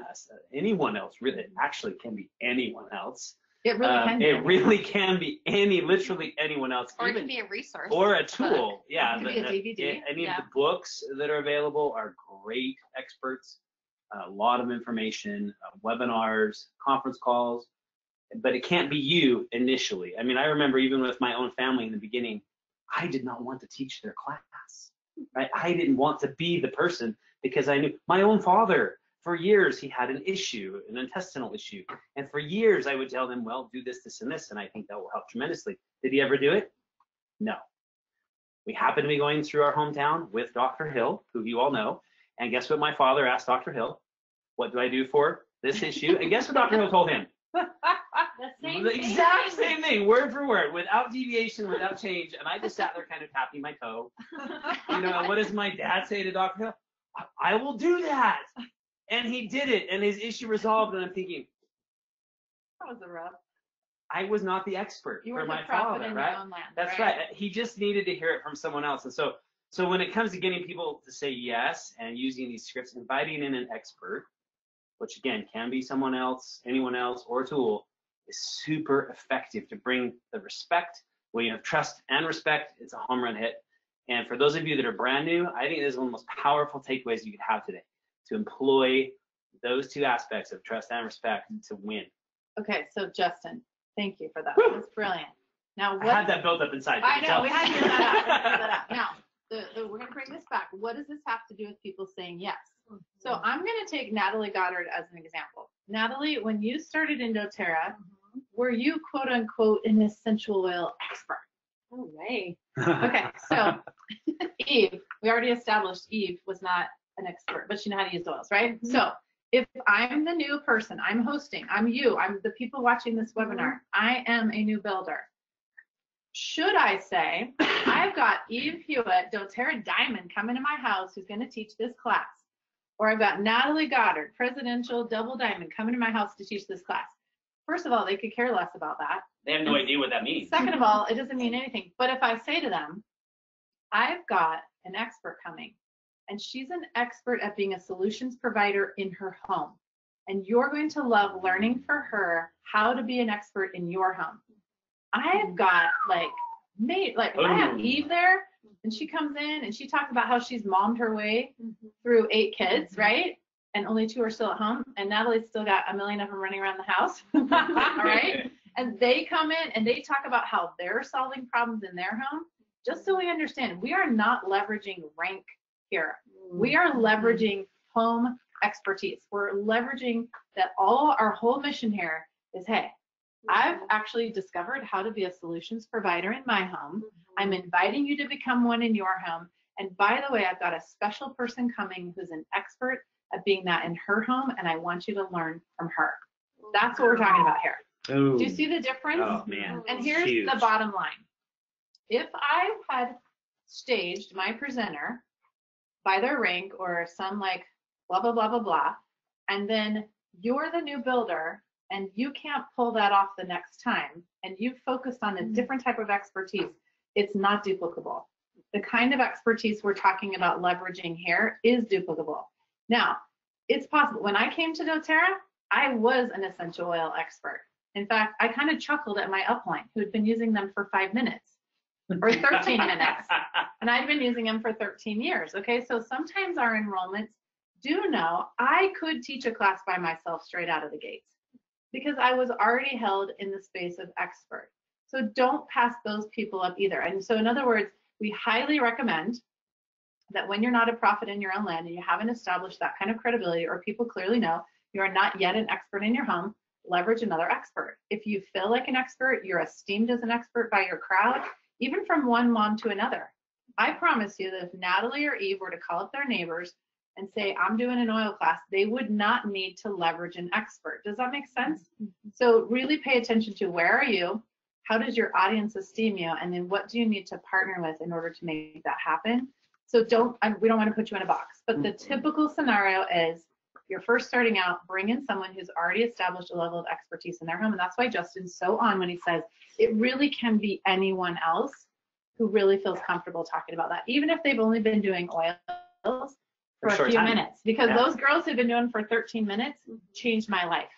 anyone else. Really, actually can be anyone else. It really Um, can be. it really can be any, literally anyone else. Or it can be a resource. or a book. tool. Yeah, It could the- be a the- DVD, Any yeah. of the books that are available are great experts. A lot of information, uh, webinars, conference calls, but it can't be you initially. I mean, I remember even with my own family in the beginning, I did not want to teach their class. Right? I didn't want to be the person because I knew my own father. For years, he had an issue, an intestinal issue, and for years I would tell him, "Well, do this, this, and this," and I think that will help tremendously. Did he ever do it? No. We happened to be going through our hometown with Dr. Hill, who you all know. And guess what my father asked Dr. Hill? What do I do for this issue? And guess what Dr. Hill told him? *laughs* The same the exact same thing, word for word, without deviation, without change. And I just sat there kind of tapping my toe. *laughs* You know, what does my dad say to Dr. Hill? I will do that. And he did it, and his issue resolved. And I'm thinking, That was a rub. I was not the expert You for were my father, right? land. That's right. He just needed to hear it from someone else. And so, so when it comes to getting people to say yes and using these scripts, inviting in an expert, which again can be someone else, anyone else, or a tool, is super effective to bring the respect. When you have trust and respect, it's a home run hit. And for those of you that are brand new, I think this is one of the most powerful takeaways you could have today to employ those two aspects of trust and respect to win. Okay, so Justin, thank you for that. Woo! That's brilliant. Now, I what? had that built up inside. I you know, we had to get that out. we had to get that out. *laughs* Now, the, the, we're gonna bring this back. What does this have to do with people saying yes? So mm-hmm. I'm gonna take Natalie Goddard as an example. Natalie, when you started in doTERRA, mm-hmm. were you quote unquote an essential oil expert? No way. *laughs* Okay, so *laughs* Eve, we already established Eve was not an expert, but she knew how to use oils, right? Mm-hmm. So if I'm the new person, I'm hosting, I'm you, I'm the people watching this webinar, mm-hmm. I am a new builder. Should I say, *coughs* I've got Eve Hewitt, doTERRA Diamond coming to my house who's going to teach this class, or I've got Natalie Goddard, Presidential Double Diamond, coming to my house to teach this class. First of all, they could care less about that. They have no idea what that means. Second of *laughs* all, it doesn't mean anything. But if I say to them, I've got an expert coming, and she's an expert at being a solutions provider in her home, and you're going to love learning for her how to be an expert in your home. I've mm. got like, mate, like I have oh. Eve there, and she comes in and she talks about how she's mommed her way mm-hmm. through eight kids, mm-hmm. right? And only two are still at home, and Natalie's still got a million of them running around the house. *laughs* All right *laughs* and they come in and they talk about how they're solving problems in their home just so we understand we are not leveraging rank here. We are mm-hmm. leveraging home expertise. We're leveraging that all our whole mission here is hey i've mm-hmm. actually discovered how to be a solutions provider in my home. Mm-hmm. I'm inviting you to become one in your home. And by the way i've got a special person coming who's an expert at being that in her home and i want you to learn from her. That's what we're talking about here. Ooh. do you see the difference? Oh man. and here's Huge. the bottom line. if I had staged my presenter by their rank or some like blah, blah, blah, blah, blah, and then you're the new builder and you can't pull that off the next time and you've focused on a Mhm. different type of expertise, it's not duplicable. The kind of expertise we're talking about leveraging here is duplicable. Now, it's possible. When I came to doTERRA, I was an essential oil expert. In fact, I kind of chuckled at my upline who had been using them for five minutes or *laughs* 13 minutes, and I'd been using them for 13 years. Okay, so sometimes our enrollments do know I could teach a class by myself straight out of the gates because I was already held in the space of expert. So don't pass those people up either. And so, in other words, we highly recommend that when you're not a prophet in your own land and you haven't established that kind of credibility or people clearly know you are not yet an expert in your home, leverage another expert. If you feel like an expert, you're esteemed as an expert by your crowd, even from one mom to another. I promise you that if Natalie or Eve were to call up their neighbors and say, I'm doing an oil class, they would not need to leverage an expert. Does that make sense? Mm-hmm. So really pay attention to where are you? How does your audience esteem you? And then what do you need to partner with in order to make that happen? So don't, I, we don't want to put you in a box, but the mm-hmm. typical scenario is you're first starting out, bring in someone who's already established a level of expertise in their home. And that's why Justin's so on when he says it really can be anyone else who really feels comfortable talking about that, even if they've only been doing oils For for a a few time. minutes. Because Yeah. those girls who've been doing for 13 minutes mm-hmm. changed my life.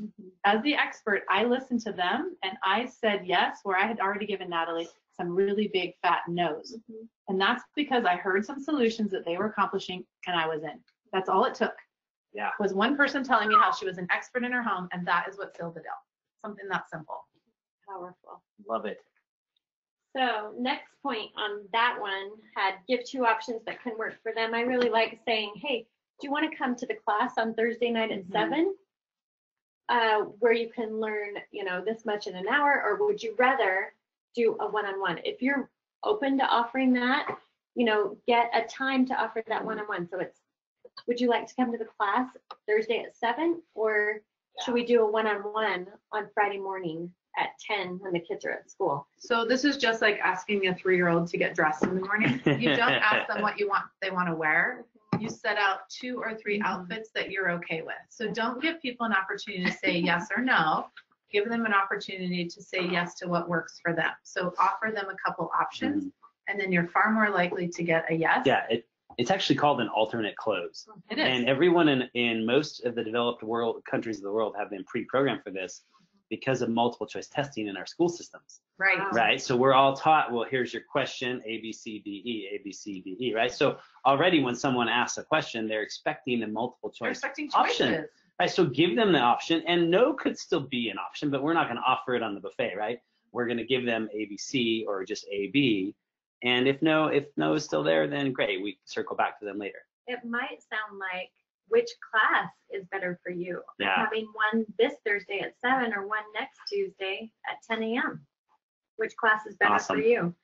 Mm-hmm. As the expert, I listened to them and I said yes, where I had already given Natalie some really big fat no's. Mm-hmm. And that's because I heard some solutions that they were accomplishing and I was in. That's all it took. Yeah. Was one person telling me how she was an expert in her home and that is what sealed the deal. Something that simple. Powerful. Love it. So next point on that one had give two options that can work for them. I really like saying, hey, do you want to come to the class on Thursday night at Mhm. seven? Uh, where you can learn, you know, this much in an hour, or would you rather do a one-on-one? If you're open to offering that, you know, get a time to offer that one-on-one. So it's, would you like to come to the class Thursday at seven, or should we do a one-on-one on Friday morning at ten when the kids are at school? So this is just like asking a three-year-old to get dressed in the morning. You don't *laughs* ask them what you want they want to wear. You set out two or three mm-hmm. outfits that you're okay with. So don't give people an opportunity to say yes or no. Give them an opportunity to say yes to what works for them. So offer them a couple options mm-hmm. and then you're far more likely to get a yes. Yeah, it, it's actually called an alternate close. It is. And everyone in, in most of the developed world countries of the world have been pre-programmed for this because of multiple choice testing in our school systems, right. Wow. right? So we're all taught, well, here's your question, A, B, C, D, E, A, B, C, D, E, right? So already when someone asks a question, they're expecting a multiple choice, expecting option. choices. right? So give them the option, and no could still be an option, but we're not going to offer it on the buffet, right? We're going to give them A, B, C, or just A, B. And if no, if no is still there, then great, we circle back to them later. it might sound like which class is better for you. Yeah. Having one this Thursday at seven or one next Tuesday at 10 a.m. Which class is better Awesome. for you?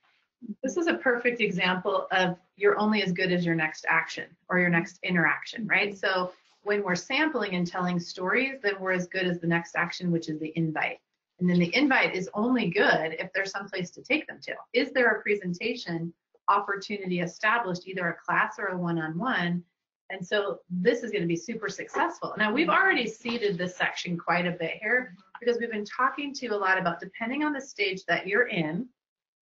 This is a perfect example of you're only as good as your next action or your next interaction, right? So when we're sampling and telling stories, then we're as good as the next action, which is the invite. And then the invite is only good if there's some place to take them to. Is there a presentation opportunity established, either a class or a one-on-one? And so this is going to be super successful. Now we've already seeded this section quite a bit here because we've been talking to you a lot about depending on the stage that you're in,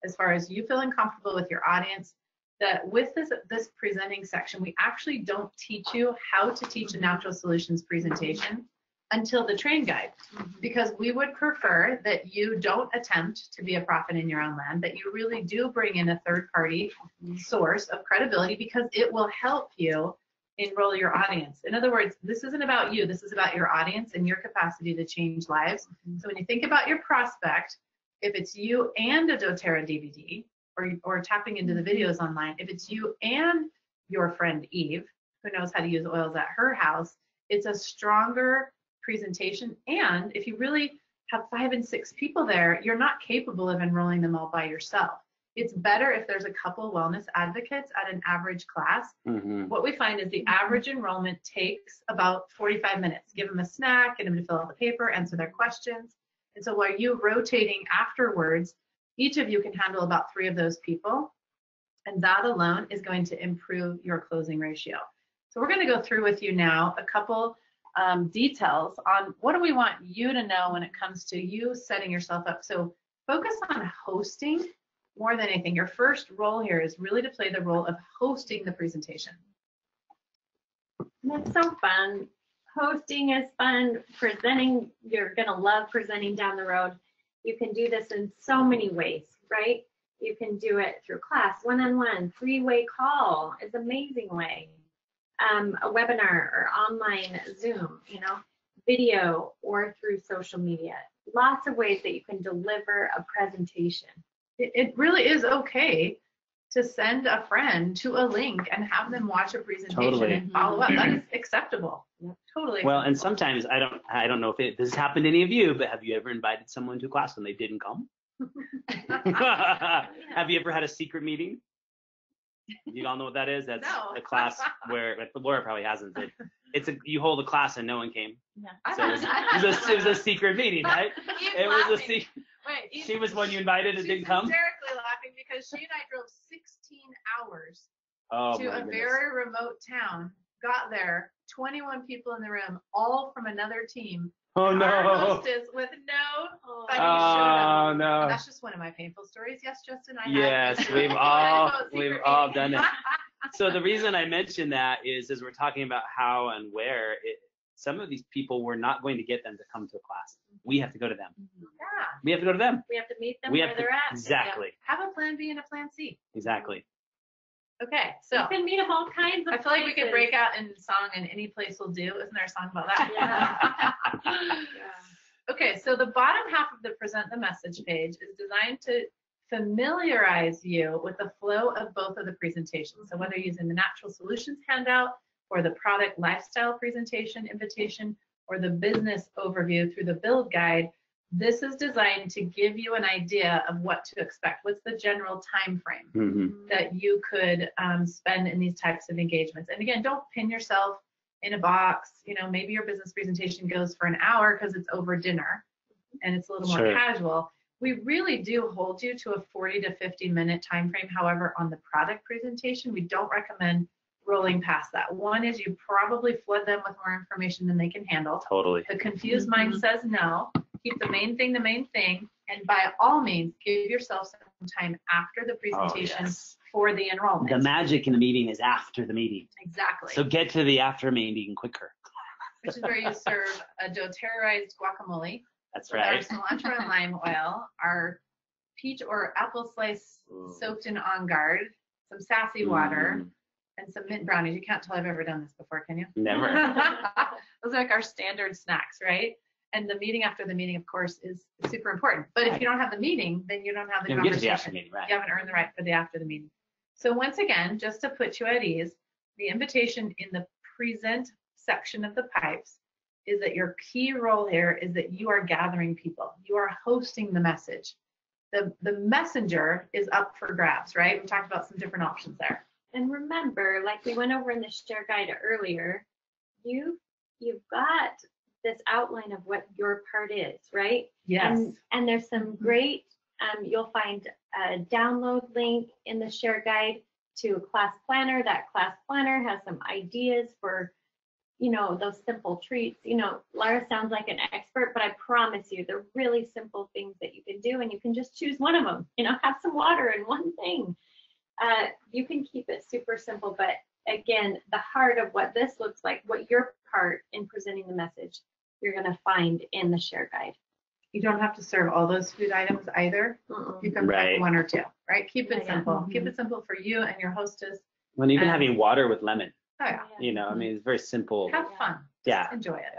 as far as you feeling comfortable with your audience, that with this this presenting section, we actually don't teach you how to teach a natural solutions presentation until the train guide mm-hmm. because we would prefer that you don't attempt to be a prophet in your own land, that you really do bring in a third party mm-hmm. source of credibility because it will help you enroll your audience. In other words, this isn't about you, this is about your audience and your capacity to change lives. Mm-hmm. So when you think about your prospect, if it's you and a doTERRA DVD or, or tapping into the videos online, if it's you and your friend Eve, who knows how to use oils at her house, it's a stronger presentation. And if you really have five and six people there, you're not capable of enrolling them all by yourself. It's better if there's a couple wellness advocates at an average class. Mm-hmm. What we find is the average enrollment takes about 45 minutes. Give them a snack, get them to fill out the paper, answer their questions. And so while you rotating afterwards Each of you can handle about three of those people. And that alone is going to improve your closing ratio. So we're going to go through with you now a couple um, details on what do we want you to know when it comes to you setting yourself up. So focus on hosting more than anything. Your first role here is really to play the role of hosting the presentation. That's so fun. Hosting is fun. Presenting, you're going to love presenting down the road. You can do this in so many ways, right? You can do it through class, one-on-one, three-way call is amazing way. Um, a webinar or online Zoom, you know, video or through social media. Lots of ways that you can deliver a presentation. It, it really is okay to send a friend to a link and have them watch a presentation Totally. and follow up. That is acceptable. Totally. Well, and sometimes I don't I don't know if it, this has happened to any of you, but have you ever invited someone to a class and they didn't come? *laughs* *laughs* have you ever had a secret meeting? You all know what that is? That's No. a class where like, Laura probably hasn't. It, it's a you hold a class and no one came. I've So it was, it was, a, it was a secret meeting, right? He's It was a laughing. secret. Wait, he's- She was one you invited and didn't come. hysterically laughing because she and I drove 16 hours Oh to my a goodness. very remote town. Got there, 21 people in the room, all from another team. Oh Our no. hostess with no Oh, funny showed up. Oh no. That's just one of my painful stories. Yes, Justin, I have. Yes, been *laughs* we've all we've all done it. *laughs* So the reason I mention that is, as we're talking about how and where, it, some of these people we're not going to get them to come to a class. Mm-hmm. We have to go to them. Mm-hmm. yeah, We have to go to them. We have to meet them We where have to they're at. exactly, have a plan B and a plan C. exactly. Okay, You so can meet them all kinds of I feel like we could places. break out in song and any place will do. Isn't there a song about that? *laughs* Yeah. Okay, so the bottom half of the present the message page is designed to familiarize you with the flow of both of the presentations. So whether using the natural solutions handout or the product lifestyle presentation invitation or the business overview through the build guide, this is designed to give you an idea of what to expect. What's the general time frame? Mhm. that you could um, spend in these types of engagements. And again, don't pin yourself in a box. You know, maybe your business presentation goes for an hour because it's over dinner and it's a little more casual. We really do hold you to a 40 to 50 minute time frame. However, on the product presentation, we don't recommend rolling past that. One is you probably flood them with more information than they can handle. Totally. The confused mind says no. Keep the main thing the main thing. And by all means, give yourself some time after the Oh, presentation yes. for the enrollment. The magic in the meeting is after the meeting. exactly. So get to the after meeting quicker. *laughs* Which is where you serve a doTERRAized guacamole That's right. our right. cilantro and lime *laughs* oil, our peach or apple slice Ooh. soaked in On Guard, some sassy water, Mm, and some mint brownies. You can't tell I've ever done this before, can you? Never. *laughs* Those are like our standard snacks, right? And the meeting after the meeting, of course, is super important. But if you don't have the meeting, then you don't have the You get to the after conversation. meeting, right? You haven't earned the right for the after the meeting. So once again, just to put you at ease, the invitation in the present section of the pipes is that your key role here is that you are gathering people. You are hosting the message. The, the messenger is up for grabs, right? We talked about some different options there. And remember, like we went over in the share guide earlier, you you've got this outline of what your part is, right? And, and there's some great, um, you'll find a download link in the share guide to a class planner. That class planner has some ideas for, you know, those simple treats. You know, Lara sounds like an expert, but I promise you, they're really simple things that you can do, and you can just choose one of them. You know, *laughs* have some water and one thing. Uh, you can keep it super simple, but again, the heart of what this looks like, what your part in presenting the message, you're going to find in the share guide. You don't have to serve all those food items either. Mm-mm. You can Right. one or two, right? Keep it Yeah, yeah. simple. Keep it simple for you and your hostess. When even Um, having water with lemon, Oh yeah. you know, I mean, it's very simple. Have fun. Yeah. Enjoy it.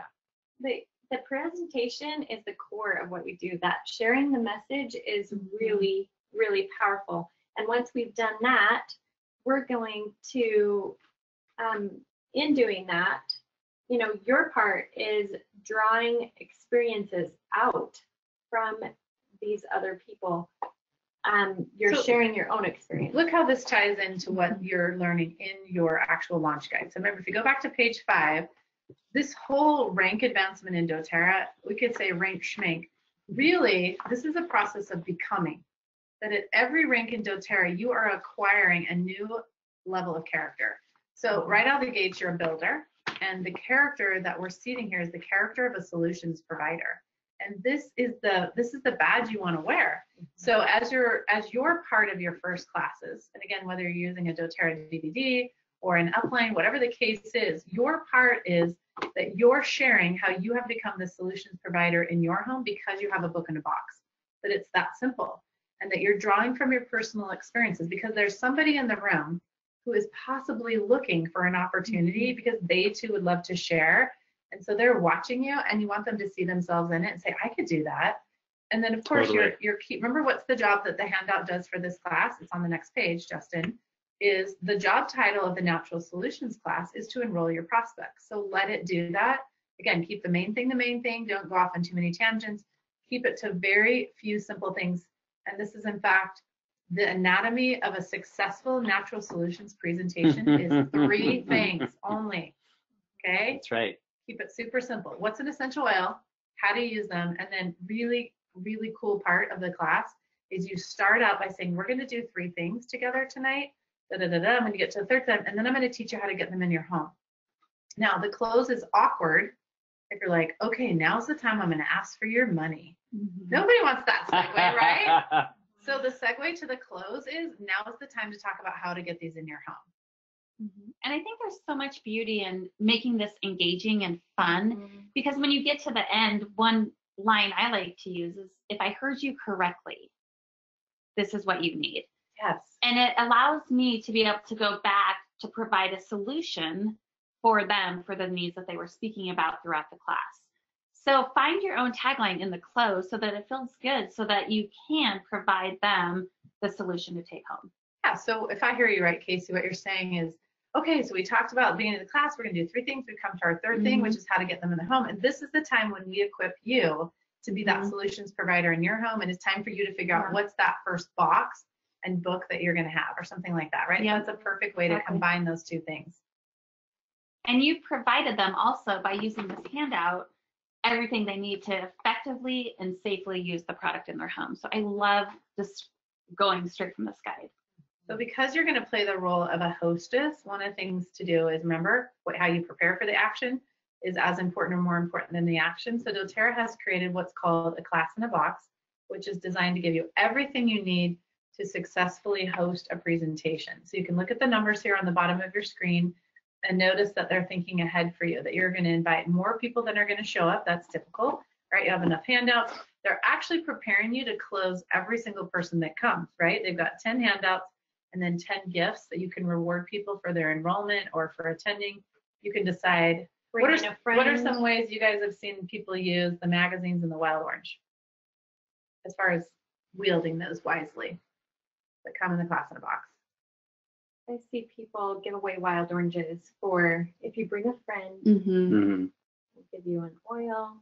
the the presentation is the core of what we do. That sharing the message is really, really powerful. And once we've done that, we're going to, um, in doing that, you know, your part is drawing experiences out from these other people. Um, you're So- sharing your own experience. Look how this ties into what you're learning in your actual launch guide. So remember, if you go back to page five, this whole rank advancement in doTERRA, we could say rank schmink. Really, this is a process of becoming. that at every rank in doTERRA, you are acquiring a new level of character. So right out of the gates, you're a builder, and the character that we're seating here is the character of a solutions provider. And this is the this is the badge you want to wear. So mm-hmm. as you're as you're part of your first classes, and again, whether you're using a doTERRA DVD or an upline, whatever the case is, your part is that you're sharing how you have become the solutions provider in your home because you have a book in a box. That it's that simple. And that you're drawing from your personal experiences because there's somebody in the room who is possibly looking for an opportunity mm-hmm. because they too would love to share. And so they're watching you and you want them to see themselves in it and say, I could do that. And then of course Totally. your your key remember what's the job that the handout does for this class? It's on the next page, Justin is the job title of the natural solutions class is to enroll your prospects. So let it do that. Again, keep the main thing the main thing. Don't go off on too many tangents. Keep it to very few simple things. And this is in fact the anatomy of a successful natural solutions presentation *laughs* is three things only. Okay? That's right. Keep it super simple. What's an essential oil? How to use them? And then really, really cool part of the class is you start out by saying, we're going to do three things together tonight. Da, da, da, da. I'm going to get to the third time, and then I'm going to teach you how to get them in your home. Now, the close is awkward if you're like, okay, now's the time I'm going to ask for your money. Mm-hmm. Nobody wants that segue, right? *laughs* So the segue to the close is now is the time to talk about how to get these in your home. Mhm. And I think there's so much beauty in making this engaging and fun because when you get to the end, one line I like to use is if I heard you correctly, this is what you need. Yes. And it allows me to be able to go back to provide a solution for them for the needs that they were speaking about throughout the class. So find your own tagline in the close so that it feels good so that you can provide them the solution to take home. Yeah, so if I hear you right, Casey, what you're saying is, okay, so we talked about at the beginning of the class, we're gonna do three things. We come to our 3rd thing, which is how to get them in the home. And this is the time when we equip you to be that Mhm. solutions provider in your home. And it's time for you to figure out Yeah. what's that first box and book that you're gonna have or something like that, right? Yeah. it's a perfect way to combine those two things. And you provided them also by using this handout everything they need to effectively and safely use the product in their home. So I love just going straight from this guide. So because you're going to play the role of a hostess, one of the things to do is remember what, how you prepare for the action is as important or more important than the action. So doTERRA has created what's called a class in a box, which is designed to give you everything you need to successfully host a presentation. So you can look at the numbers here on the bottom of your screen and notice that they're thinking ahead for you, that you're going to invite more people than are going to show up. That's typical, right? You have enough handouts. They're actually preparing you to close every single person that comes, right? They've got 10 handouts and then 10 gifts that you can reward people for their enrollment or for attending. You can decide what are, what are some ways you guys have seen people use the magazines and the wild orange as far as wielding those wisely that come in the class in a box? I see people give away wild oranges for if you bring a friend, Mhm. we'll give you an oil.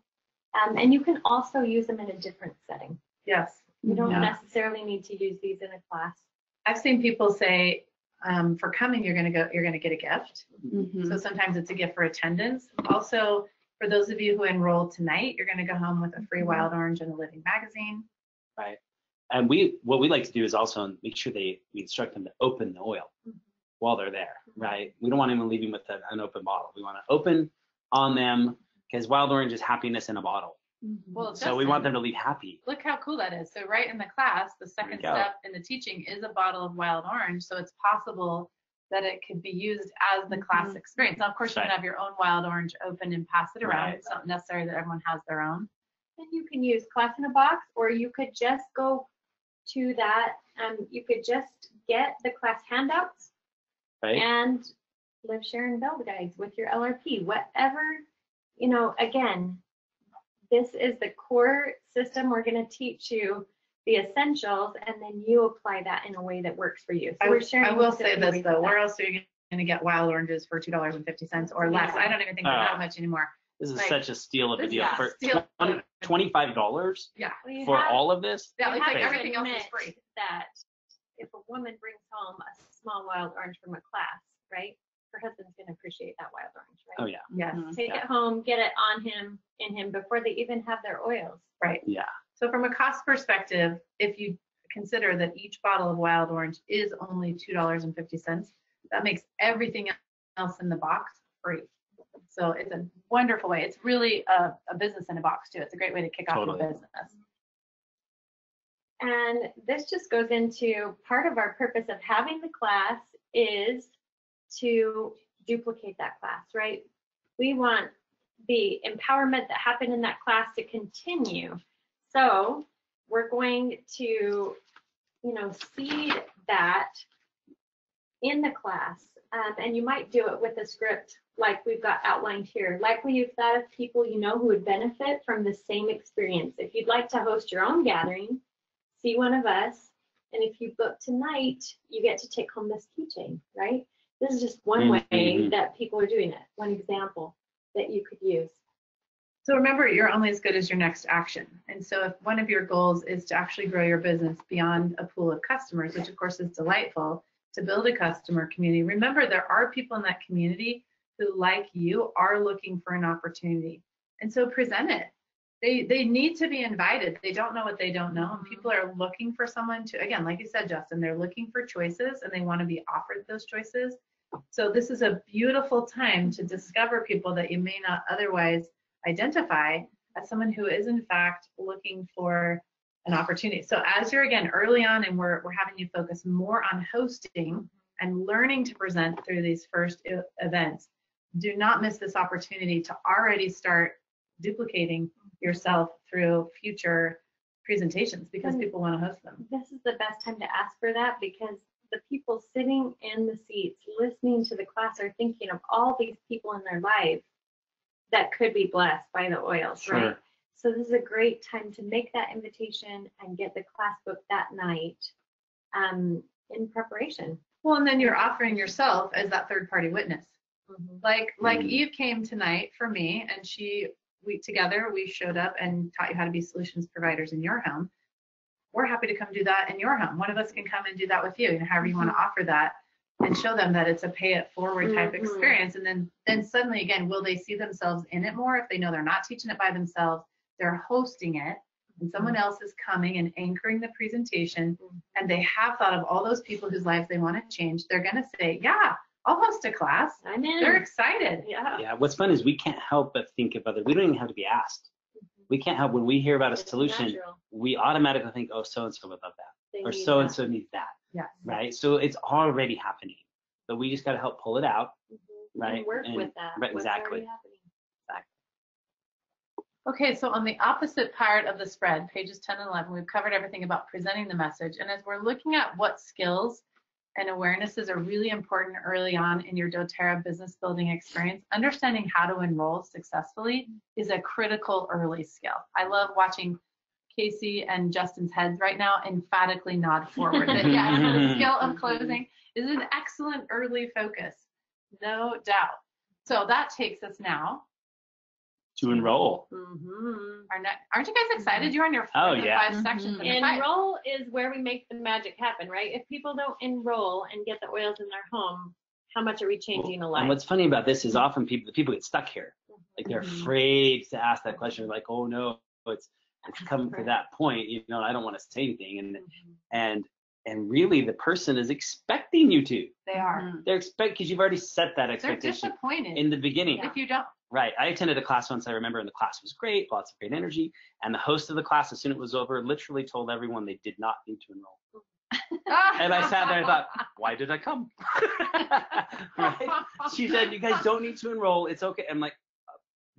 Um, and you can also use them in a different setting. Yes. You don't Yeah. necessarily need to use these in a class. I've seen people say, um, for coming, you're gonna go, you're gonna get a gift. Mm-hmm. So sometimes it's a gift for attendance. Also, for those of you who enroll tonight, you're gonna go home with a free wild orange and a living magazine. Right. And we, what we like to do is also make sure they, we instruct them to open the oil mm-hmm. while they're there, mm-hmm. right? We don't want anyone leaving with an open bottle. We want to open on them because wild orange is happiness in a bottle. Mm-hmm. Well, So we want them to leave happy. Look how cool that is. So right in the class, the second step in the teaching is a bottle of wild orange. So it's possible that it could be used as the class Mhm. experience. Now, of course, you can have your own wild orange open and pass it around. Right. It's not necessary that everyone has their own. And you can use class in a box, or you could just go to that. Um, you could just get the class handouts Right. and live, share, and build guides with your LRP. Whatever, you know, again, this is the core system. We're going to teach you the essentials, and then you apply that in a way that works for you. So I, we're sharing. I will say this though, where else are you going to get wild oranges for two dollars and fifty cents or less? I don't even think they're Ah. that much anymore. This is like, such a steal of a this deal is a for steal. twenty- $25 Yeah, Well, for have- all of this. yeah, you it's like have to everything else is admit free. That if a woman brings home a small wild orange from a class, right? Her husband's going to appreciate that wild orange, right? Oh yeah. Yes. Mhm. Take Yeah. it home, get it on him, in him before they even have their oils. Right. Yeah. So from a cost perspective, if you consider that each bottle of wild orange is only $2.50. That makes everything else in the box free. So it's a wonderful way. It's really a, a business in a box too. It's a great way to kick off Totally. your business. And this just goes into part of our purpose of having the class is to duplicate that class, right? We want the empowerment that happened in that class to continue. So we're going to, you know, seed that in the class. Um, and you might do it with a script like we've got outlined here. Likely you've thought of people you know who would benefit from the same experience. If you'd like to host your own gathering, see one of us. And if you book tonight, you get to take home this keychain, right? This is just one way Mhm. that people are doing it, one example that you could use. So remember, you're only as good as your next action. And so if one of your goals is to actually grow your business beyond a pool of customers, which of course is delightful, to build a customer community, remember there are people in that community who, like you, are looking for an opportunity. And so present it. They they need to be invited. They don't know what they don't know. And people are looking for someone to, again, like you said, Justin, they're looking for choices and they want to be offered those choices. So this is a beautiful time to discover people that you may not otherwise identify as someone who is in fact looking for an opportunity. So as you're again early on and we're, we're having you focus more on hosting and learning to present through these first events, do not miss this opportunity to already start duplicating yourself through future presentations because And- people want to host them. This is the best time to ask for that because the people sitting in the seats listening to the class are thinking of all these people in their life that could be blessed by the oils, right? So this is a great time to make that invitation and get the class booked that night um, in preparation. Well, and then you're offering yourself as that third party witness. Like like Mm. Eve came tonight for me and she we together we showed up and taught you how to be solutions providers in your home. We're happy to come do that in your home. One of us can come and do that with you, you know, however you want to offer that and show them that it's a pay it forward type Mhm. experience. And then then suddenly again, will they see themselves in it more if they know they're not teaching it by themselves, they're hosting it and someone else is coming and anchoring the presentation and they have thought of all those people whose lives they want to change, they're going to say, Yeah, I'll host a class. I'm in. They're excited. yeah. Yeah, what's fun is we can't help but think of other. We don't even have to be asked. We can't help when we hear about a It's solution. natural. We automatically think, oh, so and so would love that, They or so and so needs that, Yes. right? So it's already happening, but we just got to help pull it out. Mhm. Right, And work and- with that. right, what's exactly. Okay, so on the opposite part of the spread, pages 10 and 11, we've covered everything about presenting the message. And as we're looking at what skills and awarenesses are really important early on in your doTERRA business building experience, understanding how to enroll successfully is a critical early skill. I love watching Casey and Justin's heads right now emphatically nod forward. That yes, *laughs* the skill of closing is an excellent early focus, no doubt. So that takes us now To enroll. Mhm. Our next, aren't you guys mm-hmm. excited? You're on your Oh, fourth of yeah. five mm-hmm. sections of the. Enroll is where we make the magic happen, right? If people don't enroll and get the oils in their home, how much are we changing a And what's funny about this is mm-hmm. often people the people get stuck here. Like they're afraid to ask that question. Like, oh no, it's it's come to that point. You know, I don't want to say anything. And and and really, the person is expecting you to. They are. They're expect because you've already set that expectation. They're expectation disappointed in the beginning. if you don't. Right. I attended a class once. I remember, and the class was great, lots of great energy. And the host of the class, as soon as it was over, literally told everyone they did not need to enroll. *laughs* And I sat there and thought, why did I come? *laughs* right? She said, you guys don't need to enroll. It's okay. I'm like,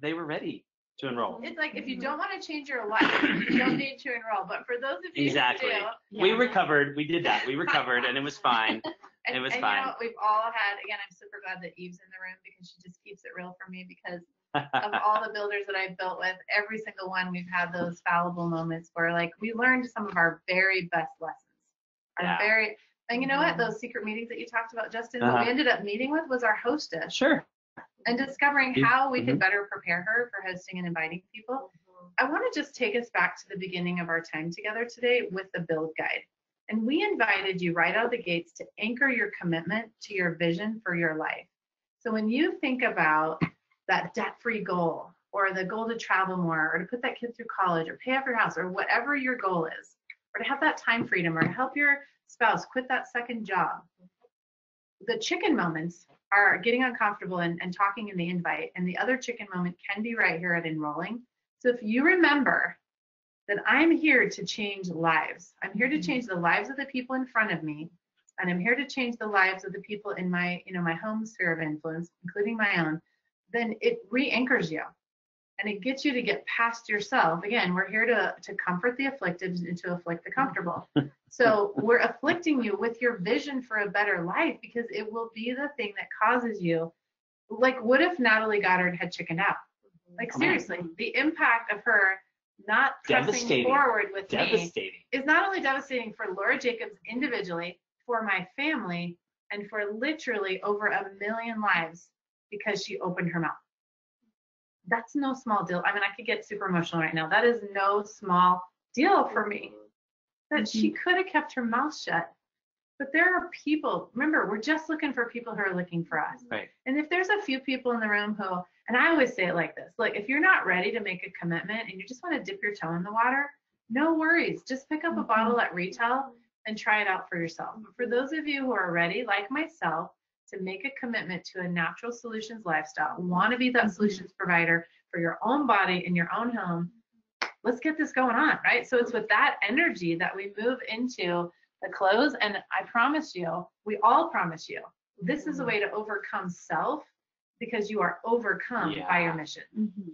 they were ready to enroll. It's like if you don't want to change your life, you don't need to enroll. But for those of you Exactly. who do, We recovered. We did that. We recovered, and it was fine. *laughs* and, It was and fine. You know, we've all had. Again, I'm super glad that Eve's in the room because she just keeps it real for me. Because of all the builders that I've built with, every single one we've had those fallible moments where like we learned some of our very best lessons. Our Yeah. very and you know what? Mhm. Those secret meetings that you talked about, Justin, Uh-huh. what we ended up meeting with was our hostess sure. And discovering how we could mm-hmm. better prepare her for hosting and inviting people. I want to just take us back to the beginning of our time together today with the build guide. And we invited you right out of the gates to anchor your commitment to your vision for your life. So when you think about that debt free goal or the goal to travel more or to put that kid through college or pay off your house or whatever your goal is, or to have that time freedom or to help your spouse quit that second job. The chicken moments are getting uncomfortable and, and talking in the invite, and the other chicken moment can be right here at enrolling. So if you remember that I'm here to change lives, I'm here to mm-hmm. change the lives of the people in front of me, and I'm here to change the lives of the people in my, you know, my home sphere of influence, including my own, then it re-anchors you and it gets you to get past yourself. Again, we're here to, to comfort the afflicted and to afflict the comfortable. *laughs* so we're afflicting you with your vision for a better life because it will be the thing that causes you. Like, what if Natalie Goddard had chickened out? Mm-hmm. Like, Come on. seriously, the impact of her not pressing forward with me is not only devastating for Laura Jacobs individually, for my family, and for literally over a million lives because she opened her mouth. That's no small deal. I mean, I could get super emotional right now. That is no small deal for me. That she mm-hmm. could have kept her mouth shut. But there are people, remember, we're just looking for people who are looking for us. Right. And if there's a few people in the room who, and I always say it like this, like if you're not ready to make a commitment and you just want to dip your toe in the water, no worries. Just pick up a bottle mm-hmm. at retail and try it out for yourself. But for those of you who are ready, like myself, to make a commitment to a natural solutions lifestyle, want to be that mm-hmm. solutions provider for your own body in your own home, let's get this going on, right? So it's with that energy that we move into the close. And I promise you, we all promise you, this is a way to mm-hmm. overcome self because you are overcome by your Yeah. mission. Mm-hmm.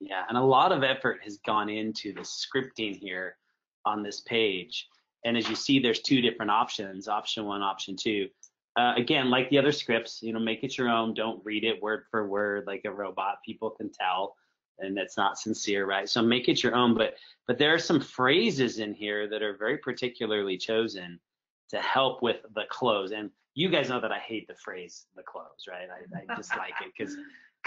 Yeah, and a lot of effort has gone into the scripting here on this page. And as you see, there's two different options, option one, option two. Uh, again, like the other scripts, you know, make it your own. Don't read it word for word like a robot. People can tell, and that's not sincere, right? So make it your own. But but there are some phrases in here that are very particularly chosen to help with the close. And you guys know that I hate the phrase the close, right? I, I just like it because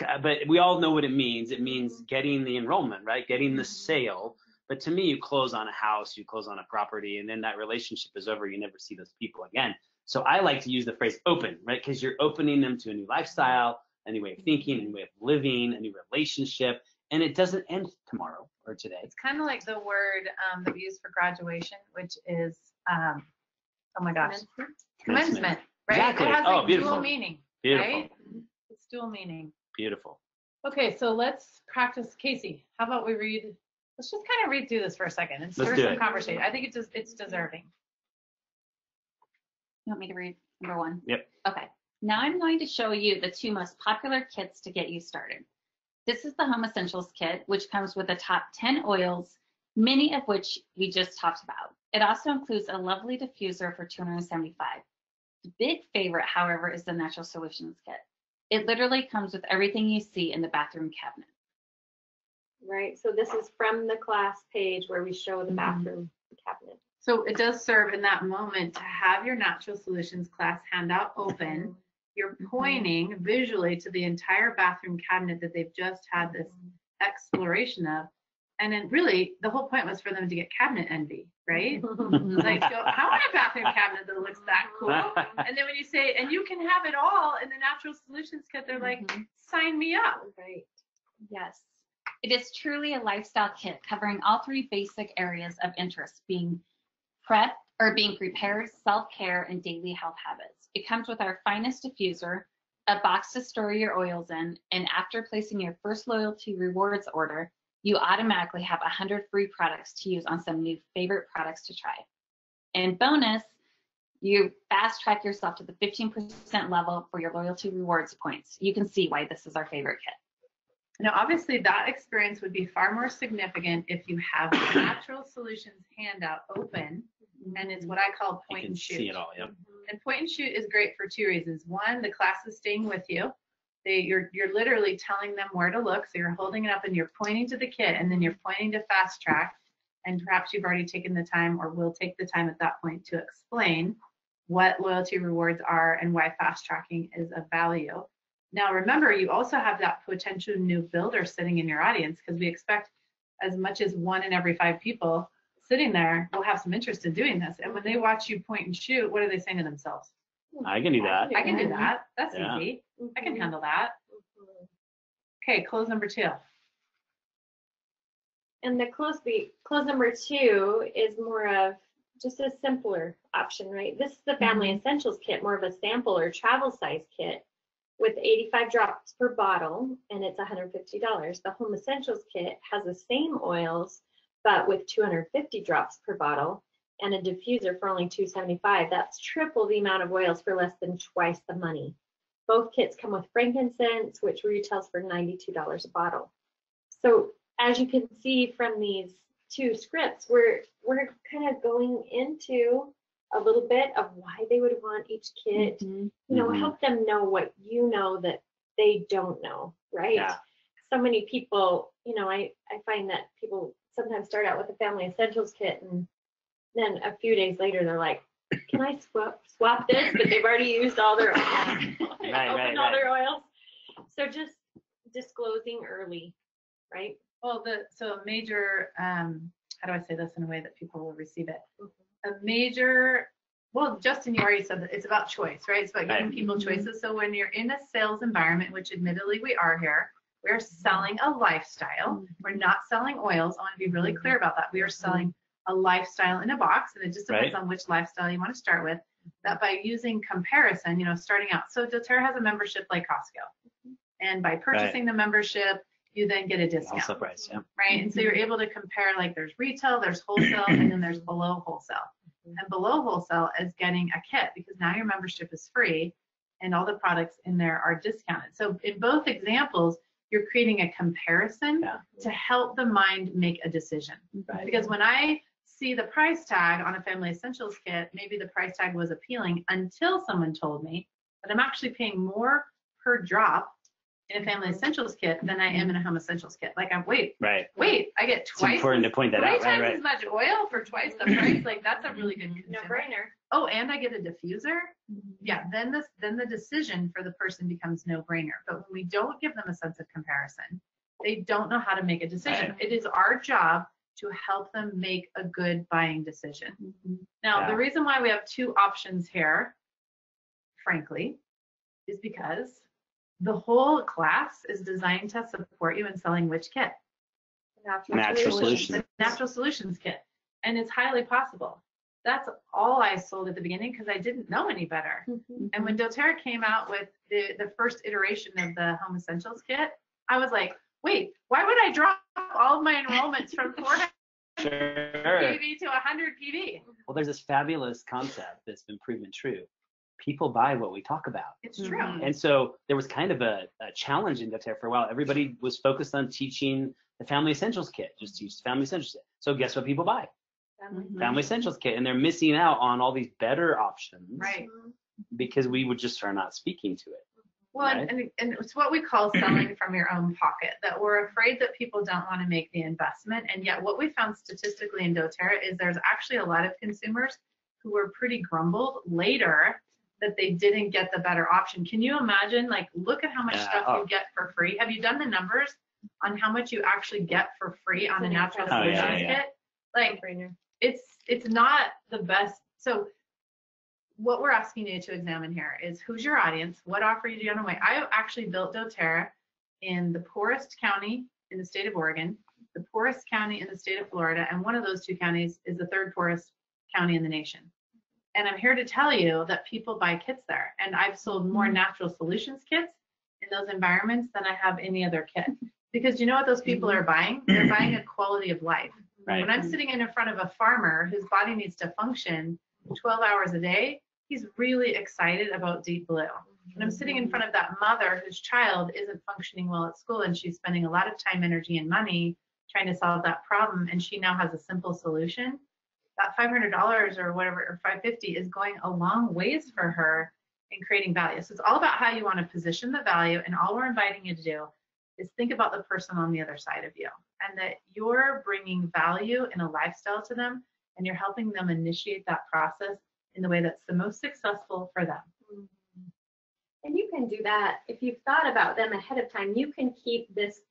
uh, but we all know what it means. It means mm-hmm. getting the enrollment, right? Getting the mm-hmm. sale. But to me, you close on a house, you close on a property, and then that relationship is over. You never see those people again. So I like to use the phrase open, right? Because you're opening them to a new lifestyle, a new way of thinking, a new way of living, a new relationship, and it doesn't end tomorrow or today. It's kind of like the word um, that we use for graduation, which is, um, oh my gosh, commencement, right? Exactly. It has Oh, like beautiful. dual meaning, Beautiful, right? It's dual meaning. beautiful. Okay, so let's practice. Casey, how about we read? Let's just kind of read through this for a second and Let's stir some it. conversation. I think it's just it's deserving. You want me to read number one? Yep. Okay. Now I'm going to show you the two most popular kits to get you started. This is the Home Essentials kit, which comes with the top 10 oils, many of which we just talked about. It also includes a lovely diffuser for 275. The big favorite, however, is the Natural Solutions kit. It literally comes with everything you see in the bathroom cabinet. Right, so this is from the class page where we show the Mhm. bathroom cabinet. So it does serve in that moment to have your natural solutions class handout open. You're pointing visually to the entire bathroom cabinet that they've just had this exploration of. And then really the whole point was for them to get cabinet envy, right? Like, go, *laughs* I want a bathroom cabinet that looks that cool. *laughs* And then when you say, and you can have it all in the natural solutions kit, they're like, Mhm. sign me up. Right. Yes. It is truly a lifestyle kit covering all three basic areas of interest being prep or being prepared, self-care, and daily health habits. It comes with our finest diffuser, a box to store your oils in, and after placing your first loyalty rewards order, you automatically have 100 free products to use on some new favorite products to try. And bonus, you fast track yourself to the 15% level for your loyalty rewards points. You can see why this is our favorite kit. Now, obviously, that experience would be far more significant if you have the natural solutions handout open, and it's what I call point and shoot. see it all. Yep. And point and shoot is great for two reasons. One, the class is staying with you. They, you're, you're literally telling them where to look. So you're holding it up and you're pointing to the kit and then you're pointing to fast track. And perhaps you've already taken the time or will take the time at that point to explain what loyalty rewards are and why fast tracking is of value. Now, remember, you also have that potential new builder sitting in your audience because we expect as much as one in every five people sitting there will have some interest in doing this. And when they watch you point and shoot, what are they saying to themselves? I can do that. I can do that. That's Yeah. easy. I can Mhm. handle that. Okay, close number two. And the close the close number two is more of just a simpler option, right? This is the Family Essentials Kit, more of a sample or travel size kit with 85 drops per bottle, and it's $150. The Home Essentials Kit has the same oils, but with 250 drops per bottle and a diffuser for only 275. That's triple the amount of oils for less than twice the money. Both kits come with frankincense, which retails for $92 a bottle. So as you can see from these two scripts, we're we're kind of going into a little bit of why they would want each kit. Mhm. You know, Mhm. help them know what you know that they don't know, right? Yeah. So many people, you know, I I find that people sometimes start out with a family essentials kit and then a few days later they're like, "Can I swap swap this?" But they've already used all their oils. *laughs* Right, opened right, all right. their oils. So just disclosing early, right? Well, the so a major um, how do I say this in a way that people will receive it? A major well, Justin, you already said that it's about choice, right? It's about giving Right. people mm-hmm. choices. So when you're in a sales environment, which admittedly we are here, we're selling a lifestyle. Mm-hmm. We're not selling oils. I want to be really clear about that. We are mm-hmm. selling a lifestyle in a box, and it just depends Right. on which lifestyle you want to start with. That by using comparison, you know, starting out. So doTERRA has a membership like Costco, and by purchasing the membership, you then get a discount Also price, yeah. right? And so you're able to compare like there's retail, there's wholesale, and then there's below wholesale. Mm-hmm. And below wholesale is getting a kit because now your membership is free and all the products in there are discounted. So in both examples, you're creating a comparison Yeah. to help the mind make a decision. Right. Because when I see the price tag on a family essentials kit, maybe the price tag was appealing until someone told me that I'm actually paying more per drop in a family essentials kit than I am in a mm-hmm. home essentials kit. Like I'm wait, Right. wait, I get twice. It's twice important to as, point that out. Right, times right. as much oil for twice the price. *clears throat* Like that's a really good mm-hmm. no brainer. Oh, and I get a diffuser. Mm-hmm. Yeah, then this then the decision for the person becomes no brainer. But when we don't give them a sense of comparison, they don't know how to make a decision. Right. It is our job to help them make a good buying decision. Now, Yeah. the reason why we have two options here, frankly, is because the whole class is designed to support you in selling which kit? Natural, Natural solutions. solutions. The natural solutions kit. And it's highly possible. That's all I sold at the beginning because I didn't know any better. Mhm. And when doTERRA came out with the, the first iteration of the Home Essentials kit, I was like, wait, why would I drop all of my enrollments from 400 Sure. PV to 100 PV? Well, there's this fabulous concept that's been proven true. People buy what we talk about. It's true. Mhm. And so there was kind of a, a challenge in doTERRA for a while. Everybody was focused on teaching the Family Essentials Kit, just teach the Family Essentials Kit. So guess what people buy? Family. Mhm. Family Essentials Kit. And they're missing out on all these better options Right. because we would just are not speaking to it. Well, and, and, and it's what we call selling *clears throat* from your own pocket, that we're afraid that people don't want to make the investment. And yet, what we found statistically in doTERRA is there's actually a lot of consumers who were pretty grumbled later that they didn't get the better option. Can you imagine? Like, look at how much Yeah, stuff oh. you get for free. Have you done the numbers on how much you actually get for free on a natural incredible. Oh, yeah, solutions yeah. kit? Like, it's it's not the best so what we're asking you to examine here is who's your audience what offer you do you want to weigh i actually built doterra in the poorest county in the state of oregon the poorest county in the state of florida and one of those two counties is the third poorest county in the nation and i'm here to tell you that people buy kits there. And i've sold more mm-hmm. natural solutions kits in those environments than i have any other kit. Because you know what those people mm-hmm. are buying? They're buying a quality of life. *clears throat* Right. when I'm sitting in front of a farmer whose body needs to function 12 hours a day, he's really excited about Deep Blue. When I'm sitting in front of that mother whose child isn't functioning well at school and she's spending a lot of time, energy, and money trying to solve that problem, and she now has a simple solution, that $500 or whatever, or 550 is going a long ways for her in creating value. So it's all about how you want to position the value, and all we're inviting you to do is think about the person on the other side of you and that you're bringing value in a lifestyle to them and you're helping them initiate that process in the way that's the most successful for them. Mm-hmm. And you can do that if you've thought about them ahead of time. You can keep this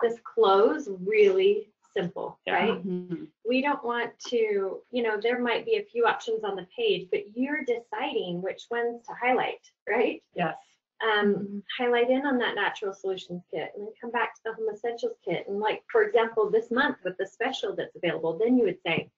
this close really simple, Yeah. right? Mm-hmm. We don't want to, you know, there might be a few options on the page, but you're deciding which ones to highlight, right? Yes. um, highlight in on that natural solutions kit and then come back to the home essentials kit and like for example this month with the special that's available then you would say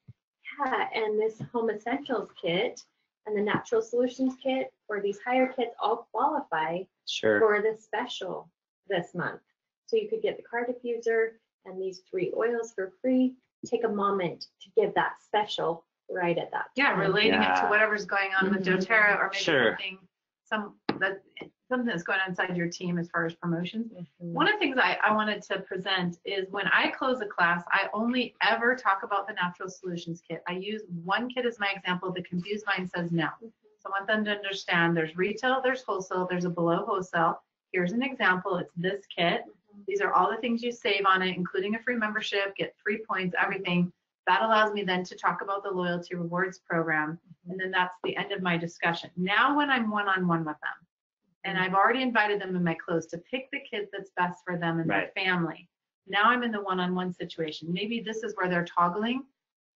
yeah, and this Home Essentials kit and the Natural Solutions kit or these higher kits all qualify Sure. for this special this month. So you could get the car diffuser and these three oils for free. Take a moment to give that special right at that Yeah, time. relating it to whatever's going on with Mhm. doTERRA or maybe Sure. something, some, that, something that's going on inside your team as far as promotions. Mhm. One of the things I, I wanted to present is when I close a class, I only ever talk about the natural solutions kit. I use one kit as my example. The confused mind says no. So I want them to understand there's retail, there's wholesale, there's a below wholesale. Here's an example. It's this kit. These are all the things you save on it, including a free membership, get free points, everything. That allows me then to talk about the loyalty rewards program. And then that's the end of my discussion. Now, when I'm one on one with them, and I've already invited them in my close to pick the kit that's best for them and Right. their family. Now I'm in the one on one situation. Maybe this is where they're toggling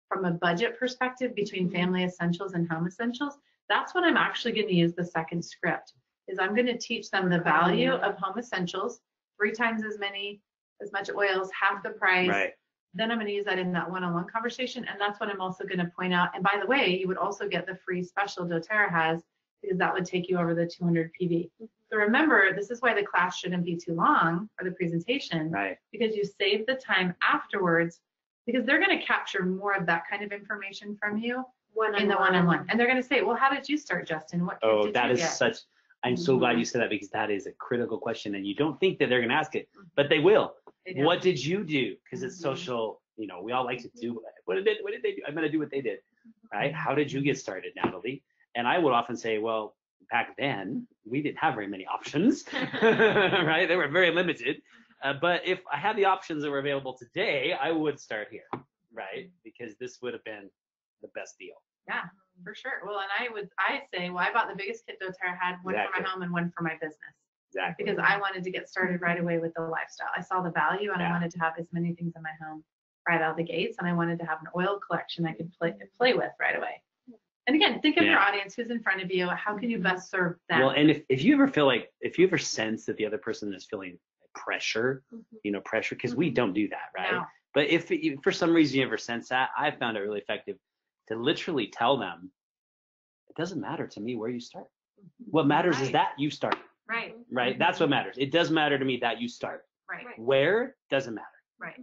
from a budget perspective between mm-hmm. family essentials and home essentials. That's when I'm actually going to use the second script is I'm going to teach them the value of home essentials, three times as many, as much oils, half the price. Right. Then I'm going to use that in that one-on-one conversation. And that's what I'm also going to point out. And by the way, you would also get the free special doTERRA has because that would take you over the 200 PV. Mm-hmm. So remember, this is why the class shouldn't be too long or the presentation Right. because you save the time afterwards because they're going to capture more of that kind of information from you in the one-on-one. And they're going to say, well, how did you start, Justin? What Oh, did that you is get? such. I'm so glad Mhm. you said that because that is a critical question, and you don't think that they're going to ask it, but they will. They. What did you do? Because it's Mhm. social. You know, we all like to do. What did they? What did they do? I'm going to do what they did, right? How did you get started, Natalie? And I would often say, well, back then we didn't have very many options, *laughs* right? They were very limited. Uh, but if I had the options that were available today, I would start here, right? Because this would have been the best deal. Yeah, for sure. Well, and I would, I say, well, I bought the biggest kit doTERRA had, one for my home and one for my business. Exactly. because I wanted to get started right away with the lifestyle. I saw the value and I wanted to have as many things in my home right out of the gates and I wanted to have an oil collection I could play play with right away. And again, think of your audience, who's in front of you, how can you best serve them? Well, and if, if you ever feel like, if you ever sense that the other person is feeling pressure, mm-hmm. you know, pressure, because we mm-hmm. don't do that, right? No. But if you, for some reason you ever sense that, I found it really effective to literally tell them, it doesn't matter to me where you start. What matters is that you start, Right, right? That's what matters. It does matter to me that you start. right, Right. Where doesn't matter. right.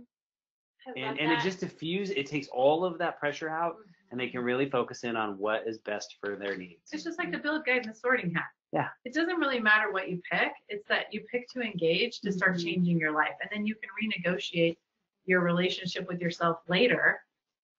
I love And, and it just diffuses, it takes all of that pressure out and they Mm-hmm. can really focus in on what is best for their needs. It's just like the build guide and the sorting hat. Yeah. It doesn't really matter what you pick. It's that you pick to engage to start Mhm. changing your life. And then you can renegotiate your relationship with yourself later.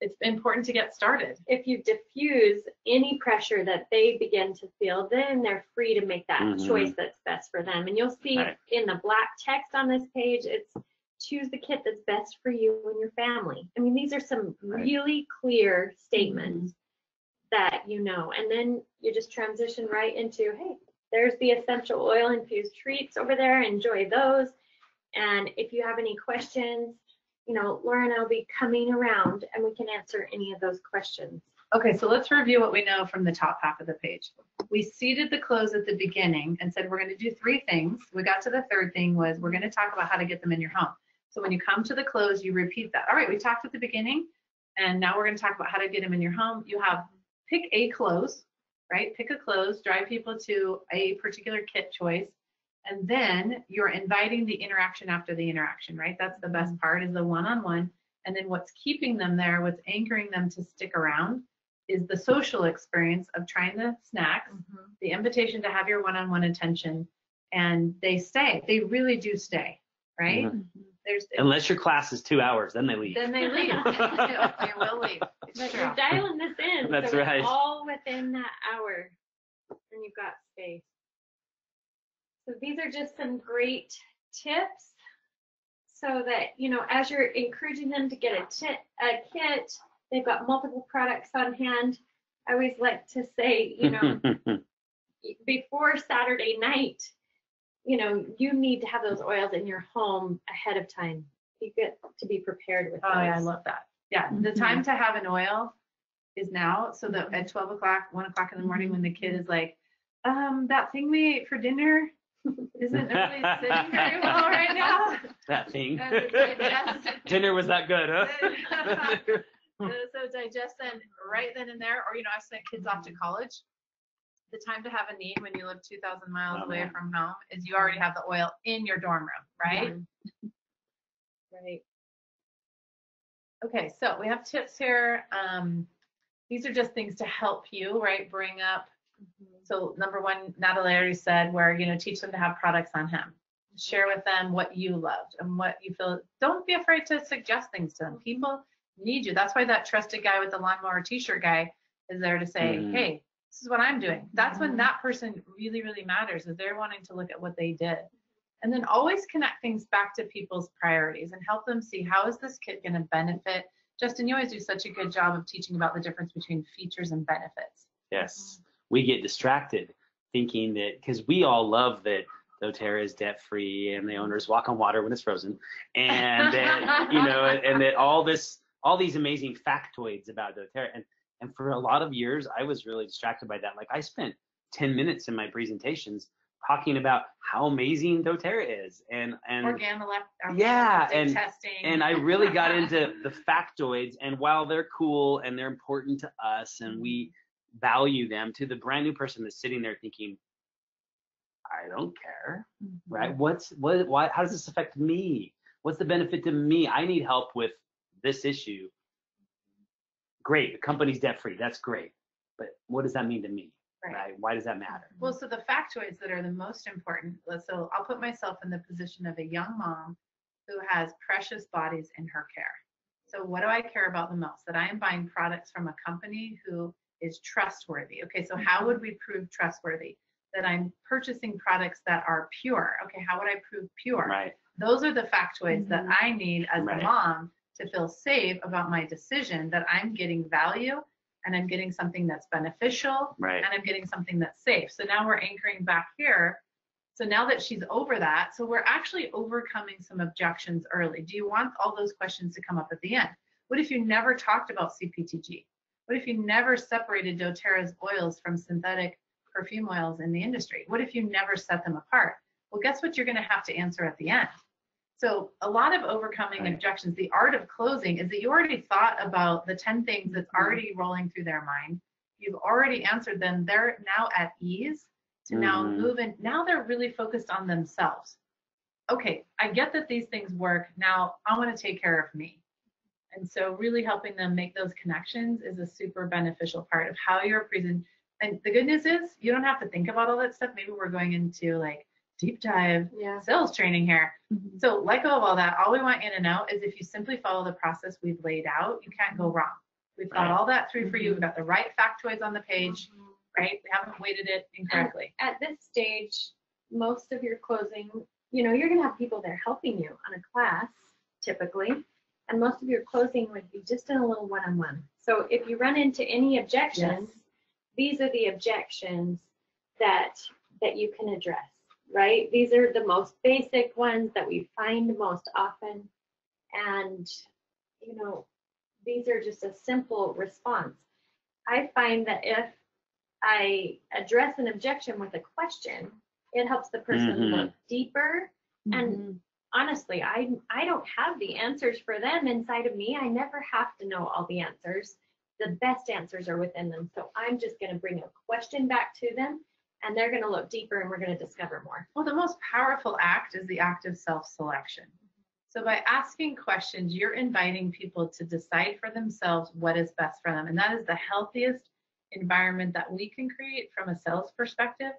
It's important to get started. if you diffuse any pressure that they begin to feel, then they're free to make that Mhm. choice that's best for them. And you'll see Right. in the black text on this page, it's choose the kit that's best for you and your family. I mean, these are some Right. really clear statements that you know. And then you just transition right into, hey, there's the essential oil infused treats over there. Enjoy those. And if you have any questions, you know, Laura and I'll be coming around and we can answer any of those questions. Okay, so let's review what we know from the top half of the page. We seeded the close at the beginning and said we're going to do three things. We got to the third thing was we're going to talk about how to get them in your home. So when you come to the close, you repeat that. All right, we talked at the beginning, and now we're going to talk about how to get them in your home. You have pick a close, right? Pick a close, drive people to a particular kit choice, and then you're inviting the interaction after the interaction, right? That's the best part is the one-on-one. And then what's keeping them there, what's anchoring them to stick around is the social experience of trying the snacks, mm-hmm. the invitation to have your one-on-one attention, and they stay. They really do stay, right? There's Unless your class is two hours, then they leave. then they leave. *laughs* *laughs* they will leave. It's But true. you're dialing this in. That's so right. It's all within that hour. And you've got space. So these are just some great tips so that, you know, as you're encouraging them to get a, a kit, they've got multiple products on hand. I always like to say, you know, *laughs* before Saturday night, you know, you need to have those oils in your home ahead of time. You get to be prepared with Oh yeah, I those. love that. Yeah, the Mhm. time to have an oil is now. So that at 12 o'clock, 1 o'clock in the morning, when the kid is like, um, that thing we ate for dinner isn't really sitting very well right now. *laughs* that thing. And. Dinner was that good, huh? *laughs* so digestion right then and there, or you know, I sent kids off to college. The time to have a need when you live 2,000 miles Oh, away from home is you already have the oil in your dorm room, right? *laughs* Right. Okay, so we have tips here. Um, these are just things to help you, right? Bring up. So number one, Natalie already said, where you know, teach them to have products on him. Share with them what you loved and what you feel. Don't be afraid to suggest things to them. People need you. That's why that trusted guy with the lawnmower T-shirt guy is there to say, Mhm. hey, this is what I'm doing. That's when that person really, really matters. Is they're wanting to look at what they did. And then always connect things back to people's priorities and help them see how is this kid going to benefit. Justin, you always do such a good job of teaching about the difference between features and benefits. Yes. We get distracted thinking that because we all love that doTERRA is debt free and the owners walk on water when it's frozen. And that, you know, *laughs* and that all this all these amazing factoids about doTERRA. And and for a lot of years I was really distracted by that. Like I spent 10 minutes in my presentations talking about how amazing doTERRA is. And and Organoleptic Yeah, and- testing. and I really got into *laughs* the factoids. And while they're cool and they're important to us and we value them, to the brand new person that's sitting there thinking, I don't care, Mm-hmm. right? What's what? Why? How does this affect me? What's the benefit to me? I need help with this issue. Great, the company's debt free. That's great, but what does that mean to me? Right. Right? Why does that matter? Well, so the factoids that are the most important. So I'll put myself in the position of a young mom who has precious bodies in her care. So what do I care about the most? That I am buying products from a company who is trustworthy. Okay, so how would we prove trustworthy? That I'm purchasing products that are pure. Okay, how would I prove pure? Right. Those are the factoids that mm-hmm. I need as Right. a mom to feel safe about my decision that I'm getting value and I'm getting something that's beneficial Right. and I'm getting something that's safe. So now we're anchoring back here. So now that she's over that, so we're actually overcoming some objections early. Do you want all those questions to come up at the end? What if you never talked about CPTG? What if you never separated doTERRA's oils from synthetic perfume oils in the industry? What if you never set them apart? Well, guess what you're going to have to answer at the end? So a lot of overcoming Right. objections, the art of closing is that you already thought about the 10 things that's Mm-hmm. already rolling through their mind. You've already answered them. They're now at ease to now Mhm. move in. Now they're really focused on themselves. Okay, I get that these things work. Now I want to take care of me. And so really helping them make those connections is a super beneficial part of how you're present. And the good news is you don't have to think about all that stuff. Maybe we're going into like deep dive Yeah. sales training here. So let go of all that. All we want you to know is if you simply follow the process we've laid out, you can't go wrong. We've thought Right. all that through for you. We've got the right factoids on the page, Mm-hmm. right? We haven't weighted it incorrectly. At this stage, most of your closing, you know, you're going to have people there helping you on a class typically, and most of your closing would be just in a little one-on-one. So if you run into any objections, these are the objections that that you can address, right? These are the most basic ones that we find most often, and you know, these are just a simple response. I find that if I address an objection with a question, it helps the person Mhm. look deeper. And honestly, I I don't have the answers for them inside of me. I never have to know all the answers. The best answers are within them. So I'm just going to bring a question back to them, and they're going to look deeper, and we're going to discover more. Well, the most powerful act is the act of self-selection. So by asking questions, you're inviting people to decide for themselves what is best for them. And that is the healthiest environment that we can create from a sales perspective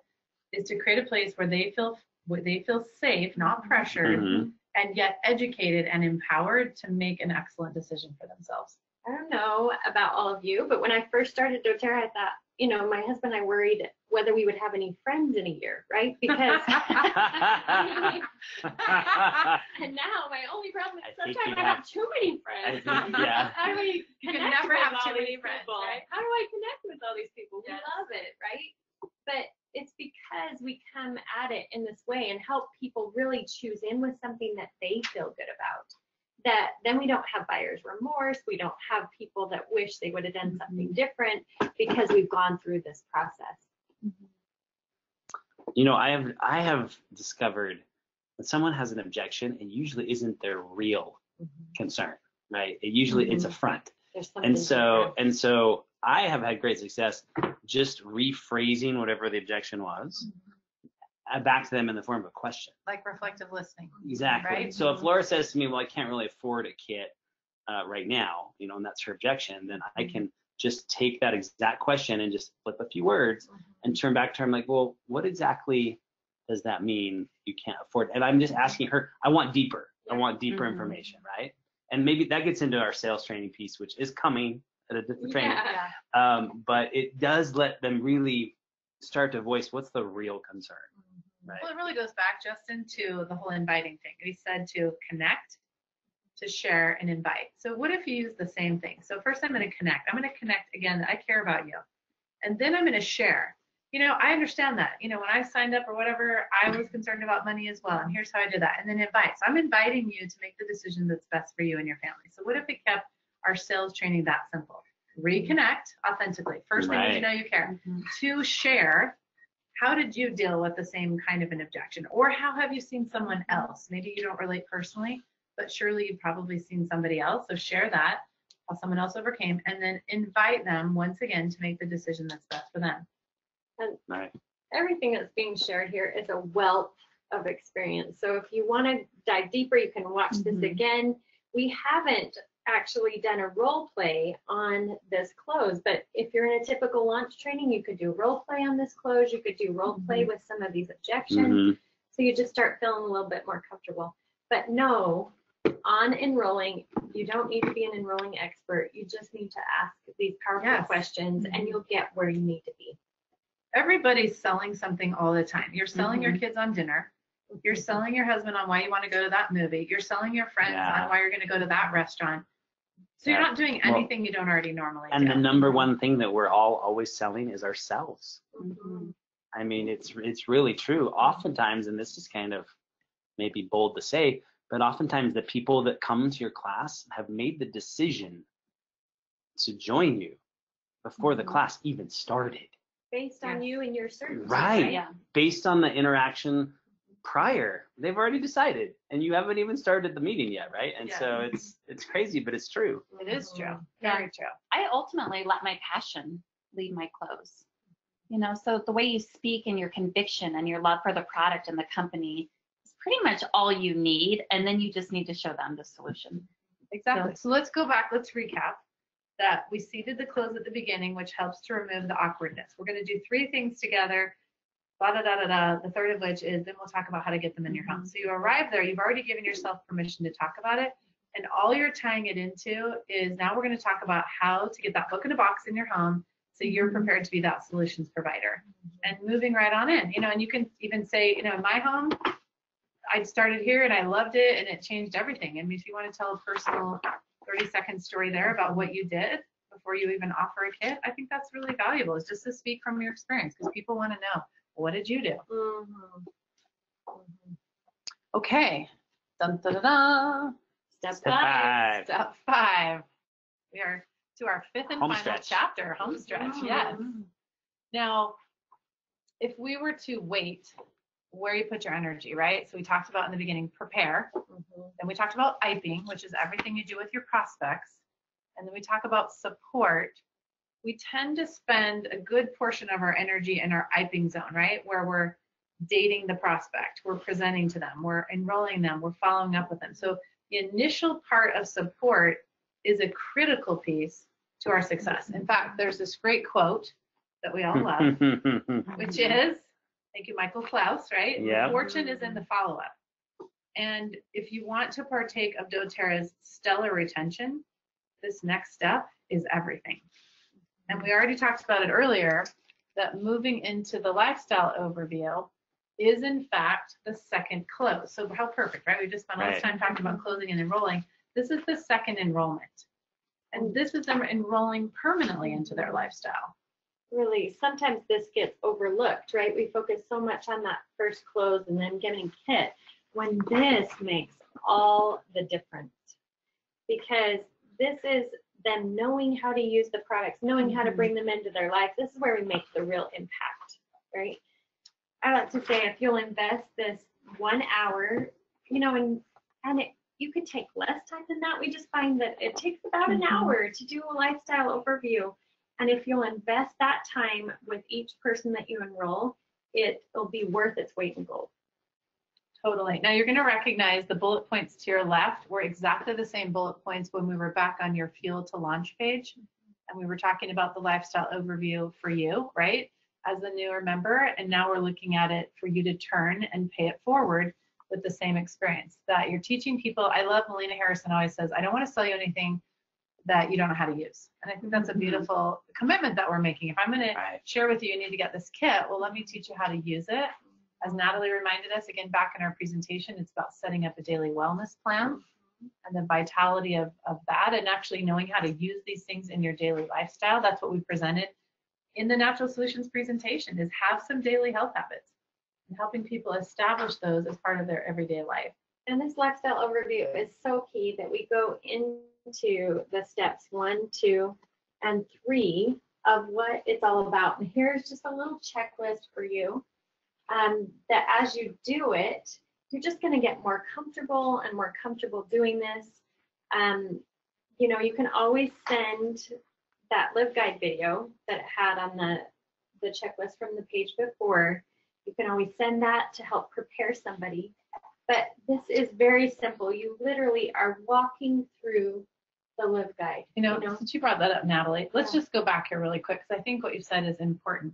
is to create a place where they feel where they feel safe, not pressured, Mhm. and yet educated and empowered to make an excellent decision for themselves. I don't know about all of you, but when I first started doTERRA, I thought, you know, my husband and I worried whether we would have any friends in a year, right? Because *laughs* *laughs* and now my only problem is think sometimes I have, have- too many friends. I think- yeah. *laughs* How do we You can never with have all too many these friends, people? right? How do I connect with all these people? We love it, right? But it's because we come at it in this way and help people really choose in with something that they feel good about. That then we don't have buyer's remorse. We don't have people that wish they would have done something mm-hmm. different because we've gone through this process. Mm-hmm. You know, I have I have discovered when someone has an objection, it usually isn't their real mm-hmm. concern, right? It usually it's a front. And so, different. and so I have had great success just rephrasing whatever the objection was uh, back to them in the form of a question. Like reflective listening. Exactly. Right? So if Laura says to me, well, I can't really afford a kit uh, right now, you know, and that's her objection, then I can just take that exact question and just flip a few words and turn back to her. I'm like, well, what exactly does that mean you can't afford? And I'm just asking her, I want deeper. I want deeper Mhm. information, right? And maybe that gets into our sales training piece, which is coming at a different training. Yeah. Um, but it does let them really start to voice what's the real concern, right? Well, it really goes back, Justin, to the whole inviting thing. We said to connect, to share, and invite. So what if you use the same thing? So first I'm going to connect. I'm going to connect again. I care about you, and then I'm going to share. You know, I understand that. You know, when I signed up or whatever, I was concerned about money as well, and here's how I did that. And then invite. So I'm inviting you to make the decision that's best for you and your family. So what if it kept our sales training that simple? Reconnect authentically. First thing Right. you know you care Mhm. to share how did you deal with the same kind of an objection or how have you seen someone else maybe you don't relate personally but surely you've probably seen somebody else so share that how someone else overcame and then invite them once again to make the decision that's best for them Right. everything that's being shared here is a wealth of experience. So if you want to dive deeper, you can watch Mm-hmm. Mhm. this again. We haven't actually done a role play on this close, but if you're in a typical launch training, you could do role play on this close. You could do role Mm-hmm. play with some of these objections. Mhm. So you just start feeling a little bit more comfortable. But no, on enrolling, you don't need to be an enrolling expert. You just need to ask these powerful Yes. questions and you'll get where you need to be. everybody's selling something all the time you're selling your kids on dinner you're selling your husband on why you want to go to that movie you're selling your friends Yeah. on why you're going to go to that restaurant so you're not doing Well, anything you don't already normally And do the number one thing that we're all always selling is ourselves. Mm-hmm. I mean, it's it's really true. Oftentimes, and this is kind of maybe bold to say, but oftentimes the people that come to your class have made the decision to join you before the Mhm. class even started, Based on Yes. you and your certainty. Right. Yeah. based on the interaction prior. They've already decided, and you haven't even started the meeting yet, right? And so it's it's crazy, but it's true. it is true mm-hmm. Yeah. very true I ultimately let my passion lead my close. You know, so the way you speak and your conviction and your love for the product and the company is pretty much all you need. And then you just need to show them the solution. Exactly. So let's go back. Let's recap that we seeded the close at the beginning, which helps to remove the awkwardness. We're going to do three things together. Da da da da da. The third of which is then we'll talk about how to get them in your home. So you arrive there, you've already given yourself permission to talk about it. And all you're tying it into is now we're going to talk about how to get that book in a box in your home so you're mm-hmm. prepared to be that solutions provider and moving right on in. You know, and you can even say, you know, in my home, I started here and I loved it and it changed everything. I mean, if you want to tell a personal 30 second story there about what you did before you even offer a kit, I think that's really valuable. Is just to speak from your experience because people want to know what did you do? Mhm. Okay. Dun, dun, dun, dun. Step Step five. five. Step five. We are to our fifth and Home final stretch. chapter, home stretch. Yes. Mhm. Now, if we were to wait, where you put your energy, right? So we talked about in the beginning, prepare. Mhm. Then we talked about IPing, which is everything you do with your prospects. And then we talk about support. We tend to spend a good portion of our energy in our IPing zone, right? Where we're dating the prospect, we're presenting to them, we're enrolling them, we're following up with them. So the initial part of support is a critical piece to our success. In fact, there's this great quote that we all love *laughs* which is, thank you, Michael Klaus, right? Yeah. Fortune is in the follow up. And if you want to partake of doTERRA's stellar retention, this next step is everything. And we already talked about it earlier that moving into the lifestyle overview is in fact the second close. So how perfect, right? We just spent all this Right. time talking about closing and enrolling. This is the second enrollment. And this is them enrolling permanently into their lifestyle. Really, sometimes this gets overlooked, right? We focus so much on that first close and then getting hit when this makes all the difference. Because this is them knowing how to use the products, knowing how to bring them into their life. This is where we make the real impact, right? I like to say if you'll invest this one hour, you know, and and it, you could take less time than that. We just find that it takes about an Mhm. hour to do a lifestyle overview. And if you'll invest that time with each person that you enroll, it'll be worth its weight in gold. Totally. Now you're going to recognize the bullet points to your left were exactly the same bullet points when we were back on your fuel to launch page. And we were talking about the lifestyle overview for you, right? As a newer member. And now we're looking at it for you to turn and pay it forward with the same experience that you're teaching people. I love Melina Harrison always says, I don't want to sell you anything that you don't know how to use. And I think that's a Mhm. beautiful commitment that we're making. If I'm going to share with you, you need to get this kit. Well, let me teach you how to use it. As Natalie reminded us again back in our presentation, it's about setting up a daily wellness plan and the vitality of, of that and actually knowing how to use these things in your daily lifestyle. That's what we presented in the Natural Solutions presentation is have some daily health habits and helping people establish those as part of their everyday life. And this lifestyle overview is so key that we go into the steps one, two, and three of what it's all about. And here's just a little checklist for you um, that as you do it, you're just going to get more comfortable and more comfortable doing this. Um, you know, you can always send that live guide video that it had on the, the checklist from the page before. You can always send that to help prepare somebody. But this is very simple. You literally are walking through the live guide. You know, You know? since you brought that up, Natalie, let's Yeah. just go back here really quick because I think what you said is important.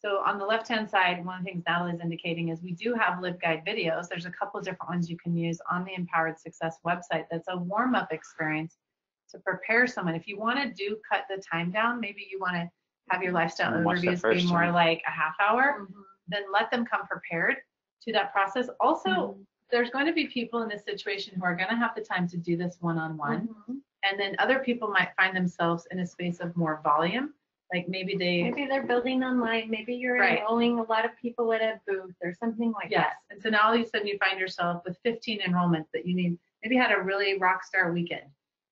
So on the left-hand side, one of the things Natalie's indicating is we do have live guide videos. There's a couple of different ones you can use on the Empowered Success website. That's a warm-up experience to prepare someone. If you want to do cut the time down, maybe you want to have your lifestyle And watch the overviews be more one. like a half hour, Mhm. then let them come prepared to that process. Also, Mhm. there's going to be people in this situation who are going to have the time to do this one-on-one. Mhm. And then other people might find themselves in a space of more volume. Like maybe they, Maybe they're building online. Maybe you're Right. enrolling a lot of people at a booth or something like yes. that. And so now all of a sudden you find yourself with 15 enrollments that you need. Maybe you had a really rock star weekend.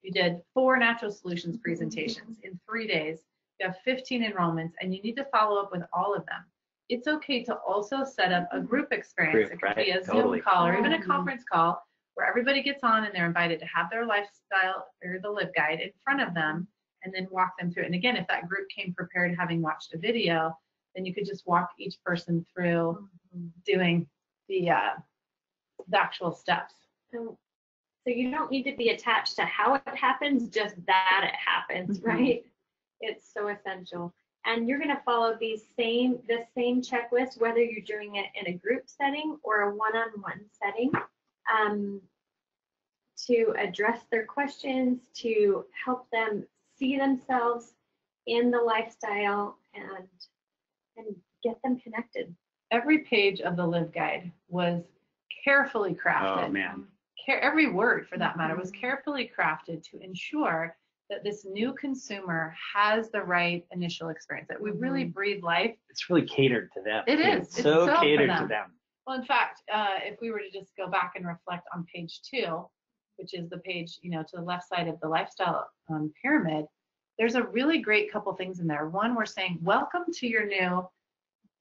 You did four natural solutions presentations in three days. You have 15 enrollments and you need to follow up with all of them. It's okay to also set up a group experience. Group, it could be right, a totally. Zoom call or even a Mhm. conference call where everybody gets on and they're invited to have their lifestyle or the live guide in front of them and then walk them through it. And again, if that group came prepared having watched a video, then you could just walk each person through doing the uh, the actual steps. So, so you don't need to be attached to how it happens, just that it happens, Mhm. right? It's so essential. And you're going to follow these same the same checklist whether you're doing it in a group setting or a one-on-one setting um, to address their questions, to help them see themselves in the lifestyle and and get them connected. Every page of the live guide was carefully crafted. Oh man. Care, every word for that matter was Mhm. carefully crafted to ensure that this new consumer has the right initial experience. That we really breathe life It's really catered to them. It It's It's so so for catered to them. them. Well, in fact, uh, if we were to just go back and reflect on page two, which is the page, you know, to the left side of the lifestyle um, pyramid, there's a really great couple things in there. One, we're saying, welcome to your new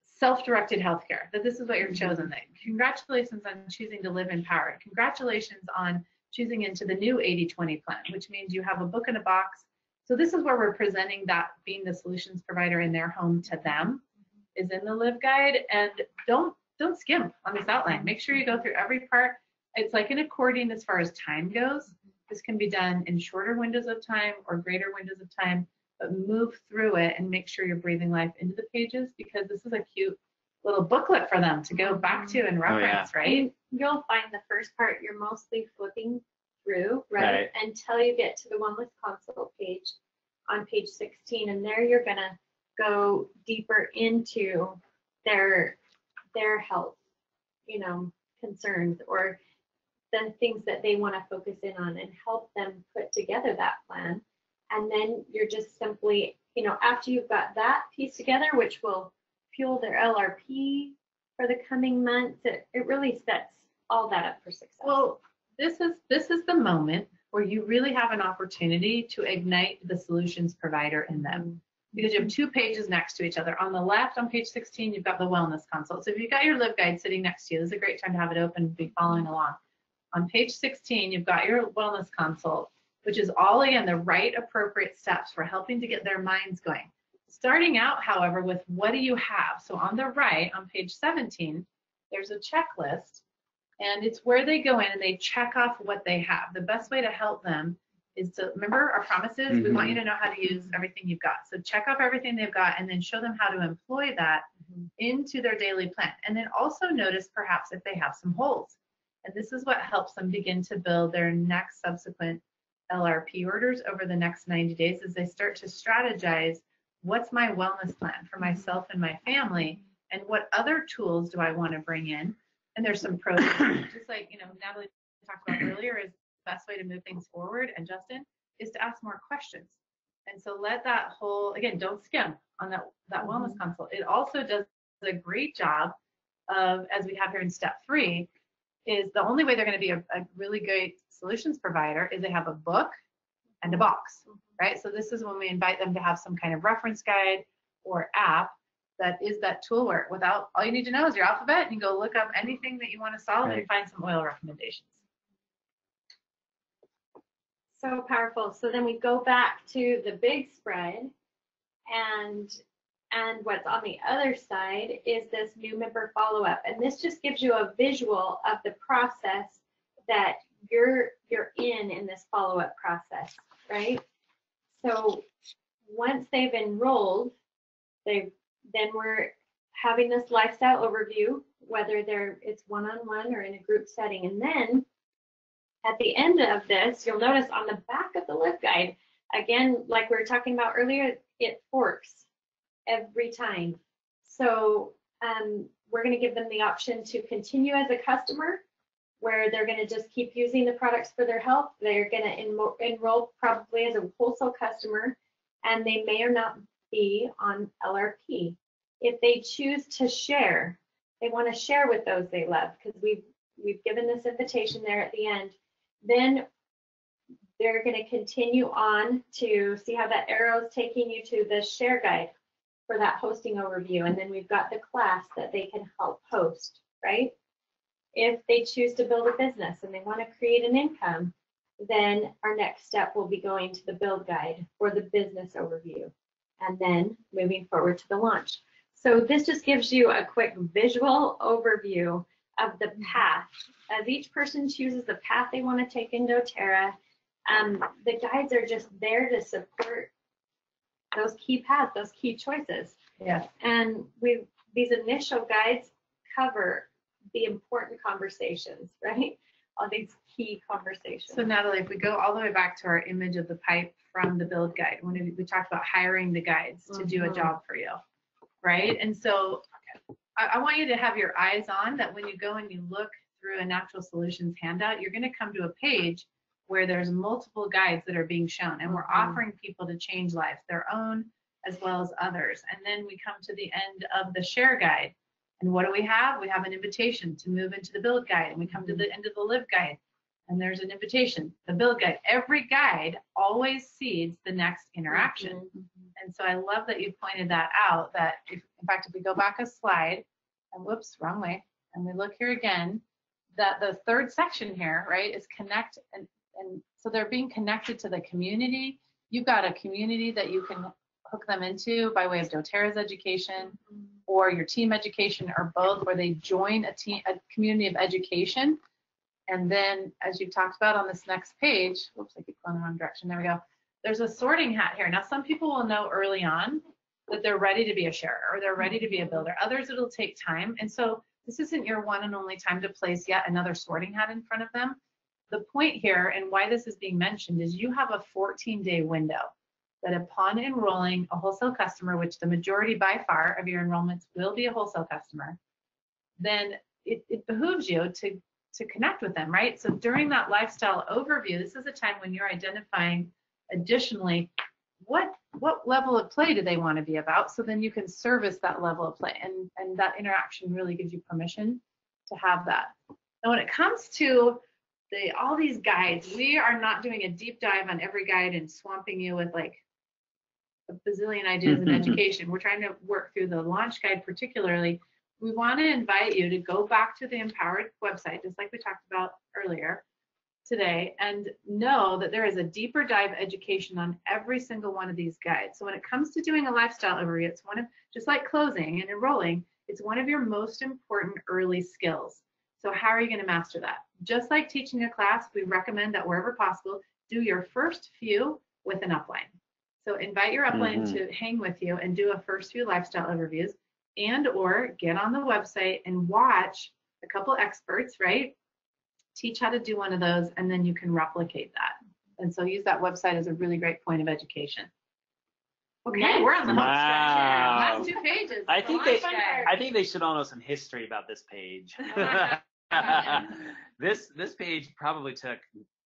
self-directed healthcare. That this is what you've chosen. That congratulations on choosing to live empowered. Congratulations on choosing into the new 80-20 plan, which means you have a book in a box. So this is where we're presenting that being the solutions provider in their home to them is in the live guide and don't don't skimp on this outline make sure you go through every part it's like an accordion as far as time goes this can be done in shorter windows of time or greater windows of time but move through it and make sure you're breathing life into the pages because this is a cute little booklet for them to go back to and Oh, yeah. reference right you'll find the first part you're mostly flipping through, right? Right. Until you get to the wellness consult page on page 16, and there you're gonna go deeper into their their health, you know, concerns or the things that they want to focus in on and help them put together that plan. And then you're just simply, you know, after you've got that piece together, which will fuel their LRP for the coming months, it, it really sets all that up for success. well this is this is the moment where you really have an opportunity to ignite the solutions provider in them because you have mm-hmm. two pages next to each other. On the left, on page 16, you've got the wellness consult. So if you've got your live guide sitting next to you, this is a great time to have it open and be following along. On page 16, you've got your wellness consult, which is all again the right appropriate steps for helping to get their minds going. Starting out, however, with what do you have? So on the right, on page 17, there's a checklist, and it's where they go in and they check off what they have. The best way to help them is to remember our promises. We want you mm-hmm. to know how to use everything you've got. So check off everything they've got and then show them how to employ that mm-hmm. into their daily plan. And then also notice perhaps if they have some holes. And this is what helps them begin to build their next subsequent LRP orders over the next 90 days as they start to strategize what's my wellness plan for myself and my family and what other tools do I want to bring in? And there's some pros, *coughs* just like, you know, Natalie talked about earlier is the best way to move things forward and Justin is to ask more questions. And so let that whole, again, don't skim on that, that wellness mm-hmm. consult. It also does a great job of, as we have here in step three, is the only way they're going to be a, a really great solutions provider is they have a book and a box, mm-hmm. right? So this is when we invite them to have some kind of reference guide or app that is that tool where without all you need to know is your alphabet and you go look up anything that you want to solve and find some oil recommendations. So powerful. So then we go back to the big spread and and what's on the other side is this new member follow-up. And this just gives you a visual of the process that you're you're in in this follow-up process, right? So once they've enrolled, they then we're having this lifestyle overview, whether they're it's one-on-one or in a group setting. And then at the end of this, you'll notice on the back of the live guide, again, like we were talking about earlier, it forks every time. So um, we're going to give them the option to continue as a customer, where they're going to just keep using the products for their health. They're going to enro- enroll probably as a wholesale customer, and they may or not be on LRP. If they choose to share, they want to share with those they love because we've we've given this invitation there at the end. Then they're going to continue on to see how that arrow is taking you to the share guide for that hosting overview. And then we've got the class that they can help host, right? If they choose to build a business and they want to create an income, then our next step will be going to the build guide for the business overview and then moving forward to the launch. So this just gives you a quick visual overview of the path. As each person chooses the path they want to take in doTERRA, um, the guides are just there to support those key paths, those key choices. Yes. And we these initial guides cover the important conversations, *laughs* right? All these key conversations. So Natalie, if we go all the way back to our image of the pipe from the build guide, when we talked about hiring the guides to do a Mhm. job for you, right? And so I, I want you to have your eyes on that when you go and you look through a natural solutions handout, you're going to come to a page where there's multiple guides that are being shown and we're Mhm. offering people to change lives, their own as well as others. And then we come to the end of the share guide. And what do we have? We have an invitation to move into the build guide. And we come to the end of the live guide and there's an invitation, the build guide. Every guide always seeds the next interaction. Mhm. And so I love that you pointed that out. That if, in fact, if we go back a slide, and whoops, wrong way, and we look here again, that the third section here, right, is connect and and so they're being connected to the community. You've got a community that you can hook them into by way of doTERRA's education or your team education or both, where they join a team, a community of education. And then, as you've talked about on this next page, whoops, I keep going the wrong direction. There we go. There's a sorting hat here. Now, some people will know early on that they're ready to be a sharer or they're ready to be a builder. Others, it'll take time. And so, this isn't your one and only time to place yet another sorting hat in front of them. The point here and why this is being mentioned is you have a 14 day window that upon enrolling a wholesale customer, which the majority by far of your enrollments will be a wholesale customer, then it, it behooves you to, to connect with them, right? So during that lifestyle overview, this is a time when you're identifying additionally what what level of play do they want to be about so then you can service that level of play and and that interaction really gives you permission to have that now when it comes to the all these guides we are not doing a deep dive on every guide and swamping you with like a bazillion ideas in *laughs* education we're trying to work through the launch guide particularly we want to invite you to go back to the Empowered website, just like we talked about earlier today, and know that there is a deeper dive education on every single one of these guides. So when it comes to doing a lifestyle overview, it's one of, just like closing and enrolling, it's one of your most important early skills. So how are you going to master that? Just like teaching a class, we recommend that wherever possible, do your first few with an upline. So invite your upline Mhm. to hang with you and do a first few lifestyle overviews and or get on the website and watch a couple experts, right? Teach how to do one of those and then you can replicate that. And so use that website as a really great point of education. Okay, Nice. we're on the home Wow. stretch. Last two pages. I think they- I think they should all know some history about this page. *laughs* *laughs* *laughs* this this page probably took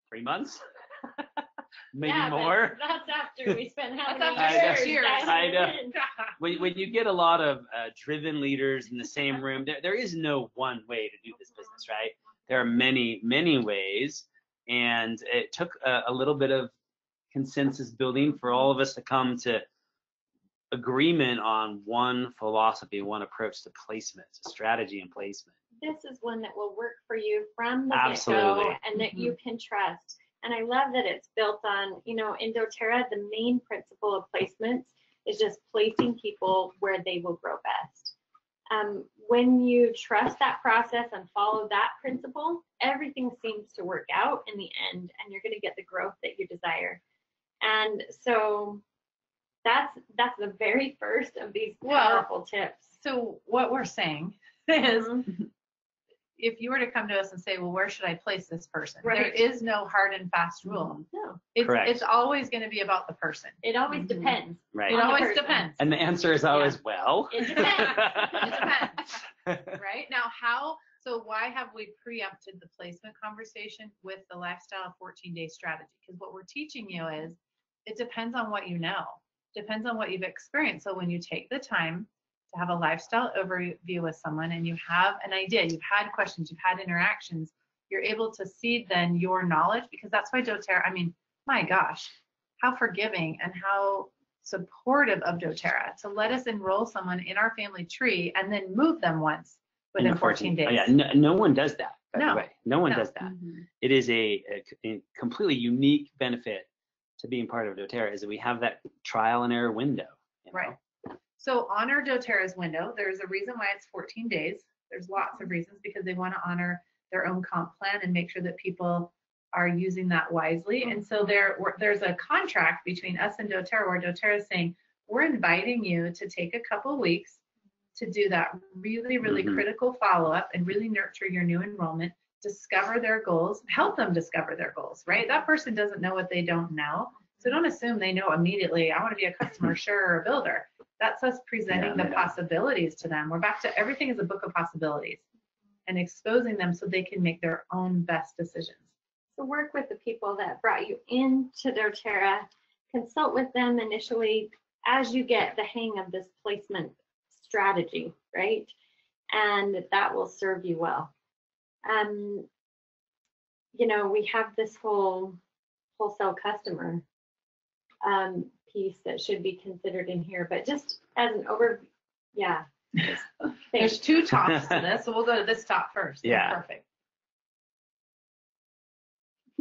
three months, *laughs* maybe Yeah, more. That's after we *laughs* spent how That's many after years? years. I know. *laughs* When, when you get a lot of uh, driven leaders in the same room, there, there is no one way to do this business, right? There are many, many ways. And it took a, a little bit of consensus building for all of us to come to agreement on one philosophy, one approach to placement, to strategy and placement. This is one that will work for you from the Absolutely. get-go and that you can trust. And I love that it's built on, you know, in doTERRA, the main principle of placements is just placing people where they will grow best. Um, when you trust that process and follow that principle, everything seems to work out in the end and you're going to get the growth that you desire. And so that's that's the very first of these Well, powerful tips. So what we're saying *laughs* is Mhm. If you were to come to us and say, well, where should I place this person? There Right. is no hard and fast rule. No, It's, Correct. it's always going to be about the person. it always Mhm. depends. Right. It always depends. And the answer is always, well. It depends. It depends. *laughs* right? Now, how, so why have we preempted the placement conversation with the lifestyle 14 day strategy? Because what we're teaching you is it depends on what you know, depends on what you've experienced. So when you take the time to have a lifestyle overview with someone and you have an idea, you've had questions, you've had interactions, you're able to see then your knowledge because that's why doTERRA, I mean, my gosh, how forgiving and how supportive of doTERRA to let us enroll someone in our family tree and then move them once within the 14 days. Oh, yeah, no, no one does that, by No, the way. No one no. does that. Mhm. It is a completely unique benefit to being part of doTERRA is that we have that trial and error window. you know? Right. So honor doTERRA's window. There's a reason why it's 14 days. There's lots of reasons because they want to honor their own comp plan and make sure that people are using that wisely. And so there, there's a contract between us and doTERRA where doTERRA is saying, we're inviting you to take a couple weeks to do that really, really Mhm. critical follow-up and really nurture your new enrollment, discover their goals, help them discover their goals, right? That person doesn't know what they don't know. So don't assume they know immediately, I want to be a customer, *laughs* sure, or a builder. That's us presenting Yeah, the possibilities to them. We're back to everything is a book of possibilities and exposing them so they can make their own best decisions. So work with the people that brought you into doTERRA. Consult with them initially as you get the hang of this placement strategy, right? And that will serve you well. Um, you know, we have this whole wholesale customer um, piece that should be considered in here, but just as an over, yeah. *laughs* There's two tops to this, so we'll go to this top first. Yeah. Perfect.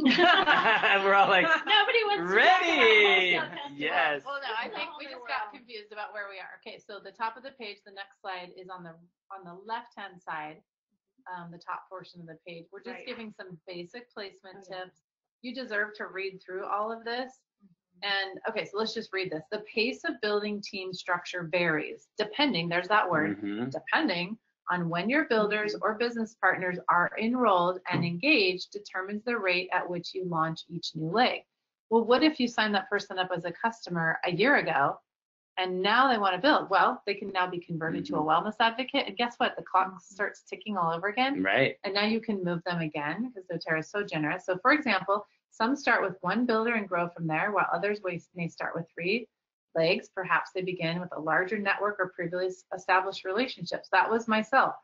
*laughs* We're all like, Nobody wants Ready. talk about wholesale *laughs* customer. Yes. Well, no, I think we just got confused about where we are. Okay, so the top of the page, the next slide is on the on the left-hand side, um, the top portion of the page. We're just Right. giving some basic placement Okay. tips. You deserve to read through all of this. And okay, so let's just read this. The pace of building team structure varies depending, there's that word, Mhm. depending on when your builders or business partners are enrolled and engaged determines the rate at which you launch each new leg. Well, what if you sign that person up as a customer a year ago and now they want to build? Well, they can now be converted to a wellness advocate. And guess what? The clock starts ticking all over again. right. And now you can move them again because doTERRA is so generous. So for example, some start with one builder and grow from there, while others may- may start with three legs. Perhaps they begin with a larger network or previously established relationships. That was myself.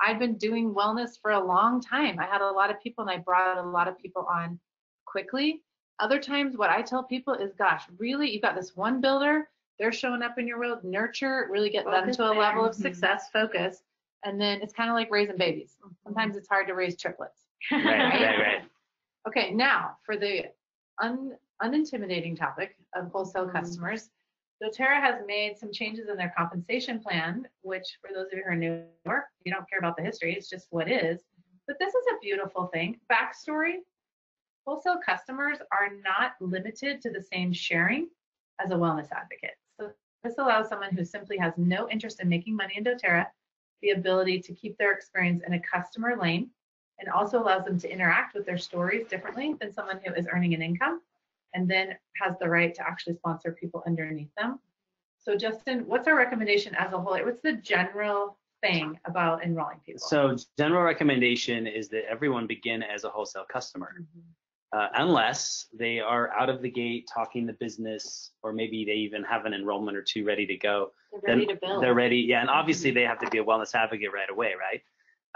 I've been doing wellness for a long time. I had a lot of people and I brought a lot of people on quickly. Other times what I tell people is, gosh, really, you've got this one builder, they're showing up in your world, nurture, really get them to a level of mm-hmm. success, focus, And then it's kind of like raising babies. Mm-hmm. Sometimes it's hard to raise triplets. Right, right, right. Okay, now for the un, unintimidating topic of wholesale Mhm. customers, doTERRA has made some changes in their compensation plan, which for those of you who are newer, you don't care about the history, it's just what is. But this is a beautiful thing. Backstory, wholesale customers are not limited to the same sharing as a wellness advocate. So this allows someone who simply has no interest in making money in doTERRA the ability to keep their experience in a customer lane and also allows them to interact with their stories differently than someone who is earning an income and then has the right to actually sponsor people underneath them. So Justin, what's our recommendation as a whole? What's the general thing about enrolling people? So general recommendation is that everyone begin as a wholesale customer. Mm-hmm. uh, unless they are out of the gate talking the business, or maybe they even have an enrollment or two ready to go. They're ready then to build. They're ready, yeah, and obviously they have to be a wellness advocate right away, right?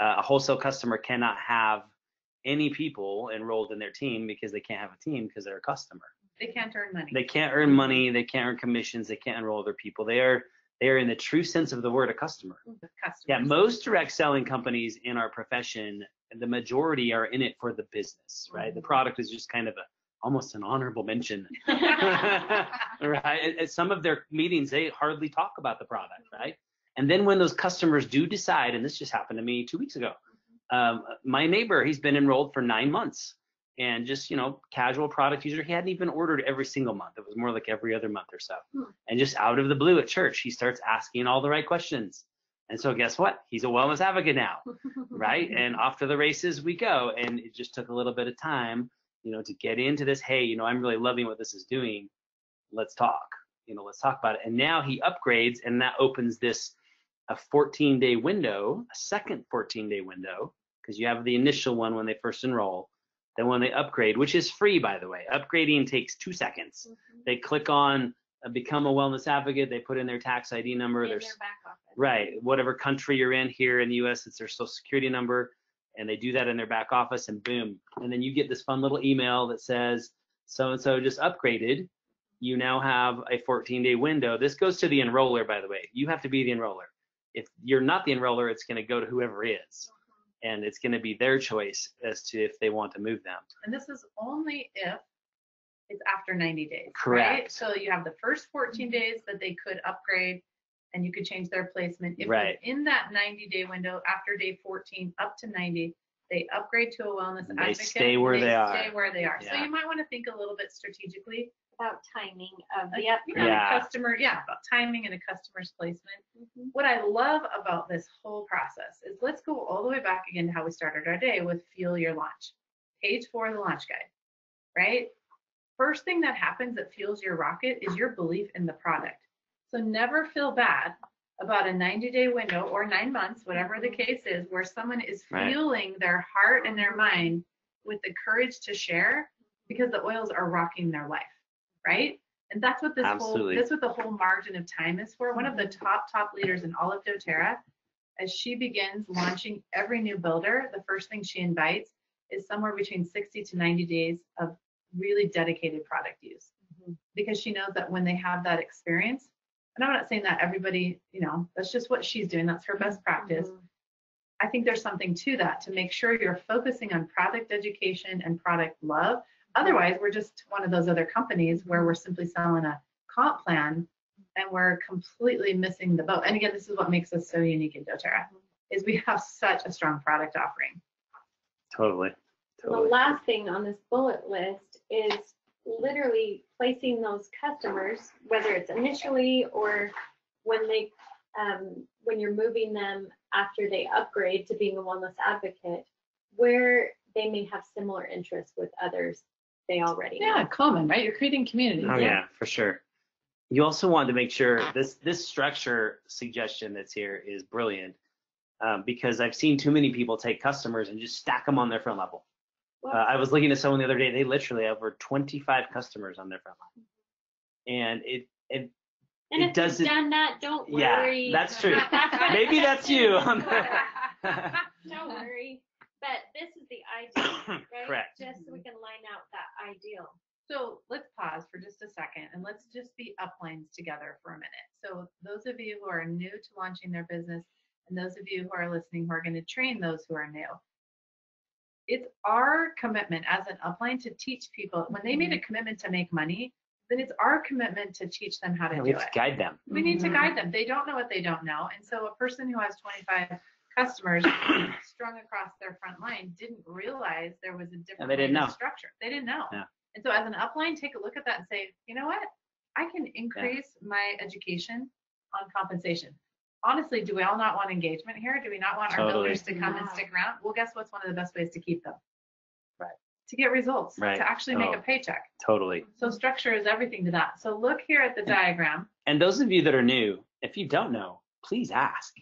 Uh, a wholesale customer cannot have any people enrolled in their team because they can't have a team because they're a customer. they can't earn money. They can't earn money, they can't earn commissions, they can't enroll other people. They are they are in the true sense of the word a customer. customers. Yeah, most direct selling companies in our profession, the majority are in it for the business, right? The product is just kind of a almost an honorable mention, *laughs* *laughs* right? At, at some of their meetings, they hardly talk about the product, right? And then when those customers do decide, and this just happened to me two weeks ago, um, my neighbor, he's been enrolled for nine months and just, you know, casual product user. He hadn't even ordered every single month. It was more like every other month or so. Hmm. And just out of the blue at church, he starts asking all the right questions. And so guess what? He's a wellness advocate now, *laughs* right? And off to the races we go. And it just took a little bit of time, you know, to get into this. Hey, you know, I'm really loving what this is doing. Let's talk. You know, let's talk about it. And now he upgrades, and that opens this a 14 day window, a second 14 day window, because you have the initial one when they first enroll. Then when they upgrade, which is free by the way, upgrading takes two seconds. They click on uh, become a wellness advocate. They put in their tax ID number. Their their back office. Right, whatever country you're in here in the US, it's their social security number, and they do that in their back office, and boom. And then you get this fun little email that says, so and so just upgraded. You now have a 14 day window. This goes to the enroller, by the way. You have to be the enroller. If you're not the enroller, it's going to go to whoever is, and it's going to be their choice as to if they want to move them. And this is only if it's after 90 days. Right? Correct. So you have the first 14 days that they could upgrade and you could change their placement. If Right. in that 90 day window, after day 14 up to 90, they upgrade to a wellness They advocate. stay where they are. Stay where they are. So you might want to think a little bit strategically. About timing of uh, the you know. Yeah. a customer, yeah, about timing and a customer's placement. Mhm. What I love about this whole process is let's go all the way back again to how we started our day with Fuel Your Launch. Page four of the launch guide, right? First thing that happens that fuels your rocket is your belief in the product. So never feel bad about a 90 day window or nine months, whatever the case is, where someone is Right. fueling their heart and their mind with the courage to share because the oils are rocking their life, right? And that's what this Absolutely. whole that's what the whole margin of time is for. One of the top top leaders in all of DoTerra, as she begins launching every new builder, the first thing she invites is somewhere between 60 to 90 days of really dedicated product use because she knows that when they have that experience, and I'm not saying that everybody, you know, that's just what she's doing. That's her best practice. Mhm. I think there's something to that to make sure you're focusing on product education and product love. Otherwise, we're just one of those other companies where we're simply selling a comp plan and we're completely missing the boat. And again, this is what makes us so unique in doTERRA is we have such a strong product offering. Totally. totally. The last thing on this bullet list is literally placing those customers, whether it's initially or when they, um, when you're moving them after they upgrade to being a wellness advocate, where they may have similar interests with others they already know. Yeah, common, right? You're creating community Oh yeah, for sure. You also want to make sure this this structure suggestion that's here is brilliant um, because I've seen too many people take customers and just stack them on their front level. Well- Uh, I was looking at someone the other day; they literally have over 25 customers on their front line, and it it And it if doesn't- you've done that, don't worry. Yeah, that's true. what- *laughs* maybe that's you. *laughs* *laughs* Don't worry. But this is the ideal, *coughs* right? Correct. Just so we can line out that ideal. So let's pause for just a second and let's just be uplines together for a minute. So those of you who are new to launching their business and those of you who are listening who are going to train those who are new. It's our commitment as an upline to teach people when they made a commitment to make money, then it's our commitment to teach them how to Yeah, do we have it. to guide them. We need to Mhm. guide them. They don't know what they don't know. And so a person who has 25 customers strung across their front line didn't realize there was a different they didn't know. structure. They didn't know. Yeah. And so as an upline, take a look at that and say, you know what? I can increase my education on compensation. Honestly, do we all not want engagement here? Do we not want our Totally. builders to come and stick around? Well, guess what's one of the best ways to keep them? Right. To get results, Right. to actually make Oh. a paycheck. Totally. So structure is everything to that. So look here at the diagram, And those of you that are new, if you don't know, please ask.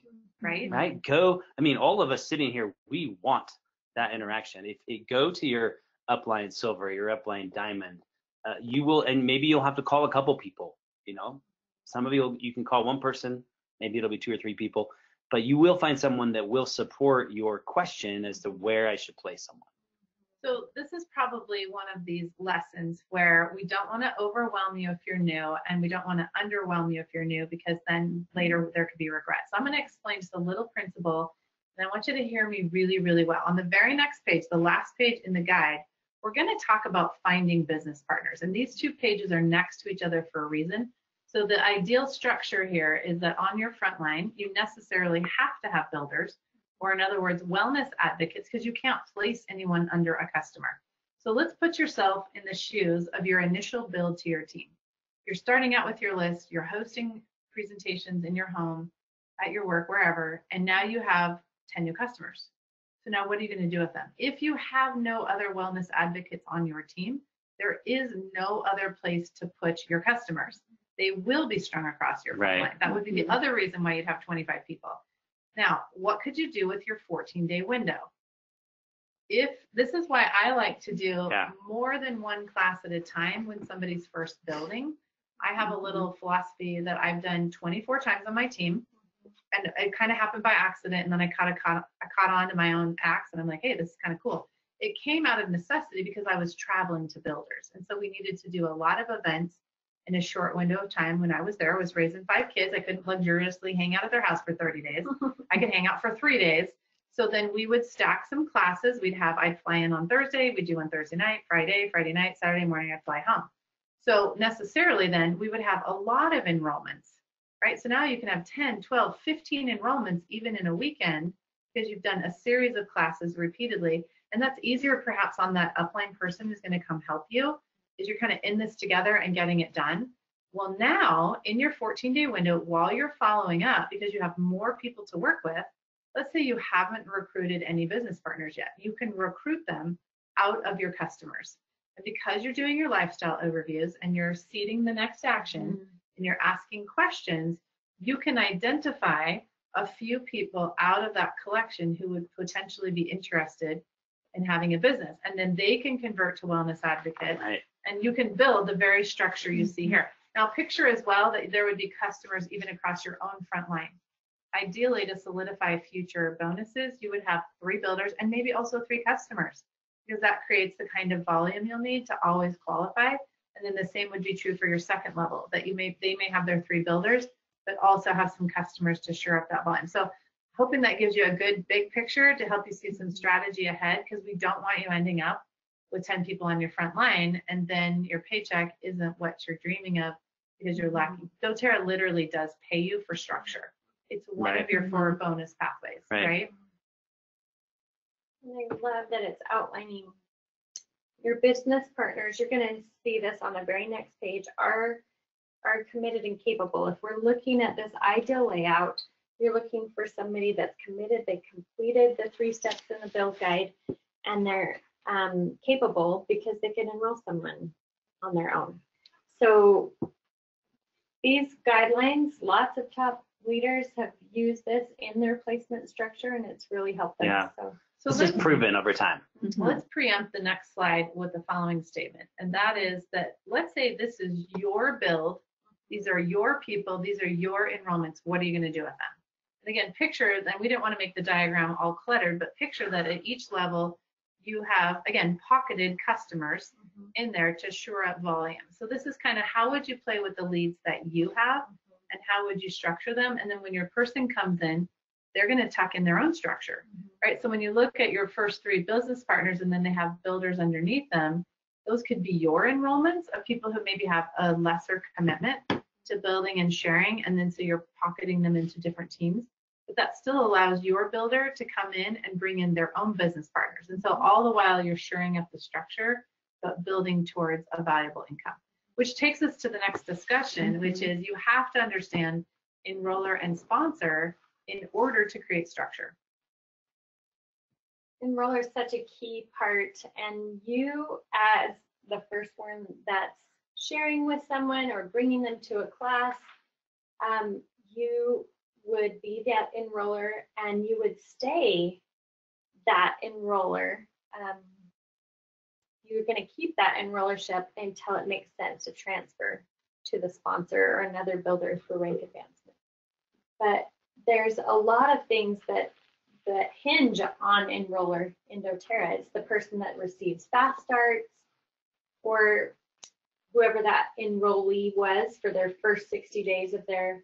Right? right? Go. I mean, all of us sitting here, we want that interaction. If it go to your upline silver, your upline diamond, uh, you will, and maybe you'll have to call a couple people. You know, some of you you can call one person, maybe it'll be two or three people, but you will find someone that will support your question as to where I should place someone. So this is probably one of these lessons where we don't want to overwhelm you if you're new and we don't want to underwhelm you if you're new because then later there could be regret. So I'm going to explain just a little principle and I want you to hear me really, really well. On the very next page, the last page in the guide, we're going to talk about finding business partners. And these two pages are next to each other for a reason. So the ideal structure here is that on your front line, you necessarily have to have builders or in other words, wellness advocates, because you can't place anyone under a customer. So let's put yourself in the shoes of your initial build to your team. You're starting out with your list, you're hosting presentations in your home, at your work, wherever, and now you have 10 new customers. So now what are you going to do with them? If you have no other wellness advocates on your team, there is no other place to put your customers. They will be strung across your front Right. line. That would be the mm-hmm. other reason why you'd have 25 people. Now, what could you do with your 14 day window? If this is why I like to do Yeah. more than one class at a time when somebody's first building. I have a mm-hmm. little philosophy that I've done 24 times on my team. And it kind of happened by accident. And then I caught, a, caught, I caught on to my own acts and I'm like, hey, this is kind of cool. It came out of necessity because I was traveling to builders. And so we needed to do a lot of events in a short window of time when I was there. I was raising five kids. I couldn't luxuriously hang out at their house for 30 days. *laughs* I could hang out for three days. So then we would stack some classes. We'd have, I'd fly in on Thursday, we'd do one Thursday night, Friday, Friday night, Saturday morning, I'd fly home. So necessarily then we would have a lot of enrollments, right? So now you can have 10, 12, 15 enrollments even in a weekend because you've done a series of classes repeatedly. And that's easier perhaps on that upline person who's going to come help you is you're kind of in this together and getting it done. Well, now in your 14 day window, while you're following up, because you have more people to work with, let's say you haven't recruited any business partners yet, you can recruit them out of your customers. And because you're doing your lifestyle overviews and you're seeding the next action mm-hmm. and you're asking questions, you can identify a few people out of that collection who would potentially be interested in having a business. And then they can convert to wellness advocate Right. And you can build the very structure you see here. Now picture as well that there would be customers even across your own front line. Ideally to solidify future bonuses, you would have three builders and maybe also three customers because that creates the kind of volume you'll need to always qualify. And then the same would be true for your second level that you may, they may have their three builders, but also have some customers to shore up that volume. So hoping that gives you a good big picture to help you see some strategy ahead because we don't want you ending up with 10 people on your front line and then your paycheck isn't what you're dreaming of because you're mm-hmm. lacking. doTERRA literally does pay you for structure. It's one Right. of your four mm-hmm. bonus pathways, Right. right? And I love that it's outlining your business partners. You're going to see this on the very next page. Are are committed and capable. If we're looking at this ideal layout, you're looking for somebody that's committed. They completed the three steps in the build guide, and they're um, capable because they can enroll someone on their own. So these guidelines, lots of top leaders have used this in their placement structure, and it's really helped them. Yeah. So So This is proven over time. let's preempt the next slide with the following statement. And that is that, let's say this is your build. These are your people. These are your enrollments. What are you going to do with them? And again, picture, and we didn't want to make the diagram all cluttered, but picture that at each level, you have, again, pocketed customers mm-hmm. in there to shore up volume. So this is kind of how would you play with the leads that you have mm-hmm. and how would you structure them? And then when your person comes in, they're going to tuck in their own structure, mm-hmm. right? So when you look at your first three business partners and then they have builders underneath them, those could be your enrollments of people who maybe have a lesser commitment to building and sharing, and then so you're pocketing them into different teams. But that still allows your builder to come in and bring in their own business partners. And so all the while you're shoring up the structure, but building towards a valuable income. Which takes us to the next discussion, which is you have to understand enroller and sponsor in order to create structure. enroller is such a key part and you as the first one that's sharing with someone or bringing them to a class um, you would be that enroller and you would stay that enroller um, you're going to keep that enrollership until it makes sense to transfer to the sponsor or another builder for rank advancement but there's a lot of things that that hinge on enroller in doTERRA. It's the person that receives fast starts or whoever that enrollee was for their first 60 days of their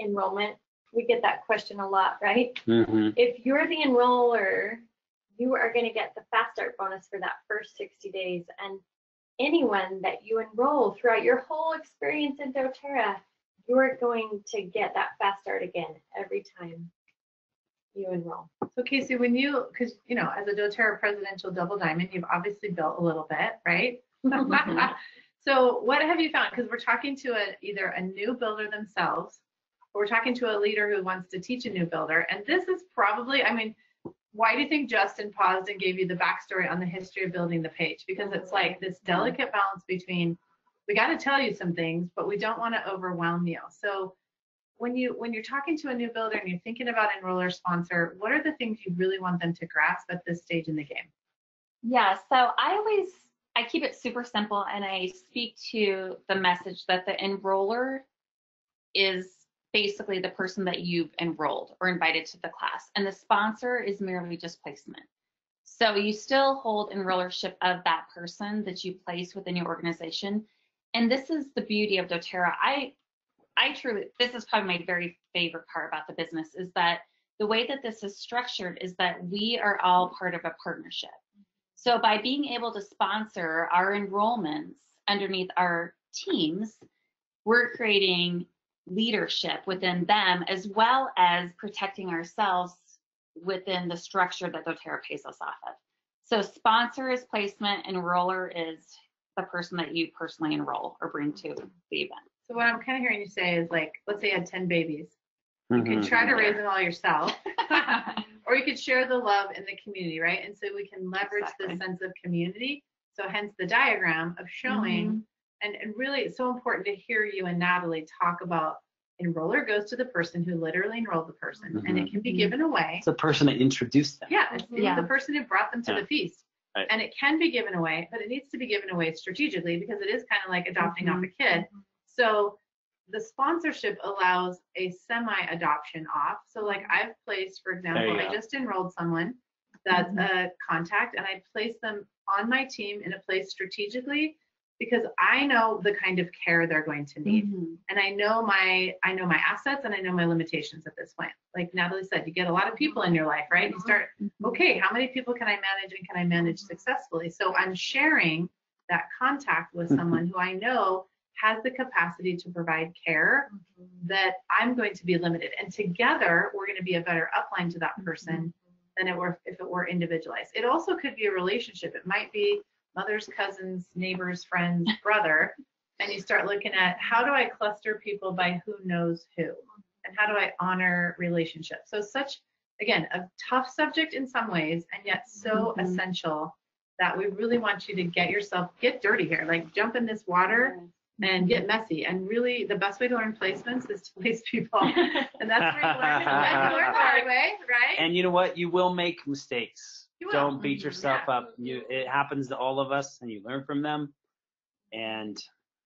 enrollment. We get that question a lot, right? Mm-hmm. If you're the enroller, you are going to get the fast start bonus for that first 60 days. And anyone that you enroll throughout your whole experience in doTERRA, you're going to get that fast start again every time you enroll. So Casey, when you, because you know, as a doTERRA presidential double diamond, you've obviously built a little bit, right? *laughs* *laughs* so what have you found? Because we're talking to a, either a new builder themselves, or we're talking to a leader who wants to teach a new builder. And this is probably, I mean, why do you think Justin paused and gave you the backstory on the history of building the page? Because it's like this delicate balance between we got to tell you some things, but we don't want to overwhelm you. So when you when you're talking to a new builder and you're thinking about enroller sponsor, what are the things you really want them to grasp at this stage in the game? Yeah, so I always I keep it super simple and I speak to the message that the enroller is basically the person that you've enrolled or invited to the class and the sponsor is merely just placement. So you still hold enrollership of that person that you place within your organization. And this is the beauty of doTERRA. I I truly, this is probably my very favorite part about the business is that the way that this is structured is that we are all part of a partnership. So by being able to sponsor our enrollments underneath our teams, we're creating leadership within them as well as protecting ourselves within the structure that doTERRA pays us off of. So sponsor is placement, enroller is the person that you personally enroll or bring to the event. So what I'm kind of hearing you say is like, let's say you had 10 babies. You Mm-hmm. could try to raise them all yourself, *laughs* or you could share the love in the community, right? And so we can leverage Exactly. the sense of community. So hence the diagram of showing, Mm-hmm. And, and really it's so important to hear you and Natalie talk about enroller goes to the person who literally enrolled the person, and it can be Mhm. given away. It's the person that introduced them. Yeah, it's, it's Yeah. the person who brought them to Yeah. the feast. Right. And it can be given away, but it needs to be given away strategically because it is kind of like adopting off a kid. So the sponsorship allows a semi-adoption off. So like I've placed, for example, I just enrolled someone that's Mhm. a contact and I placed them on my team in a place strategically because I know the kind of care they're going to need Mhm. and I know my I know my assets and I know my limitations at this point. Like Natalie said, you get a lot of people in your life, right? You start, okay, how many people can I manage and can I manage successfully? So I'm sharing that contact with Mhm. someone who I know has the capacity to provide care that I'm going to be limited. And together we're going to be a better upline to that person than it were if it were individualized. It also could be a relationship. It might be mothers, cousins, neighbors, friends, brother. And you start looking at how do I cluster people by who knows who? And how do I honor relationships? So such again a tough subject in some ways and yet so Mhm. essential that we really want you to get yourself get dirty here. Like jump in this water and get messy. And really the best way to learn placements is to place *laughs* people. And that's where you learn, *laughs* you learn the hard way, right? And you know what? You will make mistakes. You. Don't beat Mhm. yourself Yeah. up. You it happens to all of us and you learn from them. And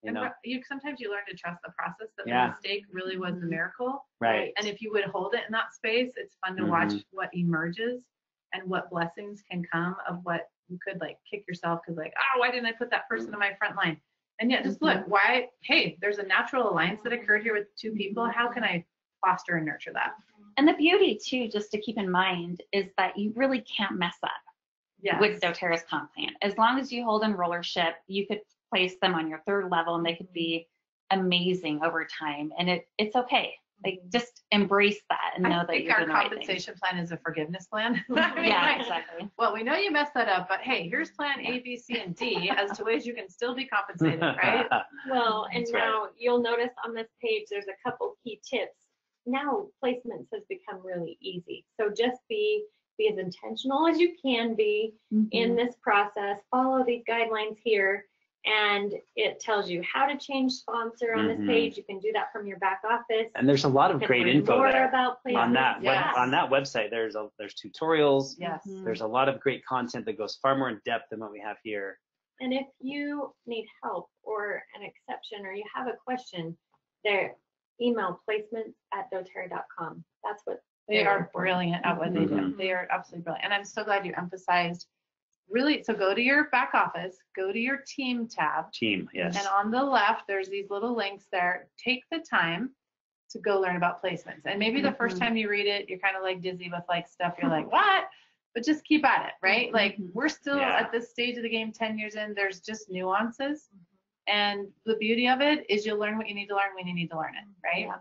you And know, you sometimes you learn to trust the process that Yeah. the mistake really was the miracle. right. And if you would hold it in that space, it's fun to watch what emerges and what blessings can come of what you could like kick yourself because like, oh, why didn't I put that person in my front line? And yet just look, why, hey, there's a natural alliance that occurred here with two people. How can I foster and nurture that. Mm-hmm. And the beauty too, just to keep in mind, is that you really can't mess up Yes. with doTERRA's comp plan. As long as you hold enrollership, you could place them on your third level and they could be mm-hmm. amazing over time. And it it's okay. Like mm-hmm. just embrace that and know I that think you're our doing the right compensation plan is a forgiveness plan. *laughs* I mean, Yeah, like, exactly. Well, we know you messed that up, but hey, here's plan A, B, C, and D as to ways you can still be compensated, right? *laughs* Well, and That's right. now you'll notice on this page, there's a couple key tips. Now placements has become really easy. So just be, be as intentional as you can be Mm-hmm. in this process. Follow these guidelines here. And it tells you how to change sponsor on Mhm. this page. You can do that from your back office. and there's a lot of great learn info more there about on that placements. web, Yes. on that website. There's a there's tutorials. Yes. Mhm. There's a lot of great content that goes far more in depth than what we have here. And if you need help or an exception or you have a question, their email placements at doterra.com. That's what They They're are brilliant at what they do. Mhm. They are absolutely brilliant. And I'm so glad you emphasized really, so go to your back office, go to your team tab, Team, yes. and on the left, there's these little links there. Take the time to go learn about placements. And maybe the first Mhm. time you read it, you're kind of like dizzy with like stuff. You're like, what? But just keep at it, right? Like Mhm. we're still Yeah. at this stage of the game 10 years in, there's just nuances. And the beauty of it is you'll learn what you need to learn when you need to learn it, mm-hmm. right? Yeah.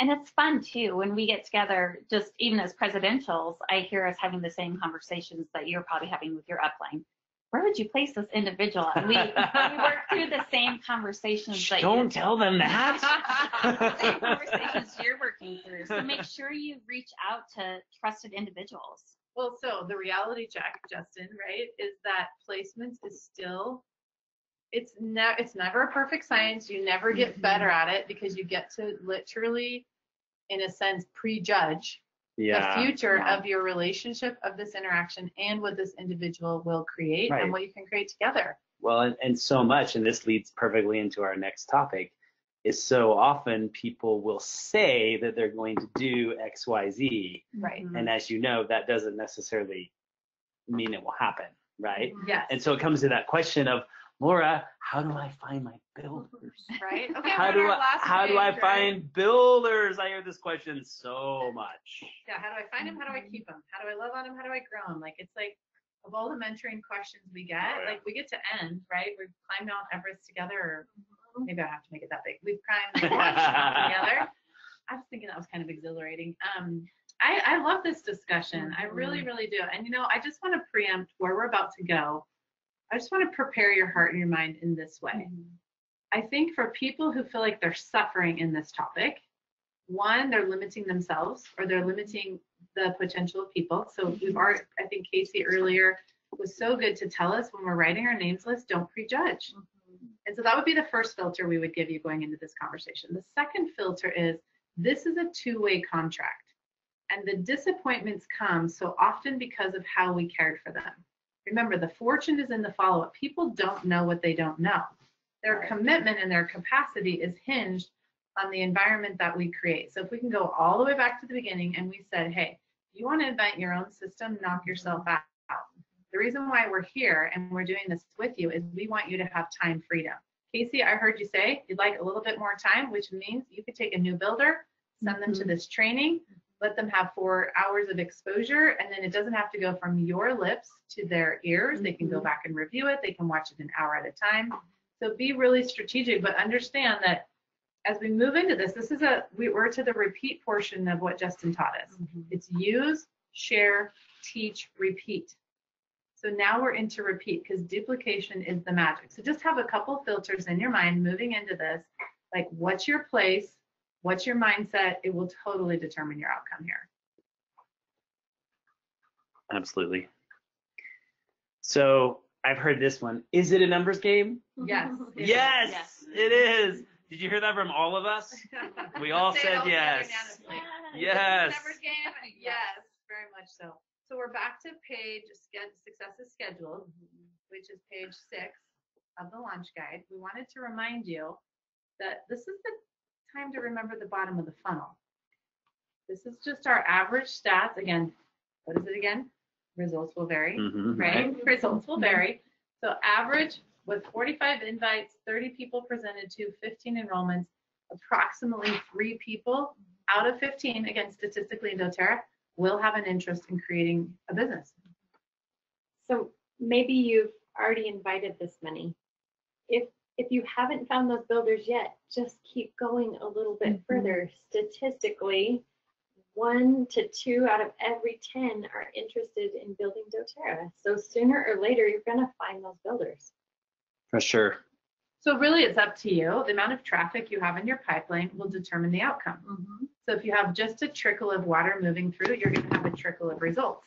And it's fun too when we get together, just even as presidentials, I hear us having the same conversations that you're probably having with your upline. Where would you place this individual? And we, we work *laughs* through the same conversations Shh, that don't you're, tell them the *laughs* same that. conversations you're working through. So make sure you reach out to trusted individuals. Well, so the reality check, Justin, right, is that placements is still it's never it's never a perfect science. You never get Mhm. better at it because you get to literally, in a sense, prejudge yeah. the future Yeah. of your relationship of this interaction and what this individual will create Right. and what you can create together. Well, and, and so much, and this leads perfectly into our next topic, is so often people will say that they're going to do X, Y, Z, Right. And as you know, that doesn't necessarily mean it will happen, right? Yes. And so it comes to that question of, Laura, how do I find my builders? right. *laughs* Okay. How do I last how do I right? find builders? I hear this question so much. Yeah, how do I find them? How do I keep them? How do I love on them? How do I grow them? Like it's like of all the mentoring questions we get, Oh, yeah. like we get to end, right? We've climbed Mount Everest together, or maybe I have to make it that big. We've climbed *laughs* together. I was thinking that was kind of exhilarating. Um, I, I love this discussion. I really, really do. And you know, I just want to preempt where we're about to go. I just want to prepare your heart and your mind in this way. Mm-hmm. I think for people who feel like they're suffering in this topic, one, they're limiting themselves or they're limiting the potential of people. So mm-hmm. we've already, I think Casey earlier was so good to tell us when we're writing our names list, don't prejudge. Mm-hmm. And so that would be the first filter we would give you going into this conversation. The second filter is this is a two way contract. And the disappointments come so often because of how we cared for them. Remember, the fortune is in the follow up. People don't know what they don't know. Their commitment and their capacity is hinged on the environment that we create. So if we can go all the way back to the beginning and we said, hey, you want to invent your own system, knock yourself out. The reason why we're here and we're doing this with you is we want you to have time freedom. Casey, I heard you say you'd like a little bit more time, which means you could take a new builder, send them to Mhm. this training, let them have four hours of exposure, and then it doesn't have to go from your lips to their ears. They can go Mhm. back and review it. They can watch it an hour at a time. So be really strategic, but understand that as we move into this, this is a we, we're to the repeat portion of what Justin taught us. It's use, share, teach, repeat. So now we're into repeat because duplication is the magic. So just have a couple filters in your mind moving into this. Like, what's your place? What's your mindset? It will totally determine your outcome here. Absolutely. So I've heard this one. Is it a numbers game? *laughs* Yes. it is. Yes, Yes. it is. Did you hear that from all of us? *laughs* We all said together yes. Yes. Numbers game? Yes, very much so. So we're back to page success is scheduled, which is page six of the launch guide. We wanted to remind you that this is the time to remember the bottom of the funnel. This is just our average stats. Again, what is it again? Results will vary Mhm, right? *laughs* Results will vary. So average with 45 invites, 30 people presented to, 15 enrollments, approximately three people out of 15, again, statistically in doTERRA, will have an interest in creating a business. So maybe you've already invited this many. If if you haven't found those builders yet, just keep going a little bit Mhm. further. Statistically, one to two out of every 10 are interested in building doTERRA. So sooner or later, you're going to find those builders. For sure. So really, it's up to you. The amount of traffic you have in your pipeline will determine the outcome. So if you have just a trickle of water moving through, you're going to have a trickle of results.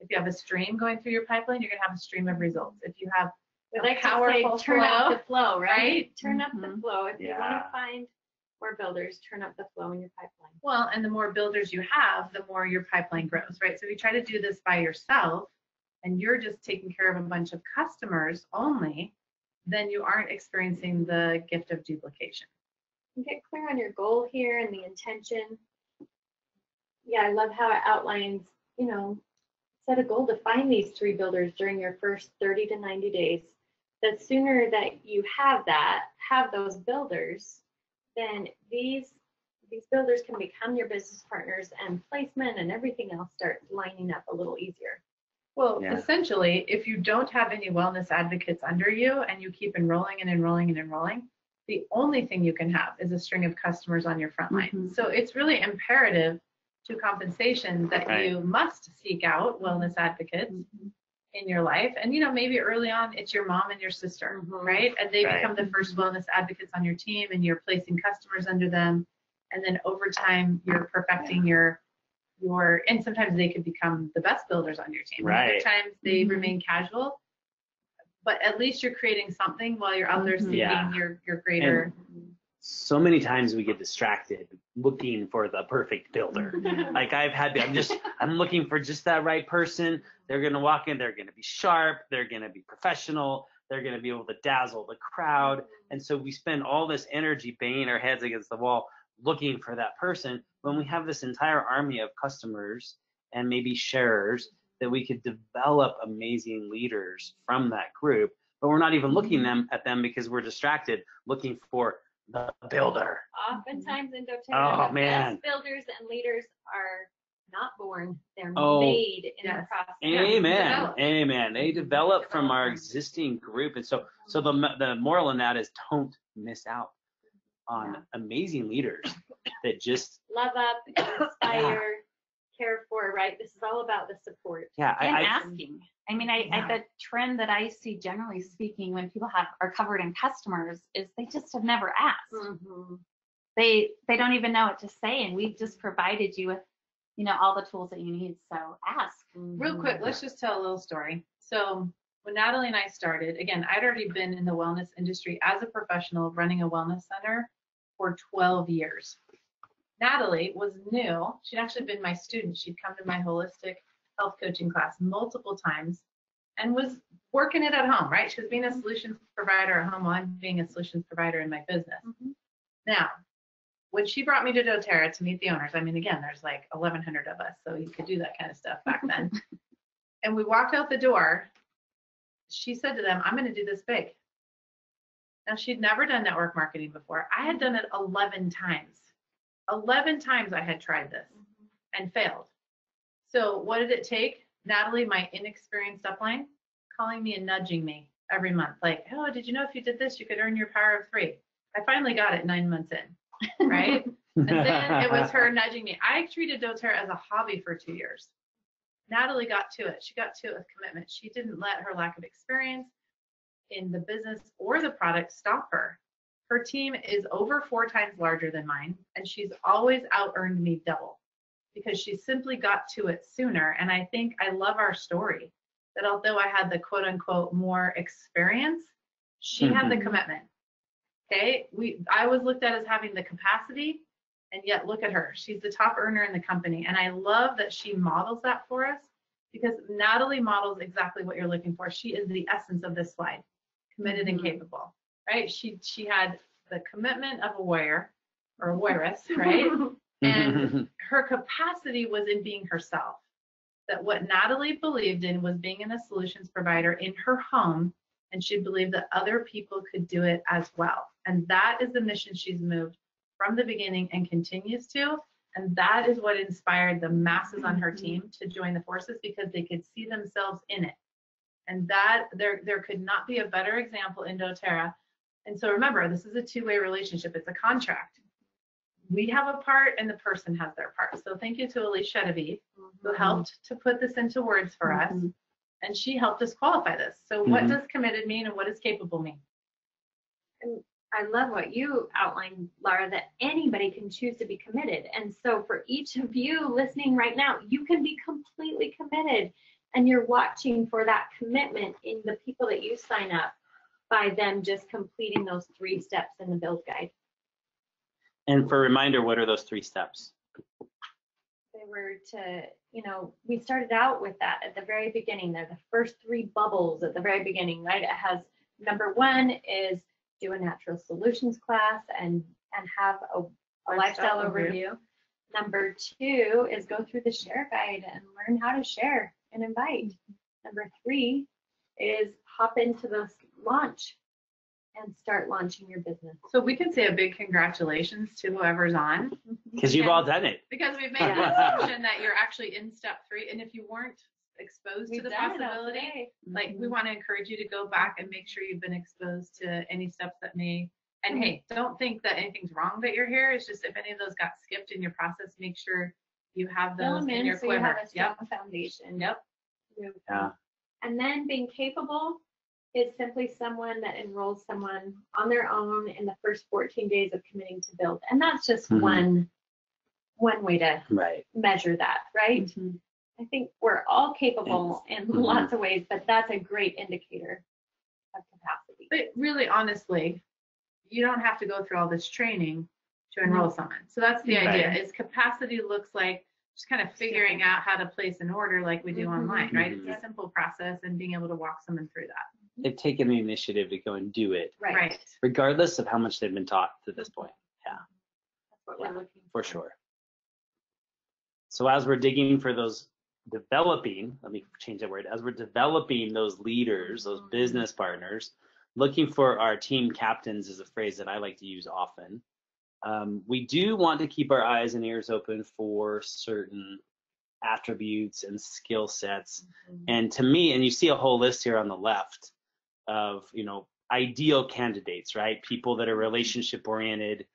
If you have a stream going through your pipeline, you're going to have a stream of results. If you have We like to say, powerful turn up flow, the flow, right? right? Turn up the Mhm. flow. If you want to find more builders, turn up the flow in your pipeline. Well, and the more builders you have, the more your pipeline grows, right? So if you try to do this by yourself and you're just taking care of a bunch of customers only, then you aren't experiencing the gift of duplication. And get clear on your goal here and the intention. Yeah, I love how it outlines, you know, set a goal to find these three builders during your first 30 to 90 days. The sooner that you have that, have those builders, then these these builders can become your business partners and placement and everything else starts lining up a little easier. Well, Yeah. essentially, if you don't have any wellness advocates under you and you keep enrolling and enrolling and enrolling, the only thing you can have is a string of customers on your front line. Mhm. So it's really imperative to compensation that Right. you must seek out wellness advocates in your life. And you know, maybe early on it's your mom and your sister, Mhm. right? And they Right. become the first wellness advocates on your team and you're placing customers under them. And then over time you're perfecting your your and sometimes they could become the best builders on your team. And Other Right. times they Mhm. remain casual. But at least you're creating something while you're out there Mhm. seeking Yeah. your your greater So many times we get distracted looking for the perfect builder. *laughs* Like I've had, I'm just, I'm looking for just that right person. They're gonna walk in, they're gonna be sharp, they're gonna be professional, they're gonna be able to dazzle the crowd. And so we spend all this energy banging our heads against the wall looking for that person when we have this entire army of customers and maybe sharers that we could develop amazing leaders from that group. But we're not even looking mm-hmm. them at them because we're distracted looking for the builder. Oftentimes in doTERRA, Oh, the man. best builders and leaders are not born; they're Oh. made in Yes. the process. Amen. develop. Amen. They develop from our existing group, and so so the the moral in that is don't miss out on Yeah. amazing leaders that just Love up, *coughs* inspire, care for. Right? This is all about the support. yeah and I asking. I mean, I, Yeah. I the trend that I see generally speaking when people have are covered in customers is they just have never asked. Mm-hmm. They they don't even know what to say, and we've just provided you with, you know, all the tools that you need. So ask. Real quick, let's just tell a little story. So when Natalie and I started, again, I'd already been in the wellness industry as a professional running a wellness center for 12 years. Natalie was new. She'd actually been my student. She'd come to my holistic health coaching class multiple times and was working it at home, right? She was being a solutions provider at home while I'm being a solutions provider in my business. Mm-hmm. Now, when she brought me to doTERRA to meet the owners, I mean, again, there's like 1,100 of us, so you could do that kind of stuff back then. *laughs* and we walked out the door. She said to them, I'm going to do this big. Now, she'd never done network marketing before. I had done it 11 times. 11 times I had tried this mm-hmm. and failed. So, what did it take? Natalie, my inexperienced upline, calling me and nudging me every month, like, oh, did you know if you did this, you could earn your power of three? I finally got it nine months in, right? *laughs* and then it was her *laughs* nudging me. I treated doTERRA as a hobby for two years. Natalie got to it. She got to it with commitment. She didn't let her lack of experience in the business or the product stop her. Her team is over four times larger than mine, and she's always out earned me double because she simply got to it sooner. And I think I love our story that although I had the quote unquote more experience, she had the Mhm. commitment. Okay, we I was looked at as having the capacity, and yet look at her. She's the top earner in the company, and I love that she models that for us because Natalie models exactly what you're looking for. She is the essence of this slide, committed and Mhm. capable, right? She she had the commitment of a warrior or a warrioress, *laughs* right? and *laughs* her capacity was in being herself. That what Natalie believed in was being in a solutions provider in her home, and she believed that other people could do it as well. And that is the mission she's moved from the beginning and continues to. And that is what inspired the masses on her mm-hmm. team to join the forces because they could see themselves in it. And that there there could not be a better example in doTERRA. And so remember, this is a two-way relationship. It's a contract. We have a part and the person has their part. So thank you to Elise Chedevi who helped to put this into words for us. Mhm. And she helped us qualify this. So what Mhm. does committed mean and what does capable mean? And I love what you outlined, Laura, that anybody can choose to be committed. And so for each of you listening right now, you can be completely committed and you're watching for that commitment in the people that you sign up by them just completing those three steps in the build guide. And for a reminder, what are those three steps? They were to, you know, we started out with that at the very beginning. They're the first three bubbles at the very beginning, right? It has number one is do a natural solutions class and and have a, a lifestyle, Lifestyle overview. overview. Number two is go through the share guide and learn how to share and invite. Number three is hop into the launch and start launching your business. So we can say a big congratulations to whoever's on mm-hmm. Because you've all done it. because we've made *laughs* an assumption that you're actually in step three. And if you weren't exposed We've to the done it all possibility, like we mm-hmm. want to encourage you to go back and make sure you've been exposed to any steps that may and hey mm-hmm. don't think that anything's wrong that you're here it's just if any of those got skipped in your process make sure you have those them in in your so you have a strong yep foundation. yep Yeah. And then being capable is simply someone that enrolls someone on their own in the first 14 days of committing to build. And that's just Mhm. one one way to Right. measure that, right? Mhm. I think we're all capable in Mhm. lots of ways, but that's a great indicator of capacity. but really honestly you don't have to go through all this training to enroll someone so that's the idea is capacity looks like just kind of figuring out how to place an order like we do Mhm. online right it's a simple process and being able to walk someone through that They've taken the initiative to go and do it, Right. regardless of how much they've been taught to this point. That's what we're looking For sure. So as we're digging for those developing, let me change that word, as we're developing those leaders, those Mhm. business partners, looking for our team captains is a phrase that I like to use often. Um, we do want to keep our eyes and ears open for certain attributes and skill sets. Mhm. And to me, and you see a whole list here on the left of, you know, ideal candidates, right? People that are relationship oriented,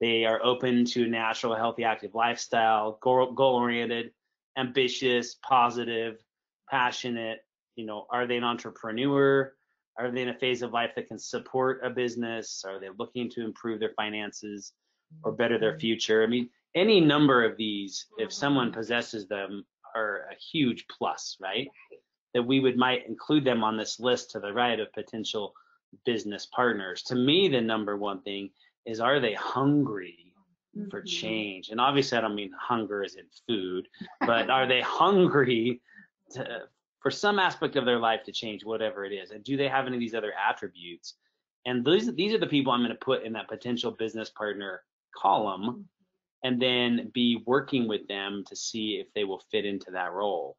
they are open to a natural, healthy, active lifestyle, goal oriented, ambitious, positive, passionate. You know, are they an entrepreneur? Are they in a phase of life that can support a business? Are they looking to improve their finances or better their mm-hmm. future? I mean, any number of these, if someone possesses them, are a huge plus, right? That we would might include them on this list to the right of potential business partners. To me, the number one thing is are they hungry for Mhm. change? And obviously, I don't mean hunger as in food, but are they hungry to, for some aspect of their life to change, whatever it is? And do they have any of these other attributes? And these these are the people I'm going to put in that potential business partner column, and then be working with them to see if they will fit into that role.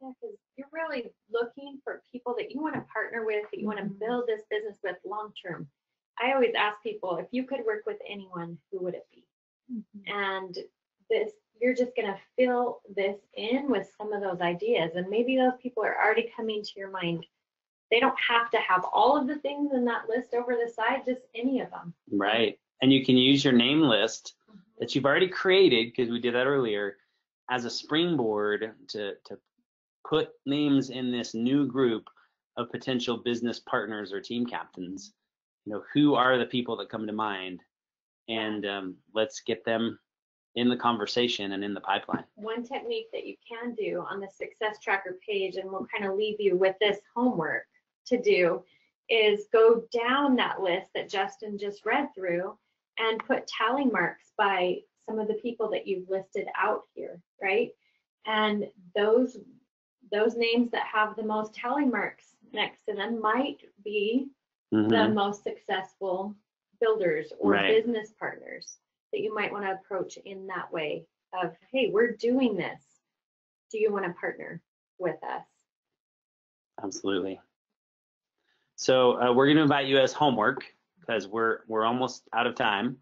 Yeah, you're really looking for people that you want to partner with, that you want to Mhm. build this business with long term. I always ask people if you could work with anyone, who would it be? And this, you're just going to fill this in with some of those ideas, and maybe those people are already coming to your mind. They don't have to have all of the things in that list over the side, just any of them. Right. And you can use your name list that you've already created, because we did that earlier, as a springboard to, to put names in this new group of potential business partners or team captains. You know, who are the people that come to mind? And um, let's get them in the conversation and in the pipeline. one technique that you can do on the success tracker page and we'll kind of leave you with this homework to do is go down that list that Justin just read through and put tally marks by some of the people that you've listed out here, right? And those those names that have the most tally marks next to them might be the Mhm. most successful builders or Right. business partners that you might want to approach in that way of, hey, we're doing this. Do you want to partner with us? Absolutely. So uh, we're going to invite you as homework because we're we're almost out of time,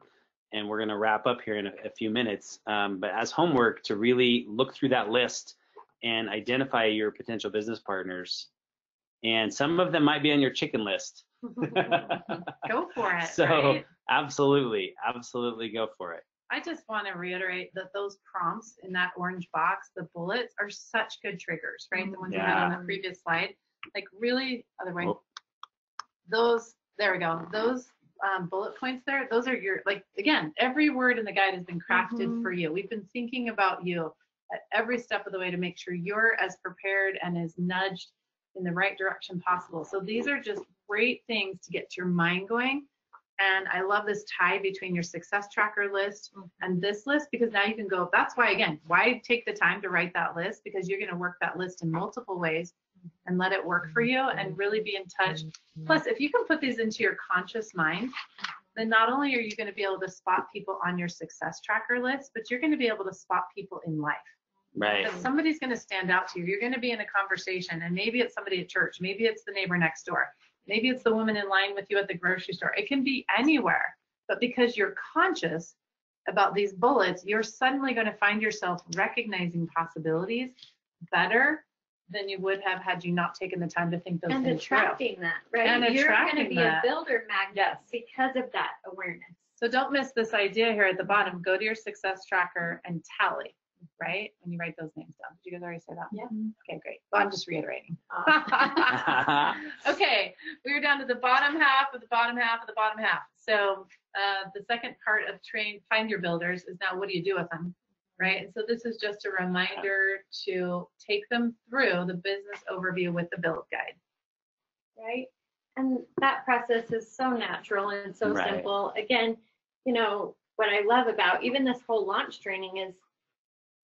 and we're going to wrap up here in a, a few minutes. Um, but as homework, to really look through that list and identify your potential business partners. And some of them might be on your chicken list. *laughs* Go for it. So right? absolutely, absolutely go for it. I just want to reiterate that those prompts in that orange box, the bullets, are such good triggers, right? The ones you had on the previous slide. Like really, other way. Oh. Those, there we go. Those um, bullet points there, those are your, like, again, every word in the guide has been crafted Mhm. for you. We've been thinking about you at every step of the way to make sure you're as prepared and as nudged in the right direction possible. So these are just great things to get your mind going. And I love this tie between your success tracker list mm-hmm. and this list because now you can go. That's why, again, why take the time to write that list? Because you're going to work that list in multiple ways and let it work for you and mm-hmm. really be in touch. Mm-hmm. Plus, if you can put these into your conscious mind, then not only are you going to be able to spot people on your success tracker list, but you're going to be able to spot people in life. Right. Because somebody's going to stand out to you. You're going to be in a conversation, and maybe it's somebody at church, maybe it's the neighbor next door, maybe it's the woman in line with you at the grocery store. It can be anywhere. But because you're conscious about these bullets, you're suddenly going to find yourself recognizing possibilities better than you would have had you not taken the time to think those and things through. attracting that, right? And You're going to be that. a builder magnet Yes. because of that awareness. So don't miss this idea here at the bottom. Go to your success tracker and tally, right? When you write those names down. Did you guys already say that? Yeah. Okay, great. Well, I'm just reiterating. *laughs* *laughs* Okay, we're down to the bottom half of the bottom half of the bottom half. So uh, the second part of train find your builders is now what do you do with them, right? And so this is just a reminder to take them through the business overview with the build guide. right? And that process is so natural and so Right. simple. Again, you know, what I love about even this whole launch training is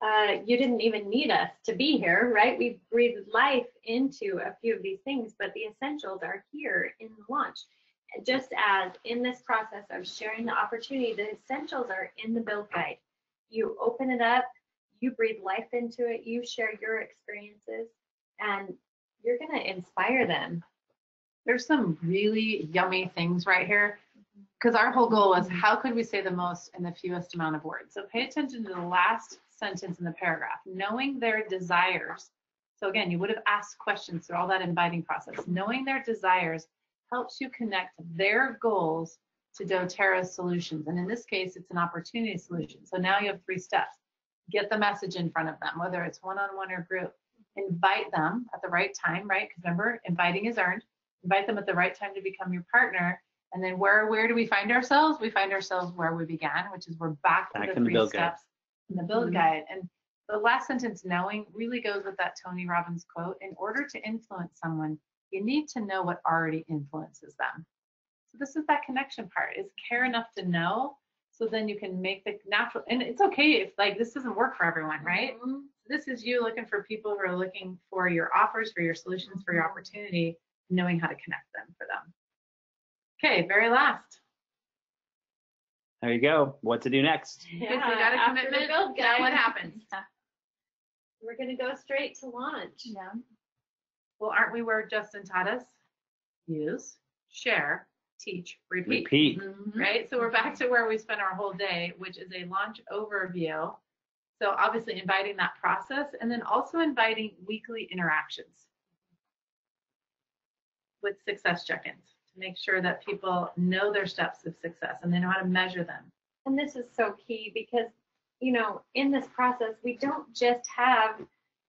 uh, you didn't even need us to be here, right? We breathed life into a few of these things, but the essentials are here in the launch. Just as in this process of sharing the opportunity, the essentials are in the build guide. You open it up, you breathe life into it, you share your experiences, and you're going to inspire them There's some really yummy things right here. Because our whole goal was how could we say the most in the fewest amount of words? So pay attention to the last sentence in the paragraph, knowing their desires. So again, you would have asked questions through all that inviting process. Knowing their desires helps you connect their goals to doTERRA's solutions. And in this case, it's an opportunity solution. So now you have three steps. Get the message in front of them, whether it's one-on-one or group. Invite them at the right time, right? Because remember, inviting is earned invite them at the right time to become your partner. And then where where do we find ourselves? We find ourselves where we began, which is we're back to Back the the three guide. steps in the build Mhm. guide. And the last sentence, knowing, really goes with that Tony Robbins quote. In order to influence someone, you need to know what already influences them. So this is that connection part, is care enough to know so then you can make the natural and it's okay if like this doesn't work for everyone, right? Mhm. this is you looking for people who are looking for your offers, for your solutions, for your opportunity, knowing how to connect them for them. Okay, very last. There you go. What to do next? Okay, so you got a after the commitment. build Now what guide, happens? We're gonna go straight to launch. Yeah. Well, aren't we where Justin taught us? Use, share, teach, repeat. Repeat. Mhm. Right? So we're back to where we spent our whole day, which is a launch overview. So obviously inviting that process and then also inviting weekly interactions with success check-ins to make sure that people know their steps of success and they know how to measure them. And this is so key because, you know, in this process, we don't just have,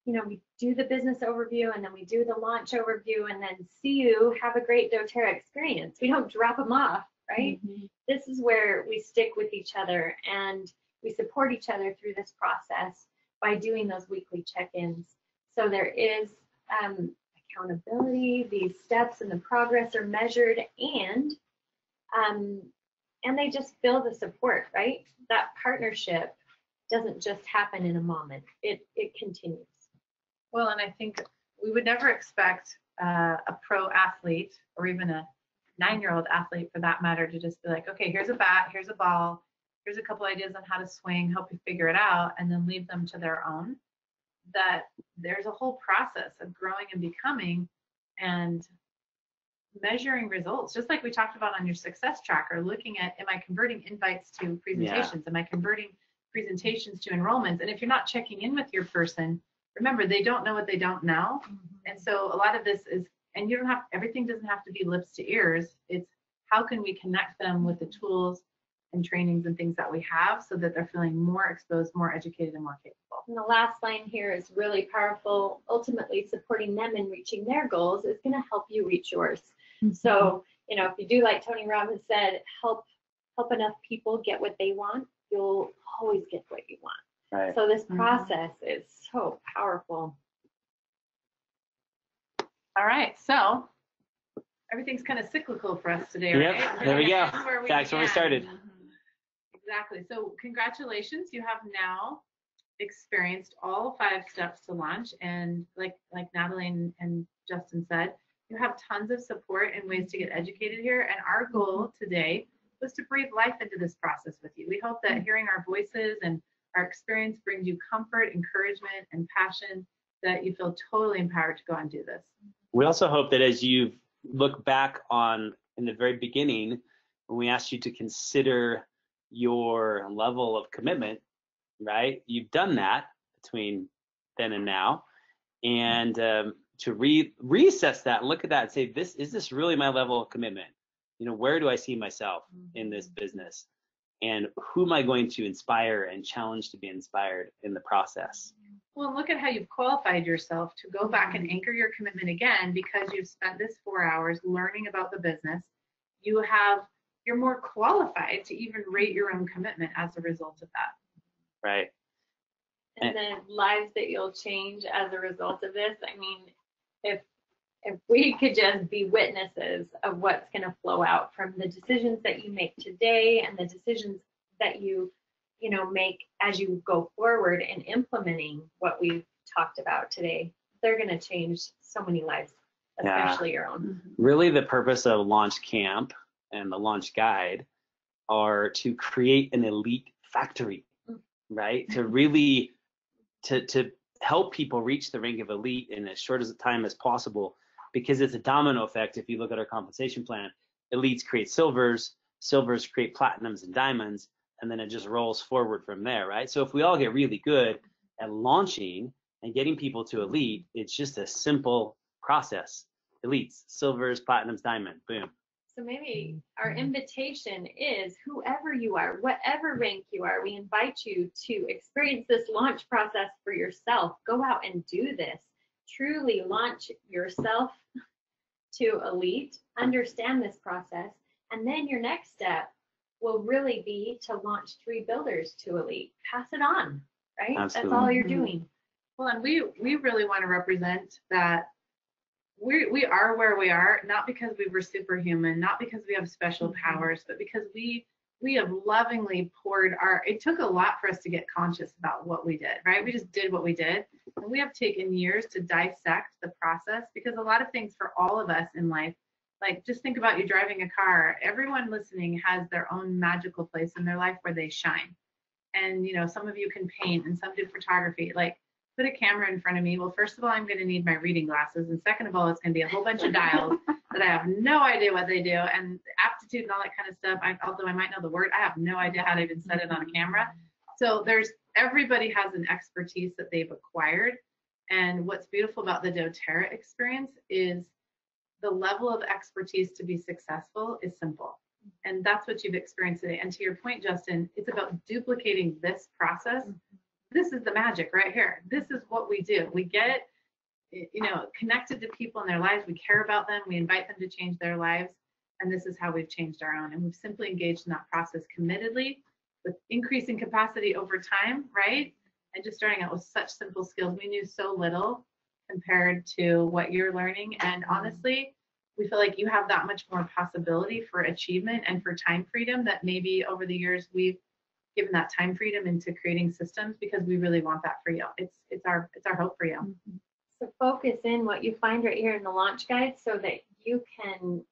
you know, we do the business overview and then we do the launch overview and then see you have a great doTERRA experience. We don't drop them off, right? This is where we stick with each other and we support each other through this process by doing those weekly check-ins. So there is um, accountability. These steps and the progress are measured, and um, and they just feel the support, right? That partnership doesn't just happen in a moment. It it continues. Well, and I think we would never expect uh, a pro athlete or even a nine-year-old athlete, for that matter, to just be like, okay, here's a bat, here's a ball, here's a couple ideas on how to swing, help you figure it out, and then leave them to their own. That there's a whole process of growing and becoming, and measuring results, just like we talked about on your success tracker, looking at, am I converting invites to presentations? Am I converting presentations to enrollments? And if you're not checking in with your person, remember, they don't know what they don't know. Mm-hmm. And so a lot of this is, and you don't have, everything doesn't have to be lips to ears. It's how can we connect them with the tools and trainings and things that we have so that they're feeling more exposed, more educated, and more capable. And the last line here is really powerful. Ultimately, supporting them in reaching their goals is going to help you reach yours. So, you know, if you do like Tony Robbins said, help help enough people get what they want, you'll always get what you want. Right. So this Mhm. process is so powerful. All right, so everything's kind of cyclical for us today, Yep, right? there we go. This is where we Back to where we began. started. Exactly. So congratulations, you have now experienced all five steps to launch, and like like Natalie and, and Justin said, you have tons of support and ways to get educated here. And our mm-hmm. goal today was to breathe life into this process with you. We hope that mm-hmm. hearing our voices and our experience brings you comfort, encouragement, and passion that you feel totally empowered to go and do this. We also hope that as you look back on in the very beginning, when we asked you to consider your level of commitment, right? You've done that between then and now, and um, to re reassess that, look at that, and say, this is this really my level of commitment? You know, where do I see myself in this business, and who am I going to inspire and challenge to be inspired in the process? Well, look at how you've qualified yourself to go back Mm-hmm. and anchor your commitment again because you've spent this four hours learning about the business. You have, you're more qualified to even rate your own commitment as a result of that. Right? and the lives that you'll change as a result of this. I mean, if if we could just be witnesses of what's going to flow out from the decisions that you make today and the decisions that you you know make as you go forward in implementing what we've talked about today, they're going to change so many lives, Yeah. especially your own. really the purpose of launch camp and the launch guide are to create an elite factory mm. right? To *laughs* really to to help people reach the rank of elite in as short as a time as possible because it's a domino effect if you look at our compensation plan. Elites create silvers silvers create platinums and diamonds and then it just rolls forward from there right? So if we all get really good at launching and getting people to elite it's just a simple process. Elites, silvers, platinums, diamond, boom. So maybe our invitation is whoever you are, whatever rank you are, we invite you to experience this launch process for yourself. Go out and do this. Truly launch yourself to elite, understand this process, and then your next step will really be to launch three builders to elite. Pass it on, right? Absolutely. That's all you're Mhm. doing. Well, and we we really want to represent that we we are where we are not because we were superhuman, not because we have special Mhm. powers, but because we we have lovingly poured our. It took a lot for us to get conscious about what we did, right? We just did what we did, and we have taken years to dissect the process because a lot of things for all of us in life. Like just think about you driving a car. Everyone listening has their own magical place in their life where they shine. And you know, some of you can paint and some do photography. Like put a camera in front of me. Well, first of all, I'm going to need my reading glasses. And second of all, it's going to be a whole bunch of dials *laughs* that I have no idea what they do. And aptitude and all that kind of stuff, I, although I might know the word, I have no idea how to even set it on a camera. So there's everybody has an expertise that they've acquired. And what's beautiful about the doTERRA experience is the level of expertise to be successful is simple. And that's what you've experienced today. And to your point, Justin, it's about duplicating this process mm-hmm. This is the magic right here. This is what we do. We get, you know, connected to people in their lives. We care about them. We invite them to change their lives. And this is how we've changed our own. And we've simply engaged in that process committedly with increasing capacity over time, right? And just starting out with such simple skills. We knew so little compared to what you're learning. And honestly, we feel like you have that much more possibility for achievement and for time freedom that maybe over the years we've given that time freedom into creating systems because we really want that for you. It's it's our it's our hope for you. So focus in what you find right here in the launch guide so that you can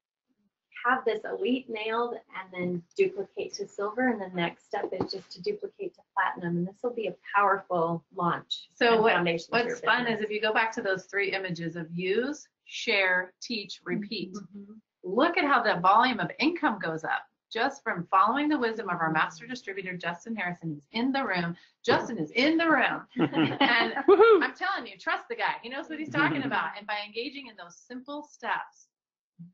have this elite nailed and then duplicate to silver. And the next step is just to duplicate to platinum. And this will be a powerful launch. So what- foundation for your What's fun business. is if you go back to those three images of use, share, teach, repeat. Mhm. look at how the volume of income goes up just from following the wisdom of our master distributor, Justin Harrison, who's in the room. Justin is in the room. *laughs* And I'm telling you, trust the guy. He knows what he's *laughs* talking about. And by engaging in those simple steps,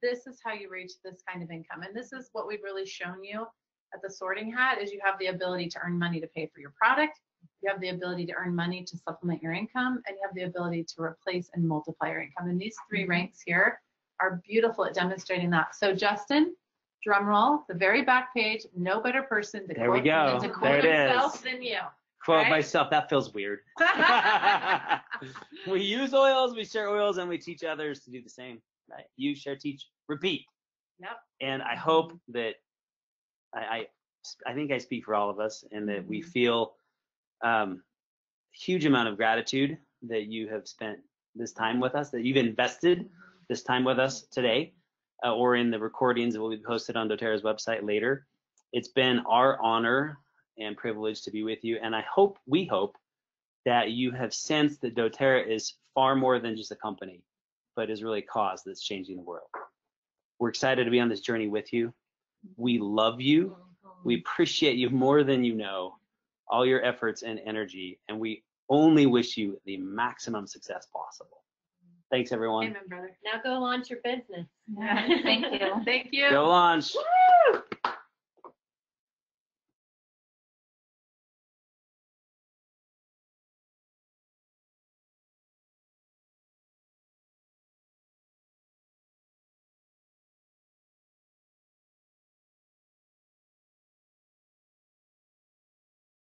this is how you reach this kind of income. And this is what we've really shown you at the sorting hat is you have the ability to earn money to pay for your product. You have the ability to earn money to supplement your income, and you have the ability to replace and multiply your income. And these three Mm-hmm. ranks here are beautiful at demonstrating that. So Justin, drum roll, the very back page, no better person to There we quote, go. to There quote it is. himself than you. Quote right? myself. That feels weird. *laughs* we use oils, we share oils, and we teach others to do the same. Right? You share, teach, repeat. Yep. And I hope that I, I, I think I speak for all of us, and that we Mm-hmm. feel um, huge amount of gratitude that you have spent this time with us, that you've invested this time with us today, uh, or in the recordings that will be posted on doTERRA's website later. It's been our honor and privilege to be with you, and I hope, we hope, that you have sensed that doTERRA is far more than just a company, but is really a cause that's changing the world. We're excited to be on this journey with you. We love you. We appreciate you more than you know, all your efforts and energy, and we only wish you the maximum success possible. Thanks, everyone. Amen, brother. Now go launch your business. Yeah. Thank you. *laughs* Thank you. Go launch. Woo!